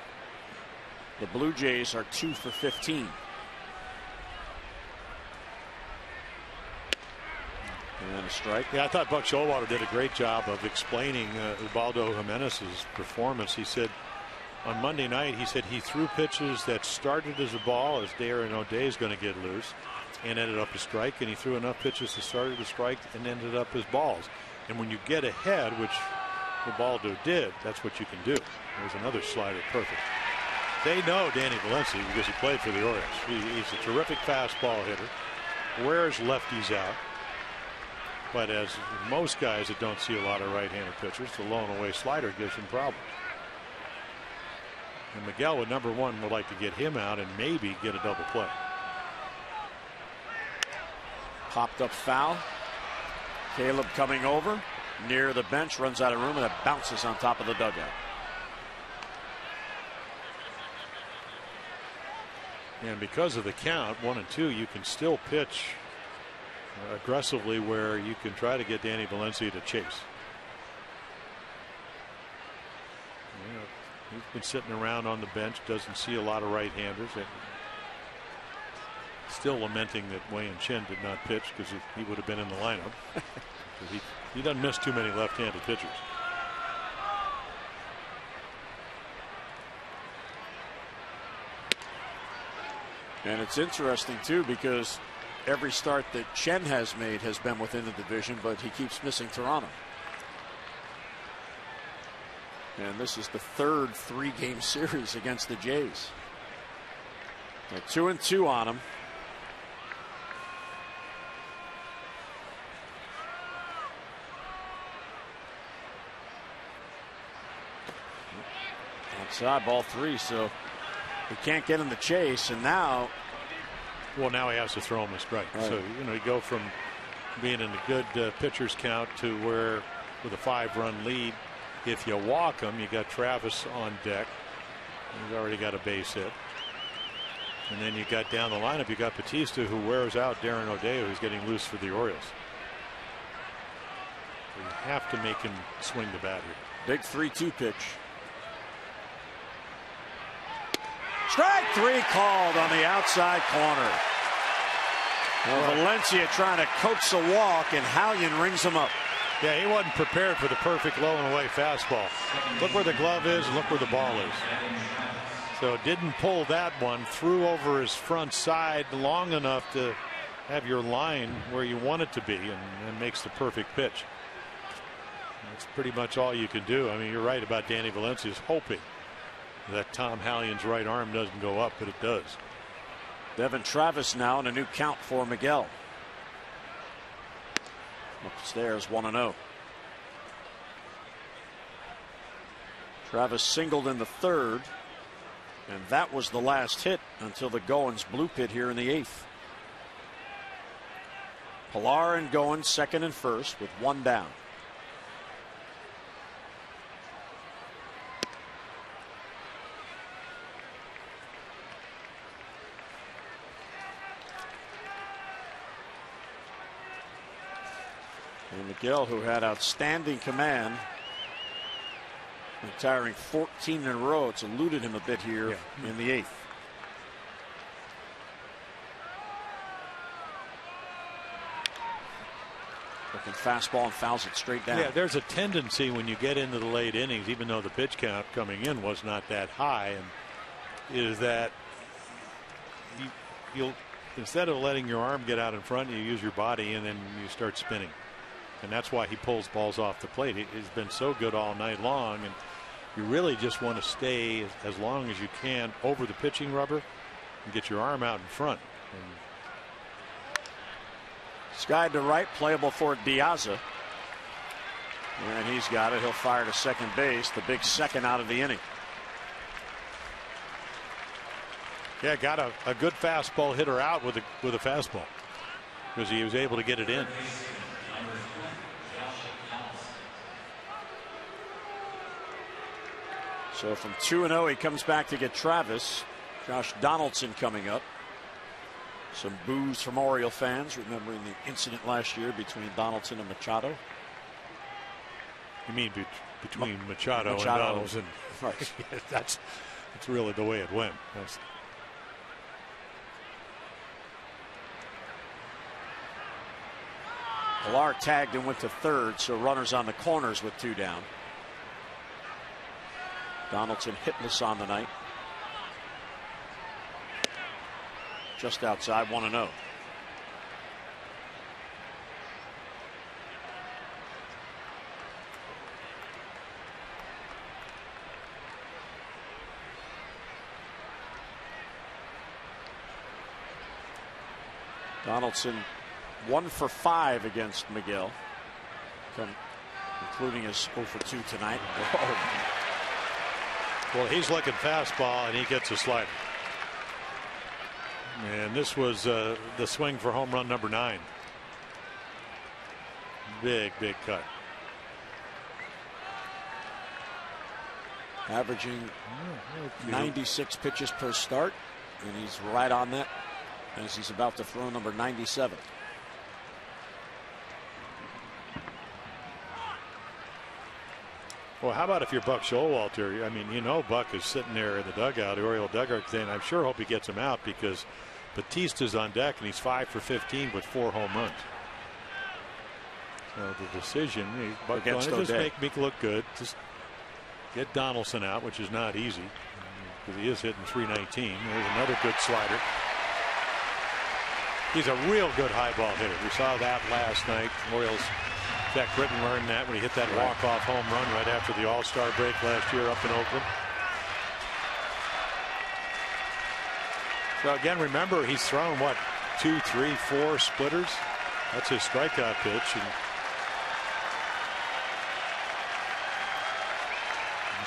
The Blue Jays are 2 for 15. And a strike. Yeah, I thought Buck Showalter did a great job of explaining uh, Ubaldo Jimenez's performance. He said on Monday night, he said he threw pitches that started as a ball, as Darren O'Day is going to get loose, and ended up a strike. And he threw enough pitches that started a strike and ended up as balls. And when you get ahead, which Ubaldo did, that's what you can do. There's another slider, perfect. They know Danny Valencia because he played for the Orioles. He, he's a terrific fastball hitter. Wears lefties out. But as most guys that don't see a lot of right-handed pitchers, the low and away slider gives them problems. And Miguel with number one would like to get him out and maybe get a double play. Popped up foul. Caleb coming over near the bench, runs out of room, and it bounces on top of the dugout. And because of the count, one and two, you can still pitch aggressively where you can try to get Danny Valencia to chase. You know, he's been sitting around on the bench, doesn't see a lot of right-handers. Still lamenting that Wei-Yin Chen did not pitch because he would have been in the lineup. he, he doesn't miss too many left-handed pitchers. And it's interesting too because every start that Chen has made has been within the division, but he keeps missing Toronto. And this is the third three game series against the Jays. They're two and two on him. Outside ball three, so he can't get in the chase, and now. Well, now he has to throw him a strike. Right. So, you know, you go from being in a good uh, pitcher's count to where, with a five run lead, if you walk him, you got Travis on deck. He's already got a base hit. And then you got down the lineup, you got Bautista who wears out Darren O'Day, who's getting loose for the Orioles. you have to make him swing the bat here. Big 3 2 pitch. Strike three called on the outside corner. Well, Valencia trying to coax a walk, and Hallion rings him up. Yeah, he wasn't prepared for the perfect low and away fastball. Look where the glove is, look where the ball is. So didn't pull that one, threw over his front side long enough to have your line where you want it to be, and, and makes the perfect pitch. That's pretty much all you can do. I mean, you're right about Danny Valencia's hoping that Tom Hallion's right arm doesn't go up, but it does. Devon Travis now in a new count for Miguel. Upstairs 1 0. Travis singled in the third, and that was the last hit until the Goins blue pit here in the eighth. Pillar and Goins second and first with one down. Miguel, who had outstanding command, retiring 14 in a row, it's eluded him a bit here yeah. Hmm. in the eighth. Looking fastball and fouls it straight down. Yeah, there's a tendency when you get into the late innings, even though the pitch count coming in was not that high, and is that you, you'll instead of letting your arm get out in front, you use your body and then you start spinning and that's why he pulls balls off the plate. He, has been so good all night long, and you really just want to stay as, as long as you can over the pitching rubber and get your arm out in front. And Sky to right, playable for De Aza. And he's got it. He'll fire to second base, the big second out of the inning. Yeah, got a, a good fastball hitter out with a with a fastball because he was able to get it in. So from 2 0, he comes back to get Travis. Josh Donaldson coming up. Some boos from Oriole fans, remembering the incident last year between Donaldson and Machado. You mean be between Machado, Machado, and Donaldson? Right. that's that's really the way it went. That's... Pillar tagged and went to third, so runners on the corners with two down. Donaldson hitless on the night. Just outside 1 0. Donaldson one for five against Miguel, including his 0 for 2 tonight. Oh. Well, he's looking fastball and he gets a slider. And this was uh, the swing for home run number nine. Big, big cut. Averaging 96 pitches per start, and he's right on that as he's about to throw number 97. Well, how about if you're Buck Showalter? I mean, you know, Buck is sitting there in the dugout, Oriole dugout, saying, I'm sure hope he gets him out because Bautista's on deck and he's five for 15 with four home runs." So the decision, Buck going to just make Meek look good, just get Donaldson out, which is not easy because he is hitting 319. There's another good slider. He's a real good high ball hitter. We saw that last night. Orioles. Jack Britton learned that when he hit that walk-off home run right after the All-Star break last year up in Oakland. So again, remember he's thrown what two, three, four splitters. That's his strikeout pitch. And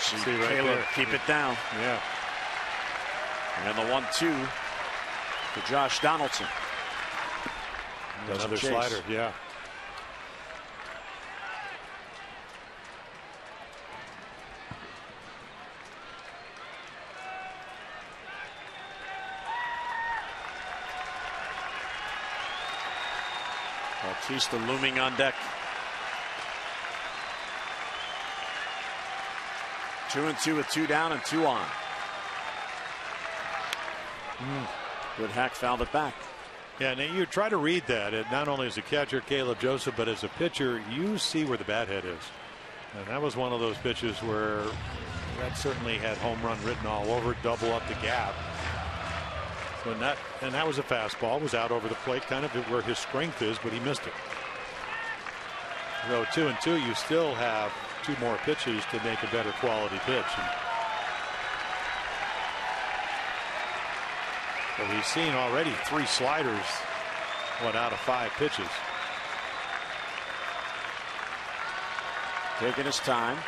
See, See right Caleb there. keep it down. yeah, And the 1 2 to Josh Donaldson. Another slider. Yeah. Bautista looming on deck. Two and two with two down and two on. Hmm. Good hack fouled it back. Yeah, and you try to read that. And not only as a catcher, Caleb Joseph, but as a pitcher, you see where the bat head is. And that was one of those pitches where that certainly had home run written all over double up the gap. And that and that was a fastball, was out over the plate, kind of where his strength is, but he missed it. So two and two, you still have two more pitches to make a better quality pitch. And so he's seen already three sliders, what out of five pitches. Taking his time.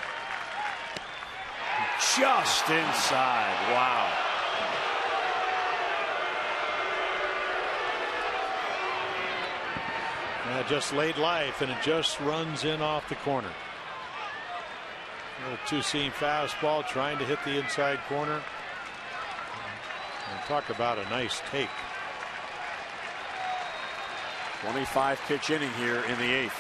Just inside. Wow. Uh, just late life, and it just runs in off the corner. Little two seam fastball trying to hit the inside corner. And talk about a nice take. 25 pitch inning here in the eighth.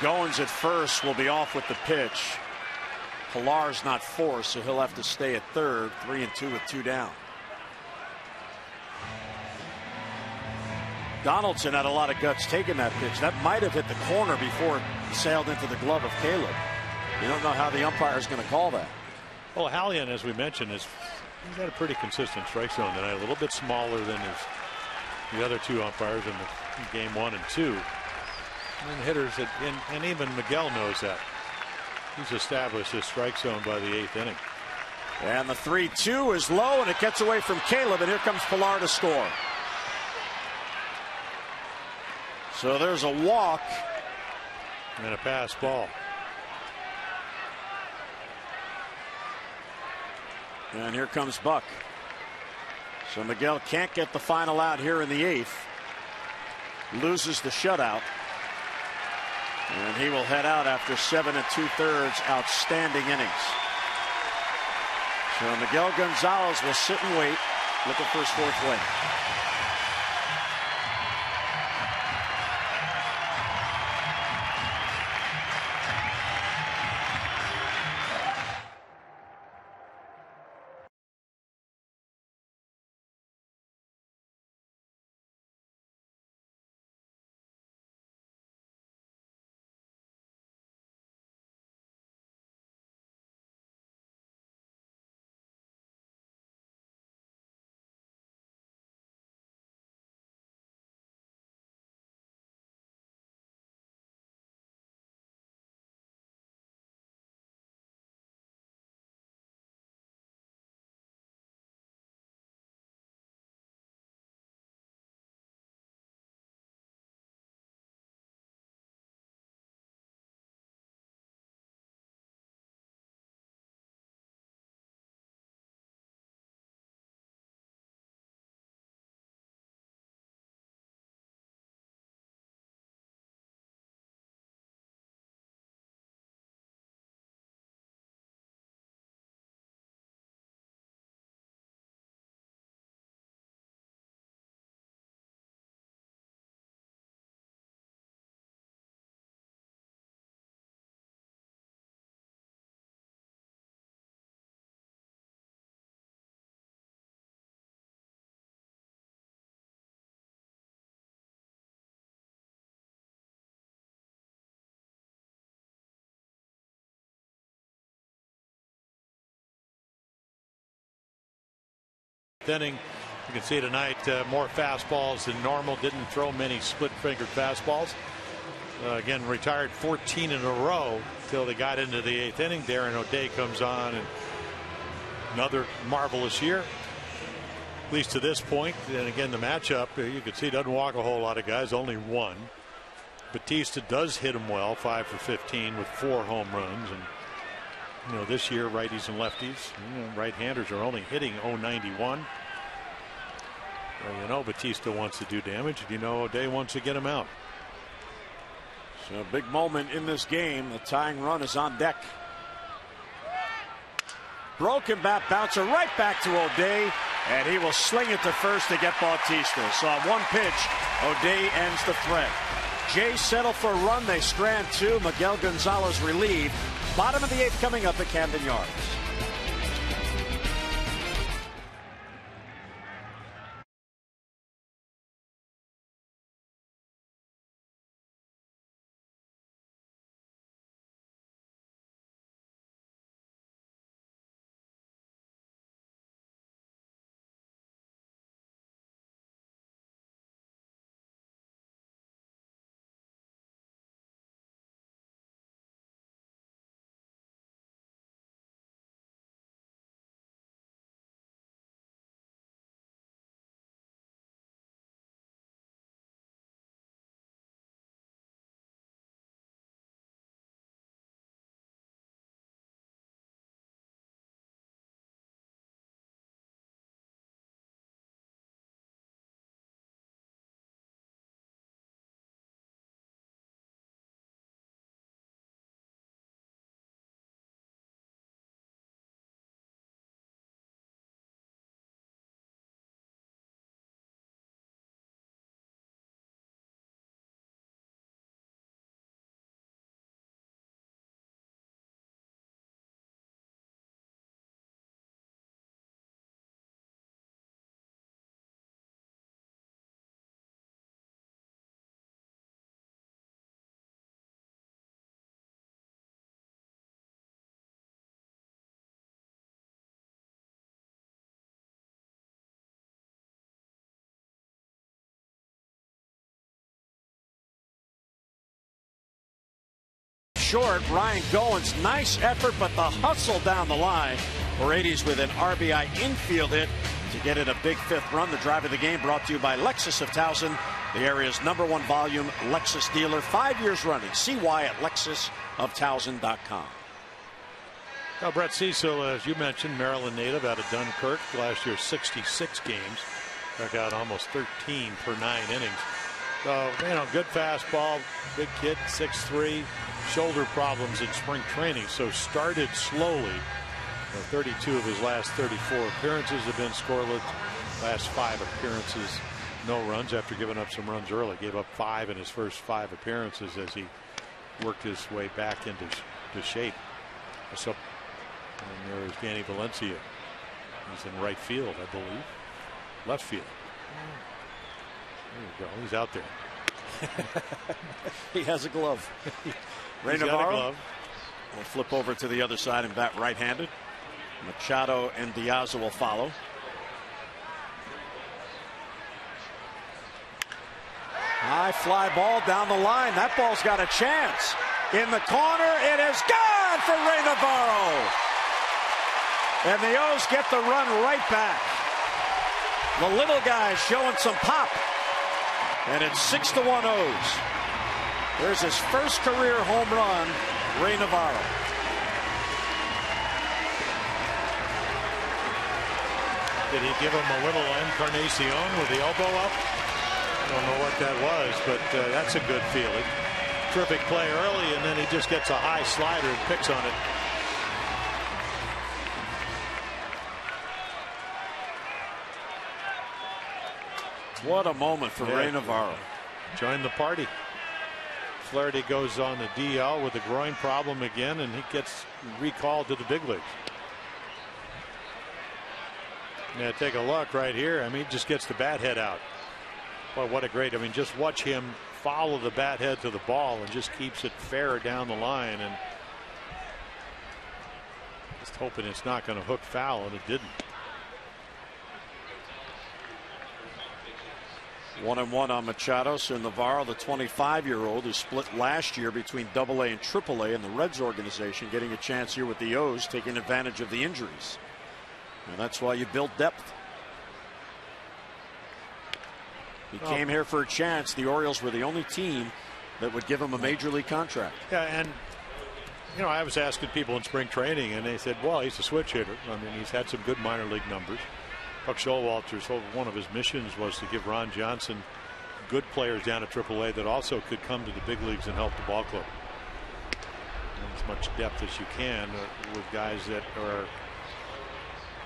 Goins at first will be off with the pitch. Pillar's not forced, so he'll have to stay at third. Three and two with two down. Donaldson had a lot of guts taking that pitch. That might have hit the corner before it sailed into the glove of Caleb. You don't know how the umpire is going to call that. Well, Hallion, as we mentioned, is he's got a pretty consistent strike zone tonight. A little bit smaller than his the other two umpires in the game one and two. And hitters, that, and, and even Miguel knows that. He's established his strike zone by the eighth inning. And the 3 2 is low, and it gets away from Caleb, and here comes Pillar to score. So there's a walk. And a pass ball. And here comes Buck. So Miguel can't get the final out here in the eighth. Loses the shutout. And he will head out after seven and two thirds outstanding innings. So Miguel Gonzalez will sit and wait, looking for his fourth win. Inning. You can see tonight uh, more fastballs than normal. Didn't throw many split-fingered fastballs. Uh, again, retired 14 in a row till they got into the eighth inning. Darren O'Day comes on and another marvelous year. At least to this point. And again, the matchup, uh, you can see, doesn't walk a whole lot of guys, only one. Bautista does hit him well, 5 for 15 with four home runs. And, you know, this year, righties and lefties, right handers are only hitting 091. Well, you know, Bautista wants to do damage, you know, O'Day wants to get him out. So a big moment in this game. The tying run is on deck. Broken bat bouncer right back to O'Day, and he will sling it to first to get Bautista. So on one pitch, O'Day ends the threat. Jay settle for a run. They strand two. Miguel Gonzalez relieved. Bottom of the eighth coming up at Camden Yards. Short. Ryan Goins, nice effort, but the hustle down the line. Paredes with an RBI infield hit to get in a big fifth run. The drive of the game brought to you by Lexus of Towson, the area's number one volume Lexus dealer. Five years running. See why at lexusoftowson.com. Now, Brett Cecil, as you mentioned, Maryland native out of Dunkirk. Last year, 66 games. Struck out almost 13 per nine innings. So, you know, good fastball, big kid, 6'3, shoulder problems in spring training, so started slowly. 32 of his last 34 appearances have been scoreless. Last five appearances, no runs after giving up some runs early. Gave up five in his first five appearances as he worked his way back into to shape. So, and there is Danny Valencia. He's in right field, I believe. Left field. There you go. He's out there. he has a glove. Rey Navarro will flip over to the other side and bat right-handed. Machado and Diaz will follow. High fly ball down the line. That ball's got a chance. In the corner, it is gone for Rey Navarro. And the O's get the run right back. The little guy showing some pop. And it's 6 to 1 O's. There's his first career home run, Rey Navarro. Did he give him a little Encarnacion with the elbow up? I don't know what that was, but uh, that's a good feeling. Terrific play early, and then he just gets a high slider and picks on it. What a moment for yeah. Rey Navarro. Join the party. Flaherty goes on the DL with a groin problem again, and he gets recalled to the big leagues. Yeah, take a look right here. I mean, he just gets the bat head out. Well, what a great! I mean, just watch him follow the bat head to the ball and just keeps it fair down the line, and just hoping it's not going to hook foul, and it didn't. One and one on Machado. So Navarro, the 25 year old, who split last year between Double A and Triple A in the Reds organization, getting a chance here with the O's, taking advantage of the injuries. And that's why you build depth. He oh. came here for a chance. The Orioles were the only team that would give him a major league contract. Yeah, and you know, I was asking people in spring training, and they said, well, he's a switch hitter. I mean, he's had some good minor league numbers. Buck Showalter's one of his missions was to give Ron Johnson good players down at AAA that also could come to the big leagues and help the ball club. And as much depth as you can uh, with guys that are.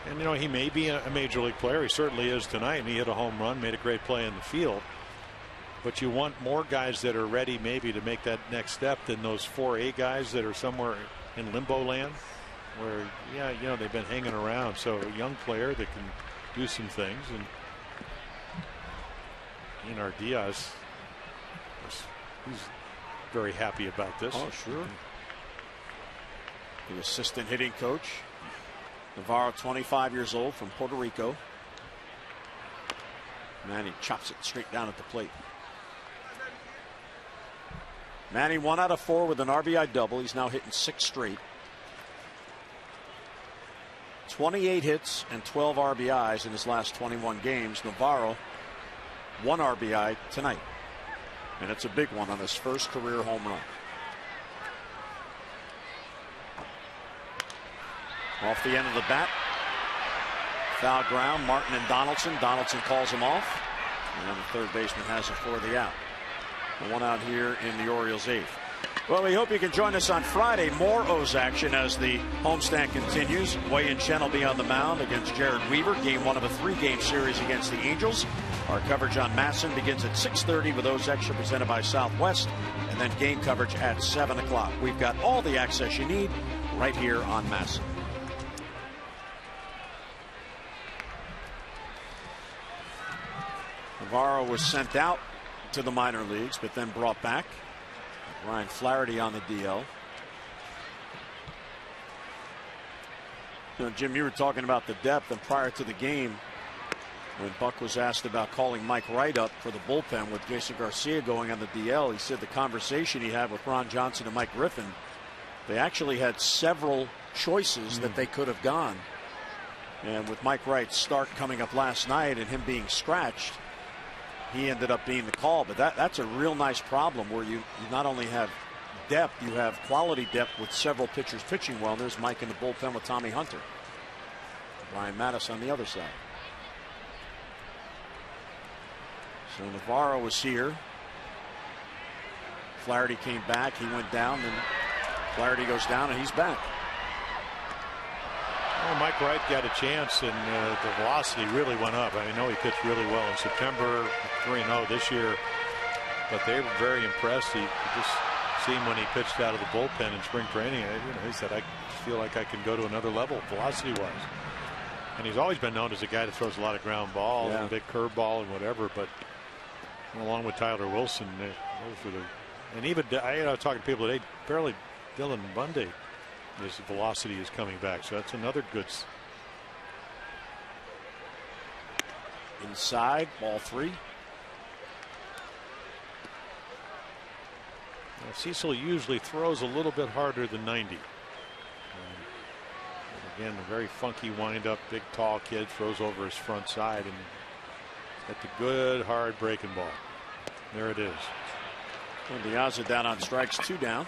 And you know he may be a major league player. He certainly is tonight. And he hit a home run, made a great play in the field. But you want more guys that are ready, maybe, to make that next step than those 4A guys that are somewhere in limbo land, where yeah, you know they've been hanging around. So a young player that can do some things. And Einar Diaz, he's very happy about this. Oh, sure. The assistant hitting coach, Navarro, 25 years old from Puerto Rico. Manny chops it straight down at the plate. Manny one out of four with an RBI double. He's now hitting six straight. 28 hits and 12 RBIs in his last 21 games. Navarro, one RBI tonight. And it's a big one on his first career home run. Off the end of the bat. Foul ground. Martin and Donaldson. Donaldson calls him off. And the third baseman has it for the out. The one out here in the Orioles' eighth. Well, we hope you can join us on Friday. More O's action as the homestand continues. Wei-Yin Chen will be on the mound against Jered Weaver. Game one of a three-game series against the Angels. Our coverage on MASN begins at 6.30 with O's Extra presented by Southwest. And then game coverage at 7 o'clock. We've got all the access you need right here on MASN. Navarro was sent out to the minor leagues, but then brought back. Ryan Flaherty on the DL. You know, Jim, you were talking about the depth, and prior to the game, when Buck was asked about calling Mike Wright up for the bullpen with Jason Garcia going on the DL, he said the conversation he had with Ron Johnson and Mike Griffin, they actually had several choices mm. that they could have gone. And with Mike Wright's start coming up last night and him being scratched, he ended up being the call. But that, that's a real nice problem where you, you not only have depth, you have quality depth with several pitchers pitching well. There's Mike in the bullpen with Tommy Hunter. Brian Matusz on the other side. So Navarro was here. Flaherty came back. He went down. Then Flaherty goes down and he's back. Well, Mike Wright got a chance, and uh, the velocity really went up. I know he pitched really well in September, 3 0 this year, but they were very impressed. He, just see him when he pitched out of the bullpen in spring training. You know, he said, I feel like I can go to another level velocity wise. And he's always been known as a guy that throws a lot of ground ball yeah. and a big curveball and whatever. But along with Tyler Wilson, eh, those were the. And even I you know, talking to people today, barely Dylan Bundy his velocity is coming back. So that's another good. Inside, ball three. Now, Cecil usually throws a little bit harder than 90. Um, again, a very funky windup, big tall kid throws over his front side and got the good hard breaking ball. There it is. And Diaz down on strikes, two down.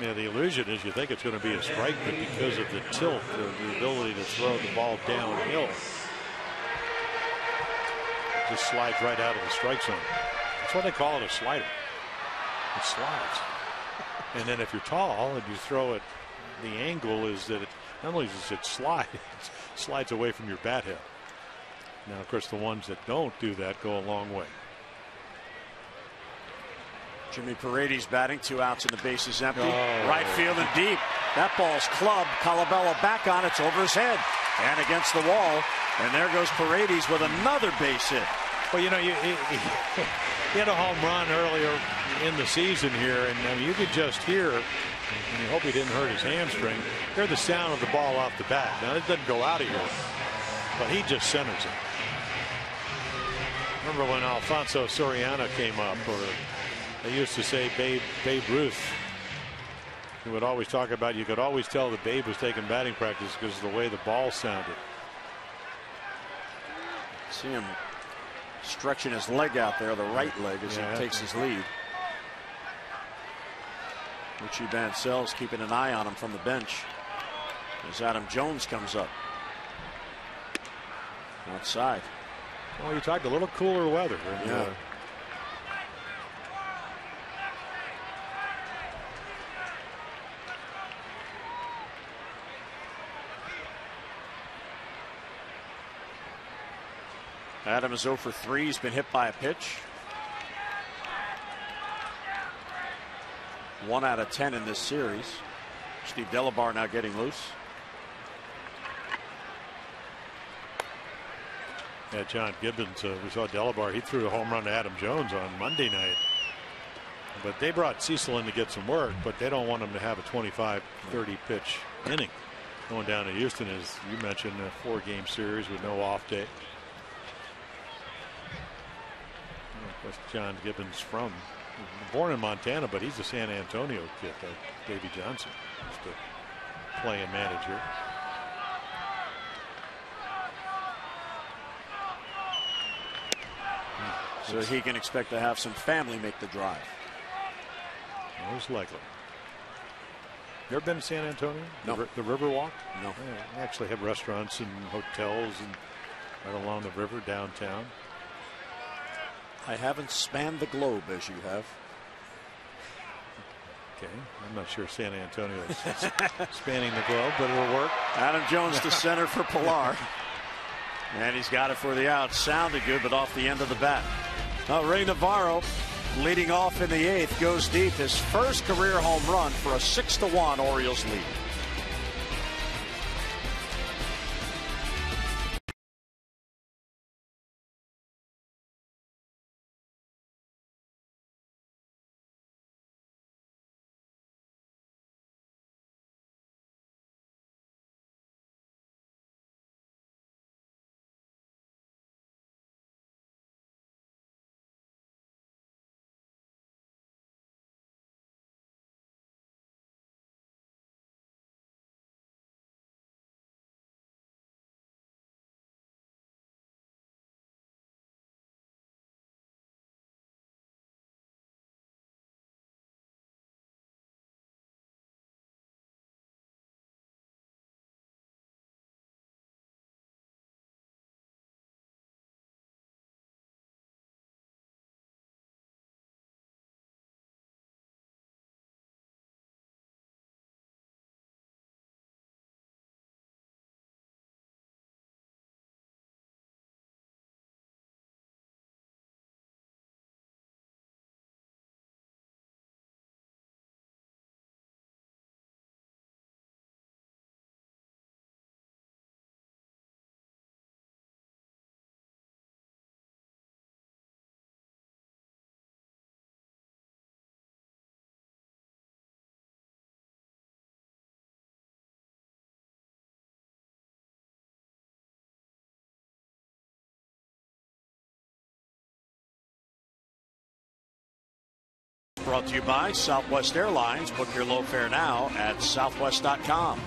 Yeah, the illusion is you think it's going to be a strike, but because of the tilt, the, the ability to throw the ball downhill, it just slides right out of the strike zone. That's why they call it a slider. It slides. And then if you're tall and you throw it, the angle is that it not only does it slide, it slides away from your bat head. Now, of course, the ones that don't do that go a long way. Jimmy Paredes batting, two outs and the base is empty. Oh. Right field and deep. That ball's club. Colabello back on. It's over his head and against the wall. And there goes Paredes with another base hit. Well, you know, you, had a home run earlier in the season here, and I mean, you could just hear, and you hope he didn't hurt his hamstring, hear the sound of the ball off the bat. Now, it doesn't go out of here, but he just centers it. Remember when Alfonso Soriano came up, or they used to say Babe, Babe Ruth. He would always talk about you could always tell that Babe was taking batting practice because of the way the ball sounded. See him stretching his leg out there, the right leg, as yeah. he takes his lead. Richie Bancells keeping an eye on him from the bench as Adam Jones comes up. Outside. Well, you talked a little cooler weather. And, yeah. Uh, Adam is 0 for 3. He's been hit by a pitch. One out of 10 in this series. Steve Delabar now getting loose. Yeah, John Gibbons, uh, we saw Delabar. He threw a home run to Adam Jones on Monday night. But they brought Cecil in to get some work, but they don't want him to have a 25 30 pitch inning. Going down to Houston, as you mentioned, a four game series with no off day. What's John Gibbons from? Born in Montana, but he's a San Antonio kid. Uh, Davey Johnson used to play and manage here. So he can expect to have some family make the drive. Most likely. You ever been to San Antonio? No. The, the Riverwalk? No. Yeah, they actually have restaurants and hotels and right along the river downtown. I haven't spanned the globe as you have. Okay, I'm not sure San Antonio is spanning the globe, but it'll work. Adam Jones to center for Pillar. And he's got it for the out. Sounded good, but off the end of the bat. Now, Rey Navarro leading off in the eighth goes deep. His first career home run for a 6 to 1 Orioles lead. Brought to you by Southwest Airlines. Book your low fare now at southwest.com.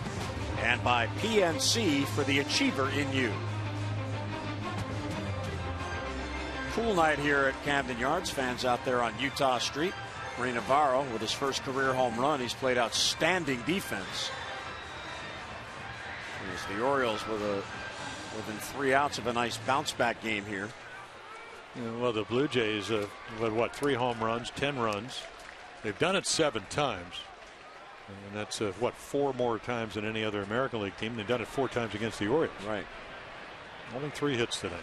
And by PNC for the achiever in you. Cool night here at Camden Yards. Fans out there on Utah Street. Rey Navarro with his first career home run. He's played outstanding defense. The Orioles with a within three outs of a nice bounce back game here. Well, the Blue Jays uh, what three home runs, ten runs, They've done it seven times. And that's uh, what four more times than any other American League team. They've done it four times against the Orioles. Right. Only three hits today.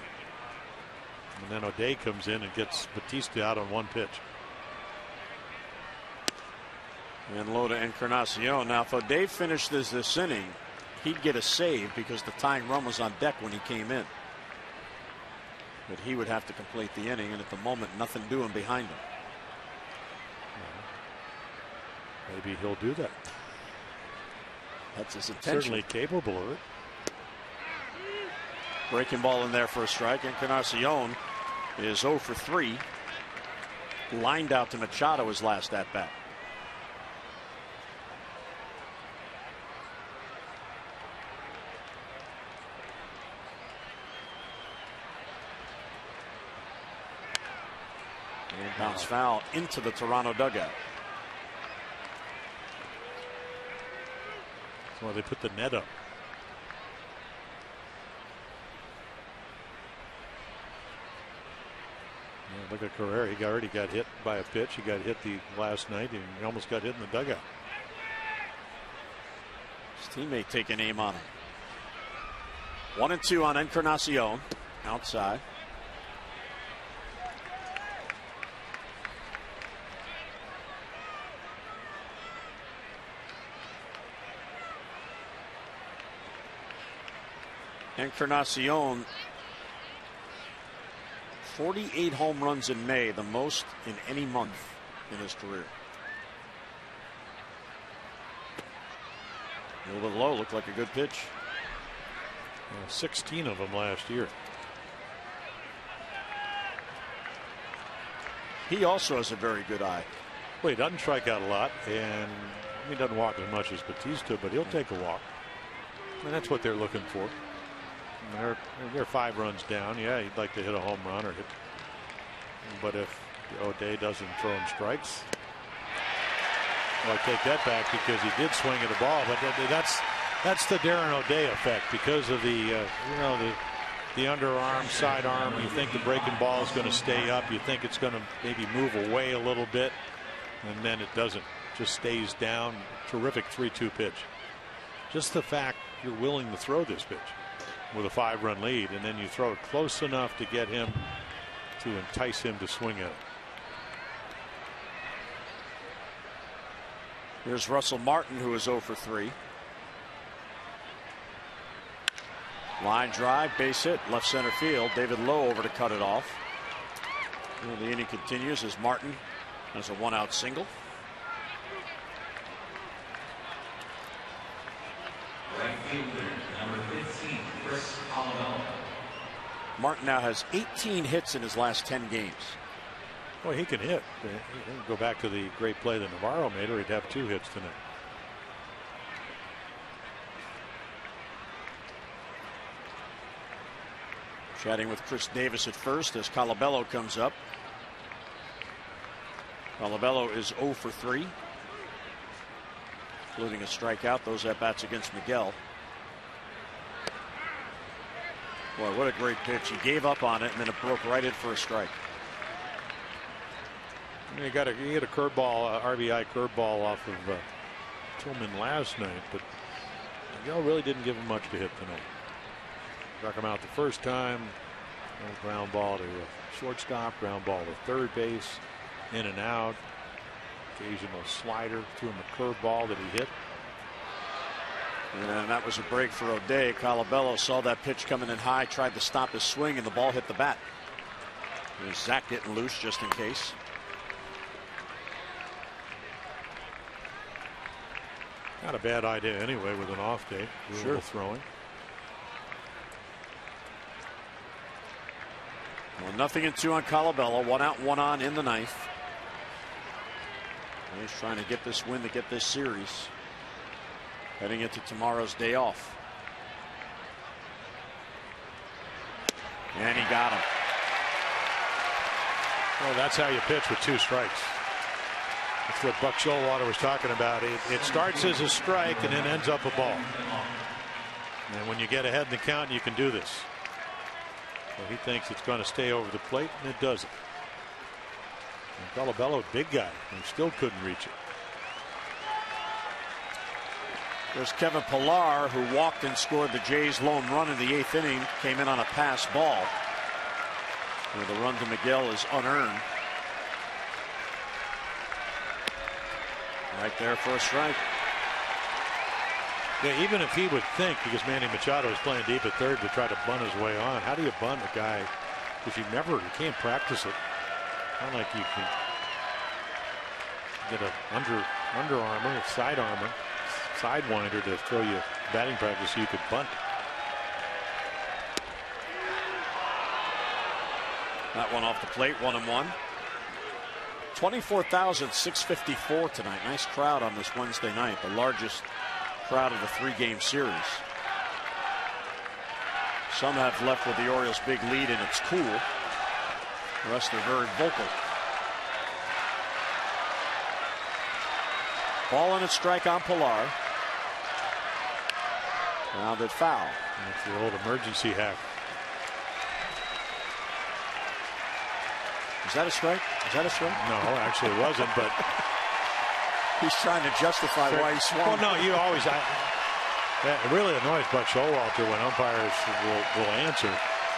And then O'Day comes in and gets Bautista out on one pitch. And Loda Encarnacion. Now, if O'Day finished this this inning, he'd get a save because the tying run was on deck when he came in. But he would have to complete the inning, and at the moment, nothing doing behind him. Maybe he'll do that. That's his intention. Certainly capable of it. Breaking ball in there for a strike. Encarnacion is 0 for 3. Lined out to Machado his last at bat. And bounce foul into the Toronto dugout. Well, they put the net up. Yeah, look at Correa. He already got hit by a pitch. He got hit the last night. and He almost got hit in the dugout. His teammate taking aim on him. One and two on Encarnacion. Outside. Encarnacion 48 home runs in May, the most in any month in his career. A little bit low, looked like a good pitch. Well, 16 of them last year. He also has a very good eye. Well, he doesn't strike out a lot, and he doesn't walk as much as Bautista, but he'll take a walk. And that's what they're looking for. They're, they're five runs down. Yeah, he'd like to hit a home run or hit. But if O'Day doesn't throw him strikes, well, I take that back because he did swing at a ball. But that's that's the Darren O'Day effect because of the uh, you know the the underarm, sidearm. You think the breaking ball is going to stay up. You think it's going to maybe move away a little bit, and then it doesn't. Just stays down. Terrific 3-2 pitch. Just the fact you're willing to throw this pitch with a five run lead, and then you throw it close enough to get him to entice him to swing at it. Here's Russell Martin, who is 0 for 3. Line drive, base hit, left center field. David Lough over to cut it off. And the inning continues as Martin has a one out single. Right fielder, number 15, Chris Colabello. Martin now has 18 hits in his last 10 games. Well, he can hit. Go back to the great play that Navarro made, or he'd have two hits tonight. Chatting with Chris Davis at first as Colabello comes up. Colabello is 0 for 3 including a strikeout. Those at bats against Miguel. Boy, what a great pitch. He gave up on it and then it broke right in for a strike. He got a you get a curveball, uh, RBI curveball off of uh, Tillman last night, but Miguel really didn't give him much to hit tonight. Struck him out the first time. Ground ball to shortstop, ground ball to third base, in and out occasional slider, threw him a curveball that he hit. And that was a break for O'Day. Colabello saw that pitch coming in high, tried to stop his swing, and the ball hit the bat. There's Zach getting loose just in case. Not a bad idea anyway with an off day. Sure. Throwing. Well, nothing in two on Colabello. One out, one on in the ninth. He's trying to get this win to get this series. Heading into tomorrow's day off. And he got him. Well, that's how you pitch with two strikes. That's what Buck Showalter was talking about. It, it starts as a strike and then ends up a ball. And when you get ahead in the count, you can do this. He thinks it's going to stay over the plate, and it doesn't. Colabello, big guy, and still couldn't reach it. There's Kevin Pillar, who walked and scored the Jays' lone run in the eighth inning, came in on a pass ball. Where the run to Miguel is unearned. Right there for a strike. Yeah, even if he would think, because Manny Machado is playing deep at third to try to bunt his way on, how do you bunt a guy if you never, you can't practice it? Not like you can get a under under armor, side armor, sidewinder to throw you batting practice so you could bunt. That one off the plate, one and one. 24,654 tonight. Nice crowd on this Wednesday night, the largest crowd of the three game series. Some have left with the Orioles' big lead, and it's cool. The rest are very vocal. Ball and a strike on Pillar. Rounded foul. That's the old emergency hack. Is that a strike? Is that a strike? No, actually it wasn't, but he's trying to justify why he swung. Well, no, you always. I, that really annoys Buck Showalter when umpires will, will answer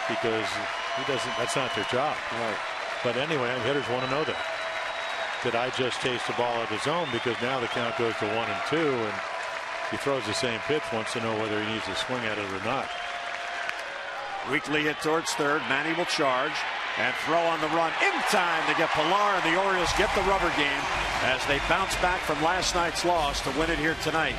because he doesn't. That's not their job. Right. But anyway, hitters want to know that. Did I just chase the ball out of his zone? Because now the count goes to one and two, and he throws the same pitch. Wants to know whether he needs to swing at it or not. Weekly hit towards third. Manny will charge and throw on the run in time to get Pillar and the Orioles get the rubber game as they bounce back from last night's loss to win it here tonight